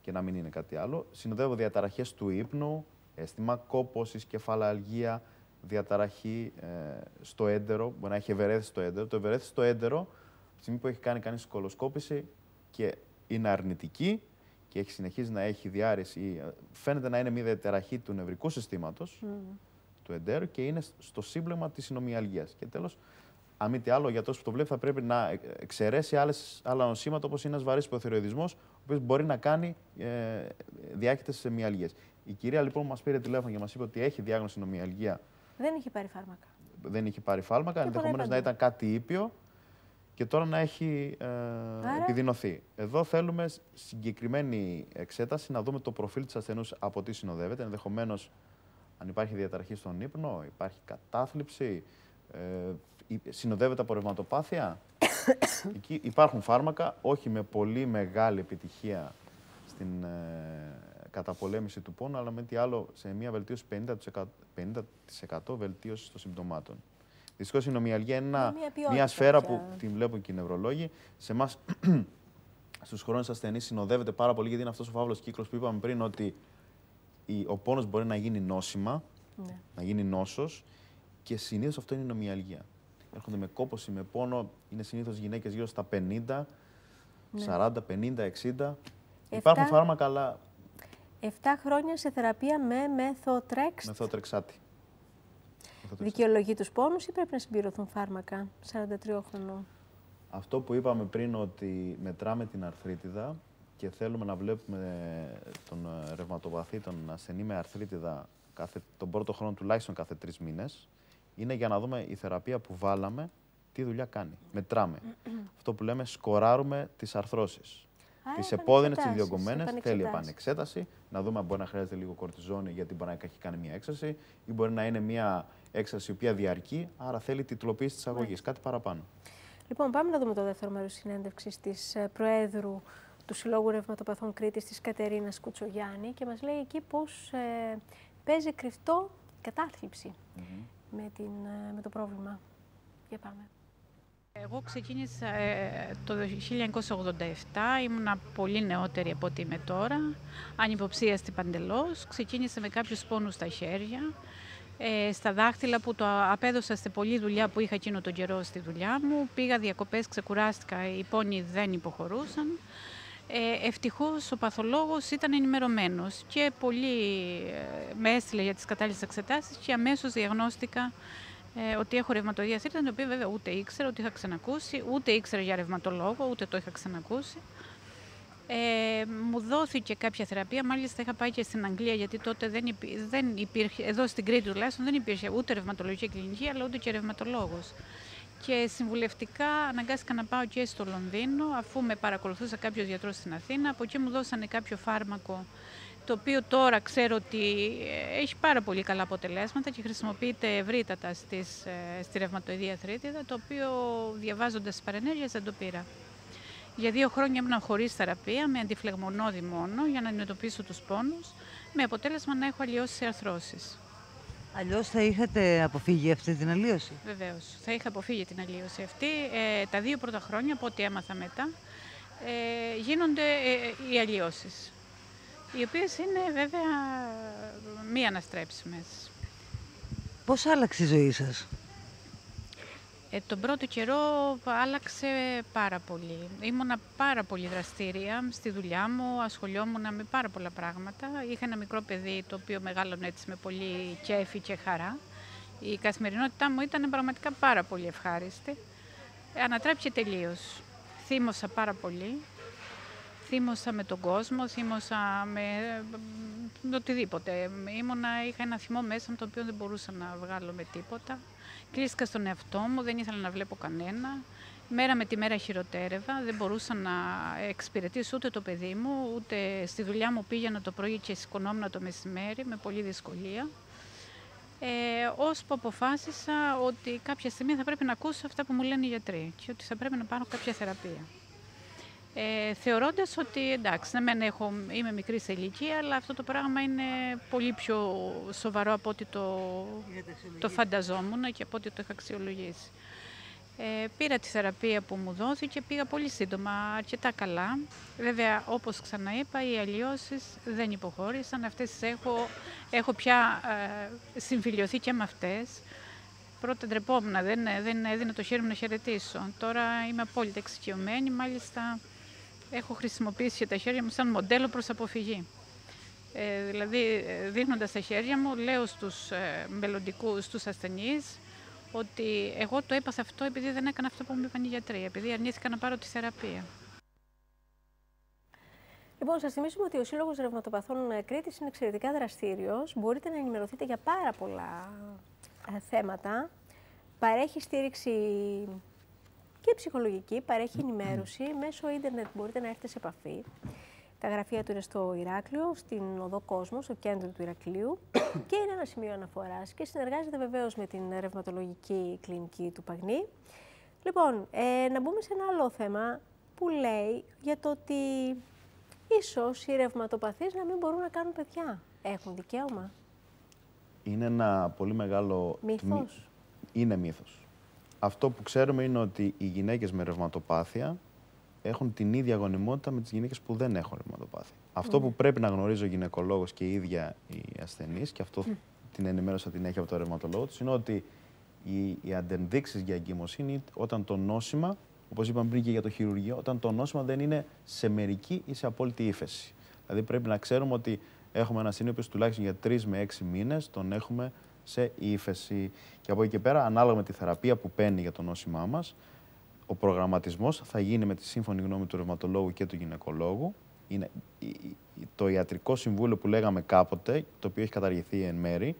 και να μην είναι κάτι άλλο. Συνοδεύω διαταραχές του ύπνου, αίσθημα κόπωσης, κεφαλαλγία, διαταραχή ε, στο έντερο, μπορεί να έχει ευερέθηση στο έντερο. Το ευερέθηση στο έντερο, τη στιγμή που έχει κάνει κανείς σκολοσκόπηση και είναι αρνητική και έχει συνεχίζει να έχει διάρρηση, ή, ε, φαίνεται να είναι μια διαταραχή του νευρικού συστήματος, του εντέρου και είναι στο σύμπλεγμα της συνομιαλγίας. Και τέλος, αν μη τι άλλο, ο γιατρός που το βλέπει θα πρέπει να ε, εξαιρέσει άλλες, άλλα νοσήματα όπως είναι ένας βαρύς υποθυροειδισμός, ο οποίος μπορεί να κάνει ε, διάχυτες σε μυαλγίες. Η κυρία λοιπόν μας πήρε τηλέφωνο και μας είπε ότι έχει διάγνωση νομιαλγία, Δεν έχει πάρει φάρμακα. δεν είχε πάρει φάρμακα, Και ενδεχομένως πονάει να παντού. ήταν κάτι ήπιο και τώρα να έχει ε, επιδεινωθεί. Εδώ θέλουμε συγκεκριμένη εξέταση να δούμε το προφίλ της ασθενούς από τι συνοδεύεται. Ενδεχομένως αν υπάρχει διαταραχή στον ύπνο, υπάρχει κατάθλιψη, ε, υ- συνοδεύεται από ρευματοπάθεια. Εκεί υπάρχουν φάρμακα, όχι με πολύ μεγάλη επιτυχία στην ε, καταπολέμηση του πόνου, αλλά με τι άλλο σε μια βελτίωση 50%, 50% βελτίωση των συμπτωμάτων. Δυστυχώς η νομιαλγία είναι ένα- μια ποιότητα μια σφαίρα πια. που την βλέπουν και οι νευρολόγοι. Σε εμάς, στους χρόνους ασθενεί, συνοδεύεται πάρα πολύ γιατί είναι αυτός ο φαύλος κύκλος που είπαμε πριν ότι η- ο πόνος μπορεί να γίνει νόσημα, Ναι. να γίνει νόσος και συνήθως αυτό είναι η νομιαλγία. Έρχονται με κόπωση, με πόνο, είναι συνήθως γυναίκες γύρω στα 50, Ναι. 40, 50, 60. Εφτά- Υπάρχουν φάρμακα, αλλά 7 χρόνια σε θεραπεία με μεθοτρέξ. Μεθότρεξάτη. Δικαιολογεί τους πόνους ή πρέπει να συμπληρωθούν φάρμακα 43 χρονών; Αυτό που είπαμε πριν ότι μετράμε την αρθρίτιδα και θέλουμε να βλέπουμε τον ε, ρευματοπαθή, τον ασθενή με αρθρίτιδα κάθε, τον πρώτο χρόνο τουλάχιστον κάθε τρεις μήνες, είναι για να δούμε η θεραπεία που βάλαμε τι δουλειά κάνει. Μετράμε. Αυτό που λέμε σκοράρουμε τις αρθρώσεις. Τις επώδυνες, τις επανεξετάσεις, διωγγωμένε, θέλει επανεξετάσεις. επανεξέταση. Να δούμε αν μπορεί να χρειάζεται λίγο κορτιζόνη, γιατί μπορεί να έχει κάνει μια έξαρση, ή μπορεί να είναι μια έξαρση η οποία διαρκεί, άρα θέλει τιτλοποίηση της αγωγής, κάτι παραπάνω. Λοιπόν, πάμε να δούμε το δεύτερο μέρος συνέντευξης της Προέδρου του Συλλόγου Ρευματοπαθών Κρήτης, της Κατερίνας Κουτσογιάννη, και μας λέει εκεί πώς ε, παίζει κρυφτό κατάθλιψη με, την, ε, με το πρόβλημα. Για πάμε. Εγώ ξεκίνησα ε, το 1987, ήμουνα πολύ νεότερη από ό,τι είμαι τώρα, ανυποψίαστη παντελώς. Ξεκίνησα με κάποιους πόνους στα χέρια, ε, στα δάχτυλα που το απέδωσα σε πολλή δουλειά που είχα εκείνο τον καιρό στη δουλειά μου. Πήγα διακοπές, ξεκουράστηκα, οι πόνοι δεν υποχωρούσαν. Ε, ευτυχώς ο παθολόγος ήταν ενημερωμένος και πολύ ε, με έστειλε για τις κατάλληλες εξετάσεις και αμέσως διαγνώστηκα ε, ότι έχω ρευματοειδή αρθρίτιδα, την οποία βέβαια ούτε ήξερα ότι είχα ξανακούσει, ούτε ήξερα για ρευματολόγο, ούτε το είχα ξανακούσει. Ε, μου δόθηκε κάποια θεραπεία, μάλιστα είχα πάει και στην Αγγλία γιατί τότε δεν, υπή, δεν υπήρχε, εδώ στην Κρήτη τουλάχιστον δεν υπήρχε ούτε ρευματολογική κλινική αλλά ούτε και ρευματολόγος. Και συμβουλευτικά αναγκάστηκα να πάω και στο Λονδίνο αφού με παρακολουθούσα κάποιος γιατρός στην Αθήνα. Από εκεί μου δώσανε κάποιο φάρμακο το οποίο τώρα ξέρω ότι έχει πάρα πολύ καλά αποτελέσματα και χρησιμοποιείται ευρύτατα στις, ε, στη ρευματοειδή αθρίτιδα, το οποίο διαβάζοντας τις παρενέργειες δεν το πήρα. Για δύο χρόνια ήμουν χωρίς θεραπεία, με αντιφλεγμονώδη μόνο, για να αντιμετωπίσω τους πόνους, με αποτέλεσμα να έχω αλλοιώσει αρθρώσεις. Αλλιώς θα είχατε αποφύγει αυτή την αλλίωση; Βεβαίως, θα είχα αποφύγει την αλλίωση αυτή. Ε, τα δύο πρώτα χρόνια, από ό,τι έμαθα μετά, ε, γίνονται ε, οι αλλοιώσεις οι οποίες είναι βέβαια μη αναστρέψιμες. Πώς άλλαξε η ζωή σας; Ε, τον πρώτο καιρό άλλαξε πάρα πολύ. Ήμουνα πάρα πολύ δραστήρια στη δουλειά μου, ασχολιόμουν με πάρα πολλά πράγματα. Είχα ένα μικρό παιδί το οποίο μεγάλωνε έτσι με πολύ κέφι και χαρά. Η καθημερινότητά μου ήταν πραγματικά πάρα πολύ ευχάριστη. Ε, ανατράπηκε τελείως. Θύμωσα πάρα πολύ θύμωσα με τον κόσμο, θύμωσα με, με οτιδήποτε. Ήμουνα, είχα ένα θυμό μέσα μου το οποίο δεν μπορούσα να βγάλω με τίποτα. Κλείστηκα στον εαυτό μου, δεν ήθελα να βλέπω κανένα. Μέρα με τη μέρα χειροτέρευα, δεν μπορούσα να εξυπηρετήσω ούτε το παιδί μου, ούτε στη δουλειά μου πήγαινα το πρωί και σηκωνόμουν το μεσημέρι με πολύ δυσκολία. Ε, ώσπου αποφάσισα ότι κάποια στιγμή θα πρέπει να ακούσω αυτά που μου λένε οι γιατροί και ότι θα πρέπει να πάρω κάποια θεραπεία ε, θεωρώντας ότι εντάξει, ναι, μεν έχω, είμαι μικρή σε ηλικία, αλλά αυτό το πράγμα είναι πολύ πιο σοβαρό από ό,τι το, το φανταζόμουν και από ό,τι το είχα αξιολογήσει. Ε, πήρα τη θεραπεία που μου δόθηκε, πήγα πολύ σύντομα, αρκετά καλά. Βέβαια, όπως ξαναείπα, οι αλλοιώσεις δεν υποχώρησαν. Αυτές τις έχω, έχω πια ε, συμφιλειωθεί και με αυτές. Πρώτα ντρεπόμουν, δεν, δεν έδινα το χέρι μου να χαιρετήσω. Τώρα είμαι απόλυτα εξοικειωμένη, μάλιστα έχω χρησιμοποιήσει και τα χέρια μου σαν μοντέλο προς αποφυγή. Ε, δηλαδή, ε, δείχνοντας τα χέρια μου, λέω στους ε, μελλοντικούς, στους ασθενείς, ότι εγώ το έπαθα αυτό επειδή δεν έκανα αυτό που μου είπαν οι γιατροί, επειδή αρνήθηκα να πάρω τη θεραπεία. Λοιπόν, σας θυμίσουμε ότι ο Σύλλογος Ρευματοπαθών Κρήτης είναι εξαιρετικά δραστήριος. Μπορείτε να ενημερωθείτε για πάρα πολλά ε, θέματα. Παρέχει στήριξη και ψυχολογική, παρέχει ενημέρωση. Μέσω ίντερνετ μπορείτε να έρθετε σε επαφή. Τα γραφεία του είναι στο Ηράκλειο, στην Οδό Κόσμος, στο κέντρο του Ηρακλείου και είναι ένα σημείο αναφοράς και συνεργάζεται βεβαίως με την ρευματολογική κλινική του Παγνή. Λοιπόν, ε, να μπούμε σε ένα άλλο θέμα που λέει για το ότι ίσως οι ρευματοπαθείς να μην μπορούν να κάνουν παιδιά. Έχουν δικαίωμα. Είναι ένα πολύ μεγάλο... Μύθος. Είναι μύθος. Αυτό που ξέρουμε είναι ότι οι γυναίκες με ρευματοπάθεια έχουν την ίδια γονιμότητα με τις γυναίκες που δεν έχουν ρευματοπάθεια. Αυτό που πρέπει να γνωρίζει ο γυναικολόγος και η ίδια η ασθενής, και αυτό την ενημέρωση την έχει από το ρευματολόγο του, είναι ότι οι, οι αντενδείξεις για εγκυμοσύνη όταν το νόσημα, όπως είπαμε πριν και για το χειρουργείο, όταν το νόσημα δεν είναι σε μερική ή σε απόλυτη ύφεση. Δηλαδή πρέπει να ξέρουμε ότι έχουμε ένα σύνολο τουλάχιστον για τρεις με έξι μήνες τον έχουμε σε ύφεση. Και από εκεί και πέρα, ανάλογα με τη θεραπεία που παίρνει για το νόσημά μας, ο προγραμματισμός θα γίνει με τη σύμφωνη γνώμη του ρευματολόγου και του γυναικολόγου. Είναι το ιατρικό συμβούλιο που λέγαμε κάποτε, το οποίο έχει καταργηθεί εν μέρη,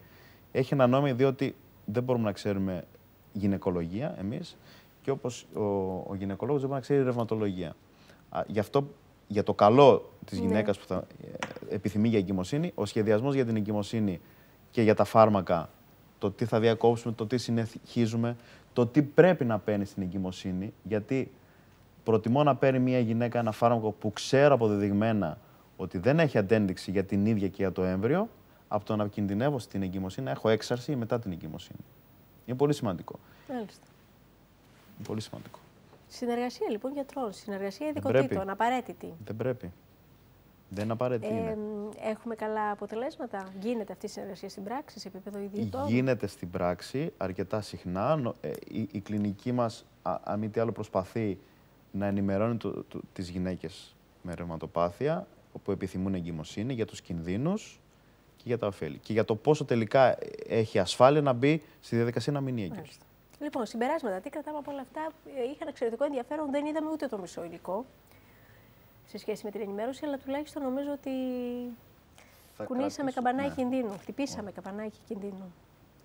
έχει ένα νόημα διότι δεν μπορούμε να ξέρουμε γυναικολογία εμείς και όπως ο, ο γυναικολόγος δεν μπορεί να ξέρει ρευματολογία. γι' αυτό για το καλό της Ναι. γυναίκας που θα ε, επιθυμεί για εγκυμοσύνη, ο σχεδιασμός για την εγκυμοσύνη και για τα φάρμακα, το τι θα διακόψουμε, το τι συνεχίζουμε, το τι πρέπει να παίρνει στην εγκυμοσύνη. Γιατί προτιμώ να παίρνει μια γυναίκα ένα φάρμακο που ξέρω αποδεδειγμένα ότι δεν έχει αντένδειξη για την ίδια και για το έμβριο, από το να κινδυνεύω στην εγκυμοσύνη να έχω έξαρση μετά την εγκυμοσύνη. Είναι πολύ σημαντικό. Μάλιστα. Είναι πολύ σημαντικό. Συνεργασία λοιπόν γιατρών, συνεργασία πρέπει. ειδικοτήτων, απαραίτητη. Δεν πρέπει. Δεν είναι απαραίτητη. Ε, είναι. έχουμε καλά αποτελέσματα. Γίνεται αυτή η συνεργασία στην πράξη σε επίπεδο ιδιωτών. Γίνεται στην πράξη αρκετά συχνά. Νο- ε, Η, η κλινική μας, α- αν μη τι άλλο, προσπαθεί να ενημερώνει το, το, τις γυναίκες με ρευματοπάθεια που επιθυμούν εγκυμοσύνη για τους κινδύνους και για τα ωφέλη. Και για το πόσο τελικά έχει ασφάλεια να μπει στη διαδικασία να μείνει έγκυος. Μάλιστα. Λοιπόν, συμπεράσματα. Τι κρατάμε από όλα αυτά. Ε, Είχαν εξαιρετικό ενδιαφέρον. Δεν είδαμε ούτε το μισό υλικό σε σχέση με την ενημέρωση, αλλά τουλάχιστον νομίζω ότι Θα κουνήσαμε κρατήσω- καμπανάκι ναι. κινδύνου. Χτυπήσαμε καμπανάκι κινδύνου.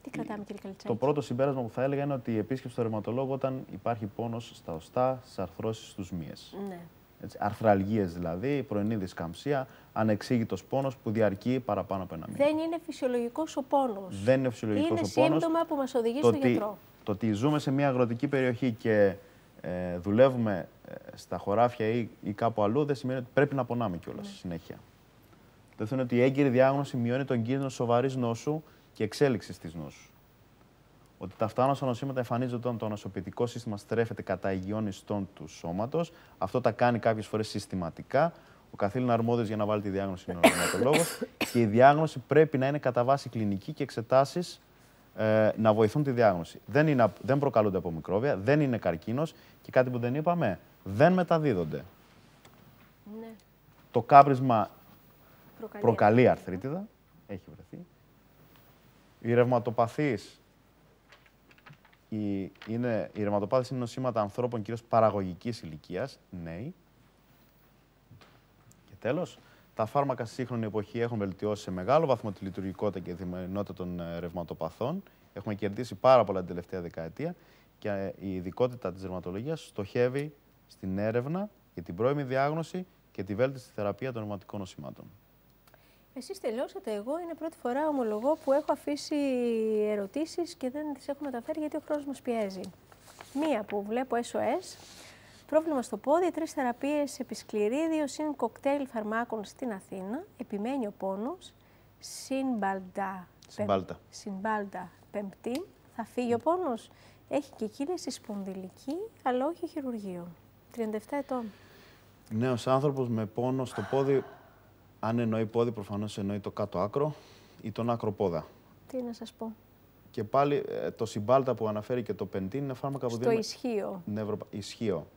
Τι κρατάμε, κύριε Καλιτσάκη; Το πρώτο συμπέρασμα που θα έλεγα είναι ότι η επίσκεψη στο ρευματολόγο όταν υπάρχει πόνος στα οστά, στις αρθρώσεις, στους μύες. Ναι. Έτσι, αρθραλγίες δηλαδή, πρωινή δισκαμψία, ανεξήγητος πόνος που διαρκεί παραπάνω από ένα μήνα. Δεν είναι φυσιολογικός ο πόνος. Δεν είναι φυσιολογικός Είναι ο πόνος. σύμπτωμα που μας οδηγεί το στο ότι, γιατρό. το ότι ζούμε σε μια αγροτική περιοχή και ε, δουλεύουμε ε, στα χωράφια ή, ή κάπου αλλού δεν σημαίνει ότι πρέπει να πονάμε κιόλας Ναι. συνέχεια. Το είναι ότι η έγκυρη διάγνωση μειώνει τον κίνδυνο σοβαρής νόσου και εξέλιξης της νόσου. Ότι τα αυτάνοσα νοσήματα εμφανίζονται όταν το νοσοποιητικό σύστημα στρέφεται κατά υγιών ιστών του σώματος. Αυτό τα κάνει κάποιες φορές συστηματικά. Ο καθήλυνα αρμόδιος για να βάλει τη διάγνωση είναι ο ρευματολόγος. και η διάγνωση πρέπει να είναι κατά βάση κλινική και εξετάσεις ε, να βοηθούν τη διάγνωση. Δεν, είναι, απ- δεν προκαλούνται από μικρόβια, δεν είναι καρκίνος και κάτι που δεν είπαμε, δεν μεταδίδονται. Ναι. Το κάπρισμα Προκαλεί. προκαλεί αρθρίτιδα, έχει βρεθεί. Οι ρευματοπαθείς, οι, είναι, οι ρευματοπάθεις είναι νοσήματα ανθρώπων κυρίως παραγωγικής ηλικίας, νέοι. Και τέλος, τα φάρμακα στη σύγχρονη εποχή έχουν βελτιώσει σε μεγάλο βαθμό τη λειτουργικότητα και τη δημιουργικότητα των ε, ρευματοπαθών. Έχουμε κερδίσει πάρα πολλά την τελευταία δεκαετία και ε, η ειδικότητα της ρευματολογίας στοχεύει στην έρευνα για την πρώιμη διάγνωση και τη βέλτιστη θεραπεία των ρευματικών νοσημάτων. Εσείς τελειώσατε. Εγώ είναι πρώτη φορά, ομολογώ, που έχω αφήσει ερωτήσεις και δεν τις έχω μεταφέρει γιατί ο χρόνος μας πιέζει. Μία που βλέπω SOS, πρόβλημα στο πόδι, τρεις θεραπείες επισκληρίδιο, συν κοκτέιλ φαρμάκων στην Αθήνα, επιμένει ο πόνος, συμπαλτά. Συμπάλτα. Συμπάλτα πεμπτή, θα φύγει ο πόνος. Έχει και κίνηση σπονδυλική, αλλά όχι χειρουργείο. 37 ετών. Νέος άνθρωπος με πόνο στο πόδι, αν εννοεί πόδι, προφανώς εννοεί το κάτω άκρο ή τον άκρο πόδα. Τι να σας πω. Και πάλι ε, το συμπάλτα που αναφέρει και το πεντίν είναι φάρμακα που Στο δίνουμε... ισχύο, Νευρο... Ισχύο.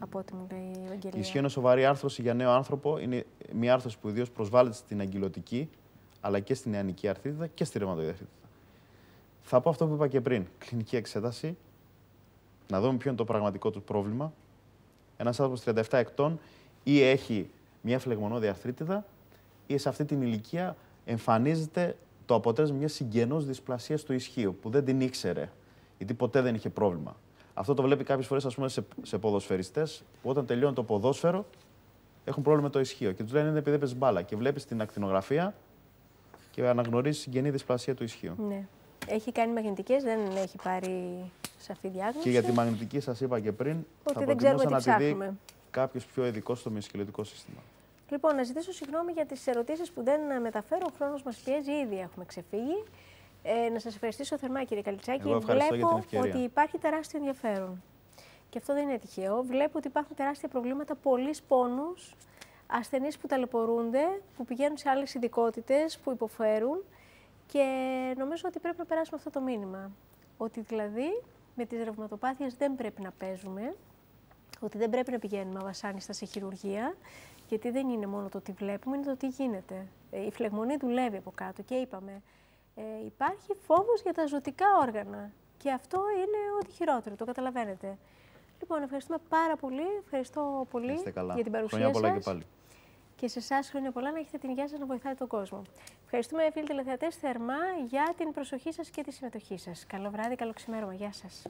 από ό,τι μου λέει η Ευαγγελία. Ισχύο είναι σοβαρή άρθρωση για νέο άνθρωπο. Είναι μια άρθρωση που ιδίως προσβάλλεται στην αγκυλωτική, αλλά και στην νεανική αρθρίτιδα και στη ρευματοειδή αρθρίτιδα. Θα πω αυτό που είπα και πριν. Κλινική εξέταση, να δούμε ποιο είναι το πραγματικό του πρόβλημα. Ένας άνθρωπος 37 εκτών ή έχει μια φλεγμονώδη αρθρίτιδα ή σε αυτή την ηλικία εμφανίζεται το αποτέλεσμα μιας συγγενούς δυσπλασίας του ισχύου που δεν την ήξερε, γιατί ποτέ δεν είχε πρόβλημα. Αυτό το βλέπει κάποιες φορές σε, σε ποδοσφαιριστές που όταν τελειώνει το ποδόσφαιρο έχουν πρόβλημα με το ισχύο και τους λένε είναι επειδή έπαιζες μπάλα. Και βλέπεις την ακτινογραφία και αναγνωρίζεις συγγενή δυσπλασία του ισχύου. Ναι. Έχει κάνει μαγνητικές, δεν έχει πάρει σαφή διάγνωση. Και για τη μαγνητική σας είπα και πριν, Ότι θα δεν ξέρουμε προτιμούσα να τι τη δει ψάχνουμε. κάποιος πιο ειδικός στο μυοσκελετικό σύστημα. Λοιπόν, να ζητήσω συγγνώμη για τις ερωτήσεις που δεν μεταφέρω. Ο χρόνος μας πιέζει, ήδη έχουμε ξεφύγει. Ε, να σας ευχαριστήσω θερμά κύριε Καλιτσάκη. Εγώ ευχαριστώ για Βλέπω την ευκαιρία. ότι υπάρχει τεράστιο ενδιαφέρον. Και αυτό δεν είναι τυχαίο. Βλέπω ότι υπάρχουν τεράστια προβλήματα, πολλοί πόνους, ασθενείς που ταλαιπωρούνται, που πηγαίνουν σε άλλες ειδικότητες, που υποφέρουν. Και νομίζω ότι πρέπει να περάσουμε αυτό το μήνυμα. Ότι δηλαδή με τις ρευματοπάθειες δεν πρέπει να παίζουμε, ότι δεν πρέπει να πηγαίνουμε αβασάνιστα σε χειρουργία, γιατί δεν είναι μόνο το τι βλέπουμε, είναι το τι γίνεται. Ε, Η φλεγμονή δουλεύει από κάτω και είπαμε, ε, υπάρχει φόβος για τα ζωτικά όργανα και αυτό είναι ό,τι χειρότερο, το καταλαβαίνετε. Λοιπόν, ευχαριστούμε πάρα πολύ, ευχαριστώ πολύ Είστε καλά. για την παρουσία Χρόνια πολλά σας. και πάλι. Και σε εσάς χρόνια πολλά να έχετε την υγεία σας να βοηθάτε τον κόσμο. Ευχαριστούμε, φίλοι τηλεθεατές, θερμά για την προσοχή σας και τη συμμετοχή σας. Καλό βράδυ, καλό ξημέρωμα. Γεια σας.